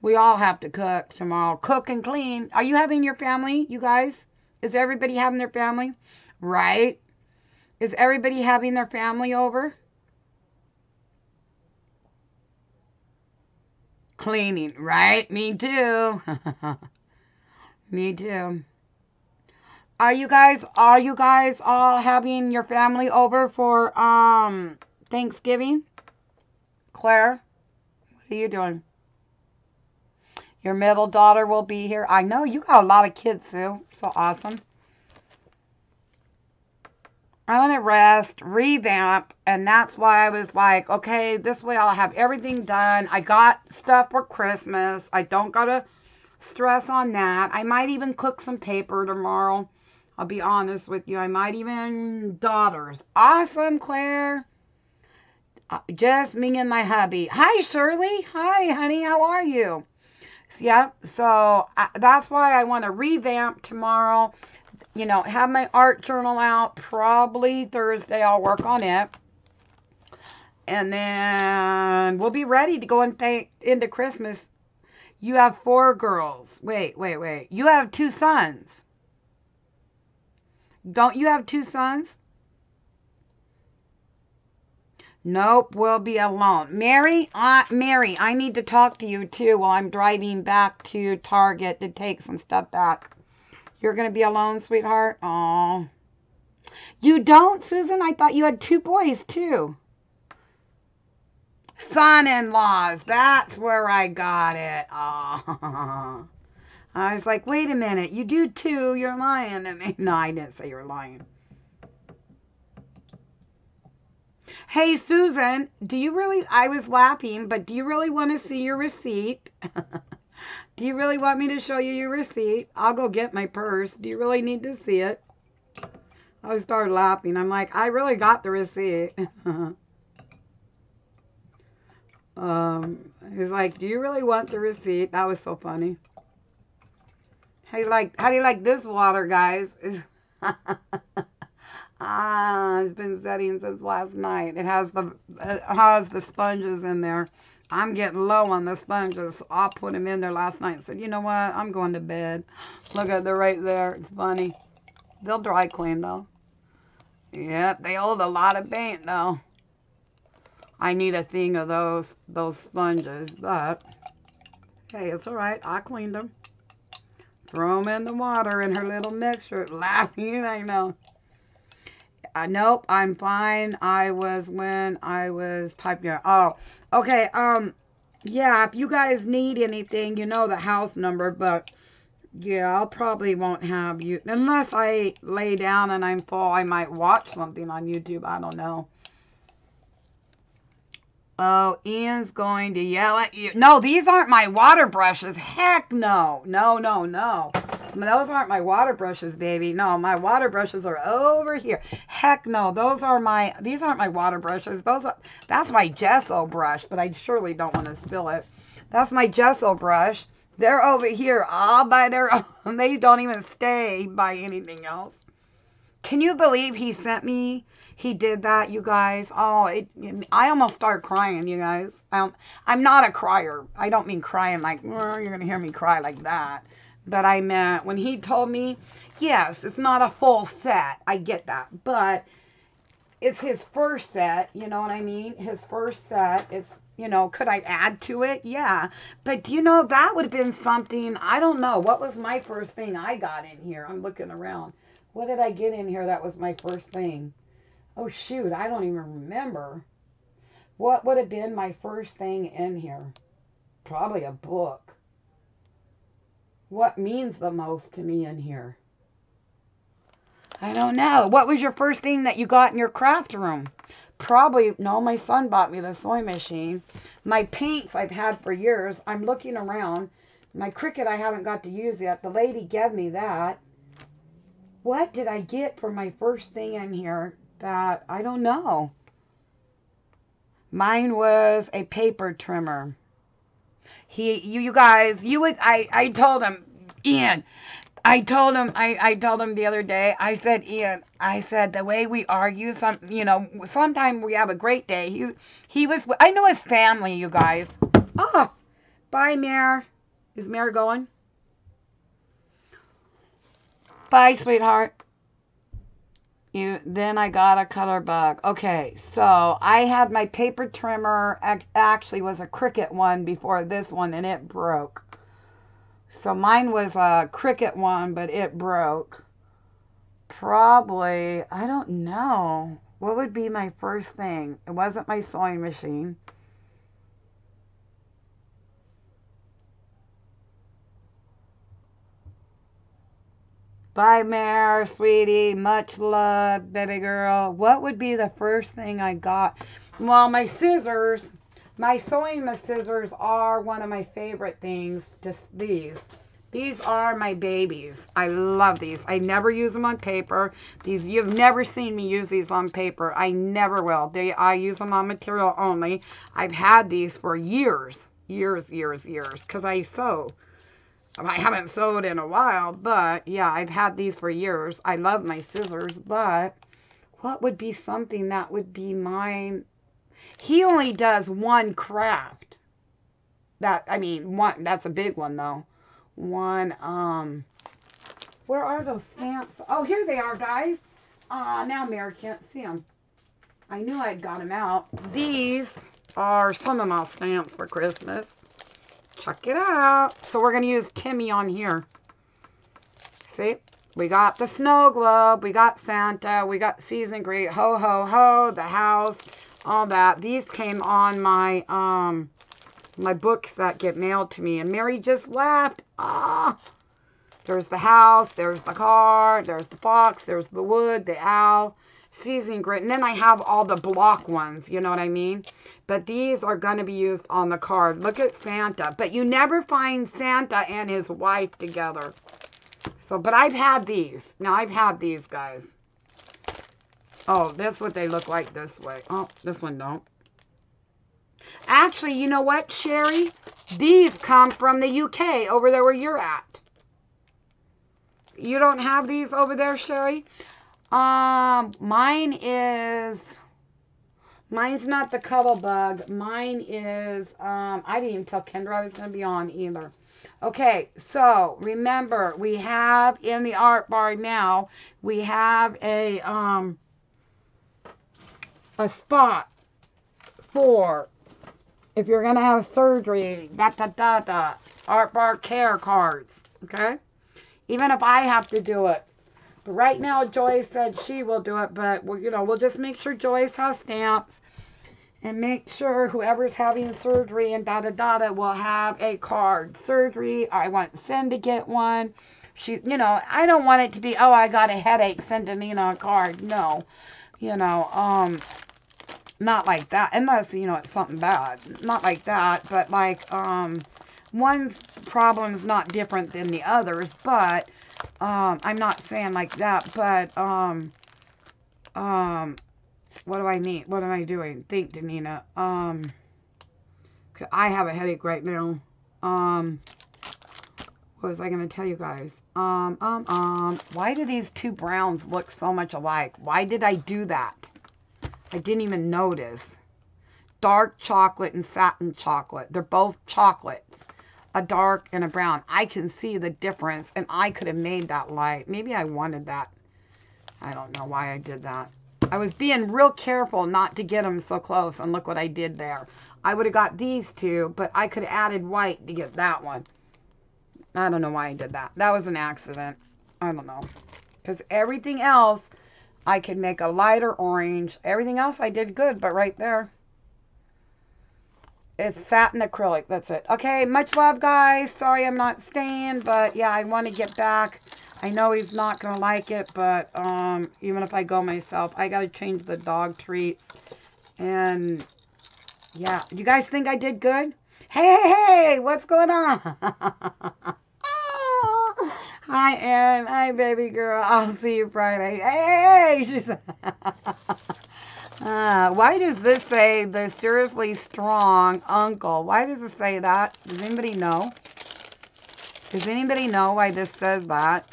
We all have to cook tomorrow. Cook and clean. Are you having your family, you guys? Is everybody having their family? Right? Is everybody having their family over? Cleaning, right? Me too. Me too. Are you guys are you guys all having your family over for um Thanksgiving? Claire, what are you doing? Your middle daughter will be here. I know you got a lot of kids, Sue. So awesome. I want to rest, revamp, and that's why I was like, okay, this way I'll have everything done. I got stuff for Christmas. I don't gotta stress on that. I might even cook some paper tomorrow. I'll be honest with you. I might even daughters. Awesome, Claire. Uh, just me and my hubby. Hi, Shirley. Hi, honey. How are you? Yep. So uh, that's why I want to revamp tomorrow. You know, have my art journal out. Probably Thursday. I'll work on it. And then we'll be ready to go and th- into Christmas. You have four girls. Wait, wait, wait. You have two sons. Don't you have two sons? Nope, we'll be alone. Mary, uh, Mary, I need to talk to you too while I'm driving back to Target to take some stuff back. You're going to be alone, sweetheart? Oh. You don't, Susan? I thought you had two boys too. Son-in-laws. That's where I got it. Oh. I was like, wait a minute, you do too, you're lying to me. No, I didn't say you're lying. Hey, Susan, do you really, I was laughing, but do you really want to see your receipt? do you really want me to show you your receipt? I'll go get my purse. Do you really need to see it? I started laughing. I'm like, I really got the receipt. um, he's like, do you really want the receipt? That was so funny. How do you like how do you like this water, guys? ah, it's been setting since last night. It has the it has the sponges in there. I'm getting low on the sponges. I put them in there last night and said, you know what? I'm going to bed. Look at they're right there. It's funny. They'll dry clean though. Yep, they hold a lot of paint though. I need a thing of those those sponges, but hey, it's all right. I cleaned them. Throw them in the water in her little mixture. Laughing, I know. Uh, nope, I'm fine. I was when I was typing. Oh, okay. Um, yeah. If you guys need anything, you know the house number, but yeah, I'll probably won't have you unless I lay down and I'm full. I might watch something on YouTube. I don't know. Oh, Ian's going to yell at you. No, these aren't my water brushes. Heck no. No, no, no. Those aren't my water brushes, baby. No, my water brushes are over here. Heck no. Those are my, these aren't my water brushes. Those are, that's my gesso brush, but I surely don't want to spill it. That's my gesso brush. They're over here all by their own. They don't even stay by anything else. Can you believe he sent me he did that, you guys. Oh, it, I almost started crying, you guys. Um, I'm not a crier. I don't mean crying like, oh, you're going to hear me cry like that. But I meant when he told me, yes, it's not a full set. I get that. But it's his first set, you know what I mean? His first set. It's you know, could I add to it? Yeah. But you know, that would have been something, I don't know. What was my first thing I got in here? I'm looking around. What did I get in here that was my first thing? Oh shoot, I don't even remember. What would have been my first thing in here? Probably a book. What means the most to me in here? I don't know. What was your first thing that you got in your craft room? Probably, no, my son bought me the sewing machine. My paints I've had for years. I'm looking around. My Cricut I haven't got to use yet. The lady gave me that. What did I get for my first thing in here that I don't know? Mine was a paper trimmer. He, you, you guys, you would, I, I told him, Ian, I told him, I, I told him the other day, I said, Ian, I said, the way we argue, some, you know, sometimes we have a great day. He, he was, I know his family, you guys. Oh, bye, Mare. Is Mare going? Bye, sweetheart. Then I got a Cuttlebug. Okay, so I had my paper trimmer, actually was a Cricut one before this one, and it broke. So mine was a Cricut one, but it broke. Probably, I don't know. What would be my first thing? It wasn't my sewing machine. Bye, Mare, sweetie. Much love, baby girl. What would be the first thing I got? Well, my scissors. My sewing scissors are one of my favorite things. Just these. These are my babies. I love these. I never use them on paper. These you've never seen me use these on paper. I never will. They I use them on material only. I've had these for years, years, years, years, because I sew. I haven't sewed in a while, but yeah, I've had these for years. I love my scissors, but what would be something that would be mine? He only does one craft. That, I mean, one, that's a big one though. One, um, where are those stamps? Oh, here they are, guys. Ah, uh, now Mary can't see them. I knew I'd got them out. These are some of my stamps for Christmas. Check it out. So we're going to use Timmy on here. See? We got the snow globe. We got Santa. We got season greet. Ho, ho, ho. The house. All that. These came on my, um, my books that get mailed to me. And Mary just laughed. Ah. There's the house. There's the car. There's the fox. There's the wood. The owl seasoning grit. And then I have all the block ones, you know what I mean? But these are going to be used on the card. Look at Santa. But you never find Santa and his wife together. So, but I've had these. Now, I've had these, guys. Oh, that's what they look like this way. Oh, this one don't. Actually, you know what, Sherry? These come from the UK, over there where you're at. You don't have these over there, Sherry? Um, mine is, mine's not the Cuttlebug. Mine is, um, I didn't even tell Kendra I was going to be on either. Okay, so remember, we have in the art bar now, we have a, um, a spot for if you're going to have surgery, da da da da, art bar care cards, okay? Even if I have to do it, but right now, Joyce said she will do it, but we you know, we'll just make sure Joyce has stamps and make sure whoever's having surgery and da da da da will have a card. Surgery, I want Sin to get one. She, you know, I don't want it to be, oh, I got a headache, send Nina a card. No, you know, um, not like that, unless, you know, it's something bad. Not like that, but like, um, one problem's not different than the others, but um, I'm not saying like that, but, um, um, what do I mean? What am I doing? Think, Denina. Um, I have a headache right now. Um, what was I going to tell you guys? Um, um, um, why do these two browns look so much alike? Why did I do that? I didn't even notice. Dark chocolate and satin chocolate. They're both chocolates a dark and a brown. I can see the difference, and I could have made that light. Maybe I wanted that. I don't know why I did that. I was being real careful not to get them so close, and look what I did there. I would have got these two, but I could have added white to get that one. I don't know why I did that. That was an accident. I don't know. Because everything else, I could make a lighter orange. Everything else I did good, but right there. It's satin acrylic. That's it. Okay, much love, guys. Sorry I'm not staying, but yeah, I want to get back. I know he's not going to like it, but um, even if I go myself, I got to change the dog treats. And yeah, you guys think I did good? Hey, hey, hey, what's going on? Hi, Erin. Hi, baby girl. I'll see you Friday. Hey, she said. uh, why does this say the seriously strong uncle? Why does it say that? Does anybody know? Does anybody know why this says that?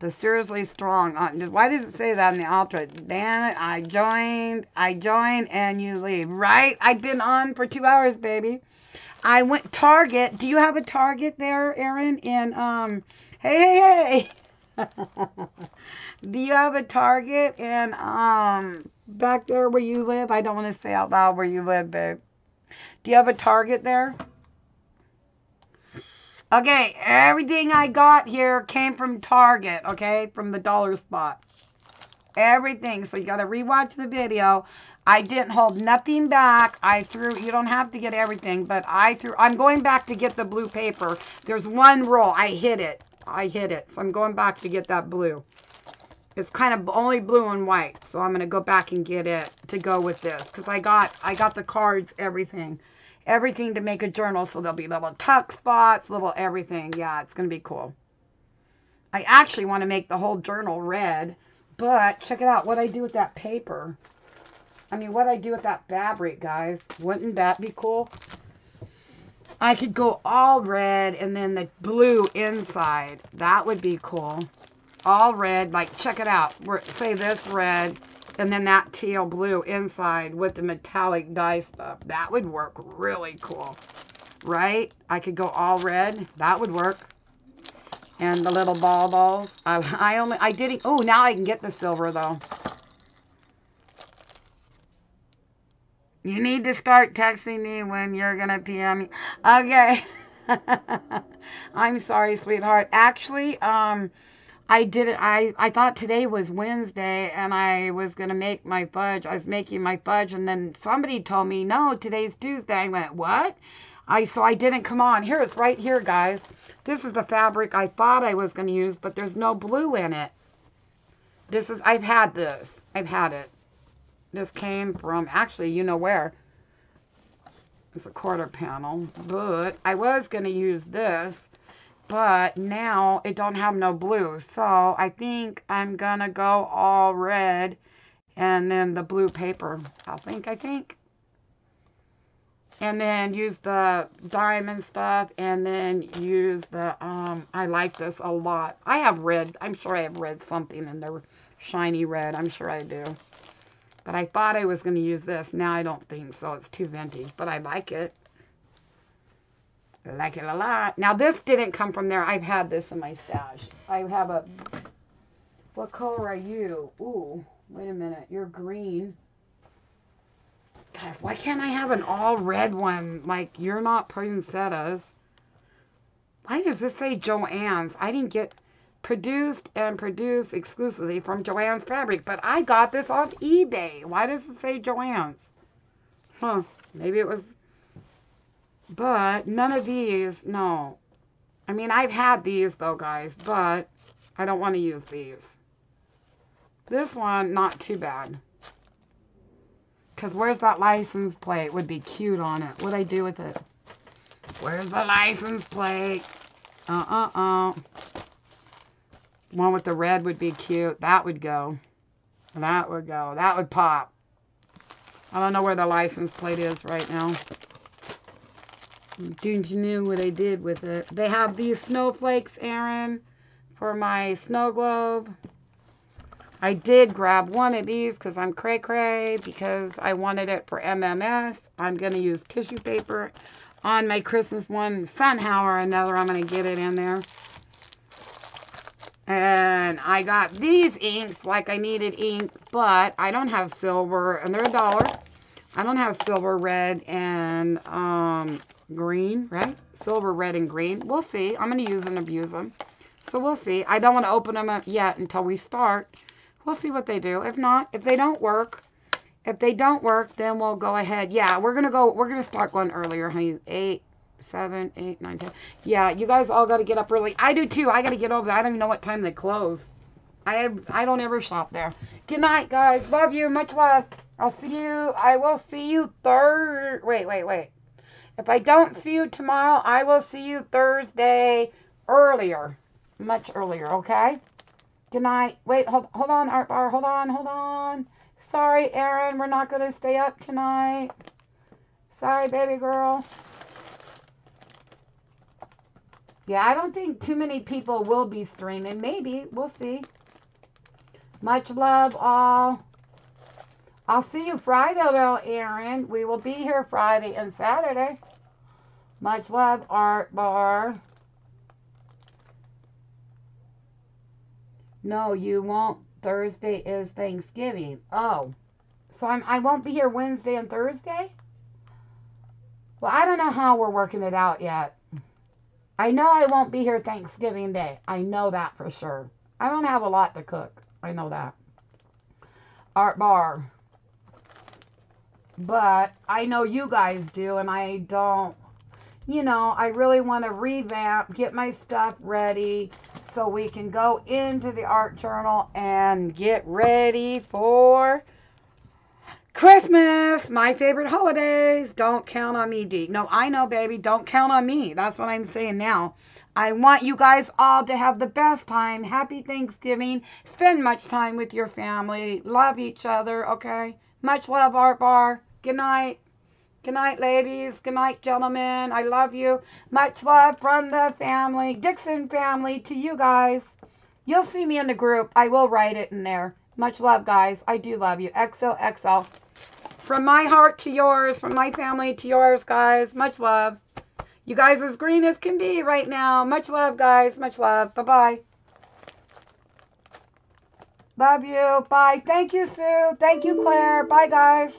The seriously strong. uncle. Why does it say that in the altar? Damn it, I joined, I joined, and you leave. Right? I've been on for two hours, baby. I went Target. Do you have a Target there, Erin? In um, hey, hey, hey. Do you have a Target in um back there where you live? I don't want to say out loud where you live, babe. Do you have a Target there? Okay, everything I got here came from Target, okay? From the dollar spot. Everything. So you got to rewatch the video. I didn't hold nothing back. I threw, you don't have to get everything, but I threw, I'm going back to get the blue paper. There's one roll. I hit it. I hit it. So I'm going back to get that blue. It's kind of only blue and white. So I'm going to go back and get it to go with this. Because I got, I got the cards, everything everything to make a journal. So there'll be little tuck spots, little everything. Yeah, it's going to be cool. I actually want to make the whole journal red. But check it out. What I do with that paper. I mean, what I do with that fabric, guys. Wouldn't that be cool? I could go all red and then the blue inside. That would be cool. All red. Like, check it out. We're, say this red and then that teal blue inside with the metallic dye stuff. That would work really cool, right? I could go all red. That would work. And the little ball balls. I, I only, I didn't, oh, now I can get the silver though. You need to start texting me when you're going to PM me. Okay. I'm sorry, sweetheart. Actually, um, I didn't. I I thought today was Wednesday, and I was gonna make my fudge. I was making my fudge, and then somebody told me no, today's Tuesday. I went what? I so I didn't come on. Here it's right here, guys. This is the fabric I thought I was gonna use, but there's no blue in it. This is. I've had this. I've had it. This came from actually, you know where. It's a quarter panel, but I was gonna use this but now it don't have no blue. So I think I'm gonna go all red and then the blue paper. I think, I think. And then use the diamond stuff and then use the, um, I like this a lot. I have red, I'm sure I have red something in there, shiny red, I'm sure I do. But I thought I was going to use this. Now I don't think so. It's too vintage, but I like it. Like it a lot. Now this didn't come from there. I've had this in my stash. I have a, what color are you? Ooh, wait a minute. You're green. God, why can't I have an all red one? Like, you're not poinsettias. Why does this say Joann's? I didn't get produced and produced exclusively from Joann's Fabric, but I got this off eBay. Why does it say Joann's? Huh, maybe it was but none of these, no. I mean, I've had these though, guys, but I don't want to use these. This one, not too bad. Because where's that license plate? Would be cute on it. What'd I do with it? Where's the license plate? Uh-uh-uh. One with the red would be cute. That would go. That would go. That would pop. I don't know where the license plate is right now. You know what I did with it? They have these snowflakes, Erin, for my snow globe. I did grab one of these because I'm cray cray because I wanted it for MMS. I'm going to use tissue paper on my Christmas one. Somehow or another, I'm going to get it in there. And I got these inks like I needed ink, but I don't have silver, and they're a dollar. I don't have silver, red, and um, green, right? Silver, red, and green. We'll see. I'm going to use and abuse them. So we'll see. I don't want to open them up yet until we start. We'll see what they do. If not, if they don't work, if they don't work, then we'll go ahead. Yeah, we're going to go, we're going to start going earlier, honey. Eight, seven, eight, nine, ten. Yeah, you guys all got to get up early. I do too. I got to get over there. I don't even know what time they close. I I don't ever shop there. Good night, guys. Love you. Much love. I'll see you. I will see you third. Wait, wait, wait. If I don't see you tomorrow, I will see you Thursday earlier. Much earlier, okay? Good night. Wait, hold, hold on, Art Bar. Hold on, hold on. Sorry, Erin. We're not going to stay up tonight. Sorry, baby girl. Yeah, I don't think too many people will be streaming. Maybe. We'll see. Much love, all. I'll see you Friday, though, Erin. We will be here Friday and Saturday. Much love, Art Bar. No, you won't. Thursday is Thanksgiving. Oh, so I'm, I won't be here Wednesday and Thursday? Well, I don't know how we're working it out yet. I know I won't be here Thanksgiving Day. I know that for sure. I don't have a lot to cook. I know that. Art Bar. But I know you guys do, and I don't. You know, I really want to revamp, get my stuff ready so we can go into the art journal and get ready for Christmas, my favorite holidays. Don't count on me, Dee. No, I know, baby. Don't count on me. That's what I'm saying now. I want you guys all to have the best time. Happy Thanksgiving. Spend much time with your family. Love each other, okay? Much love, Art Bar. Good night. Good night, ladies. Good night, gentlemen. I love you. Much love from the family, Dickson family, to you guys. You'll see me in the group. I will write it in there. Much love, guys. I do love you. XOXO. From my heart to yours, from my family to yours, guys. Much love. You guys as green as can be right now. Much love, guys. Much love. Bye-bye. Love you. Bye. Thank you, Sue. Thank you, Claire. Bye, guys.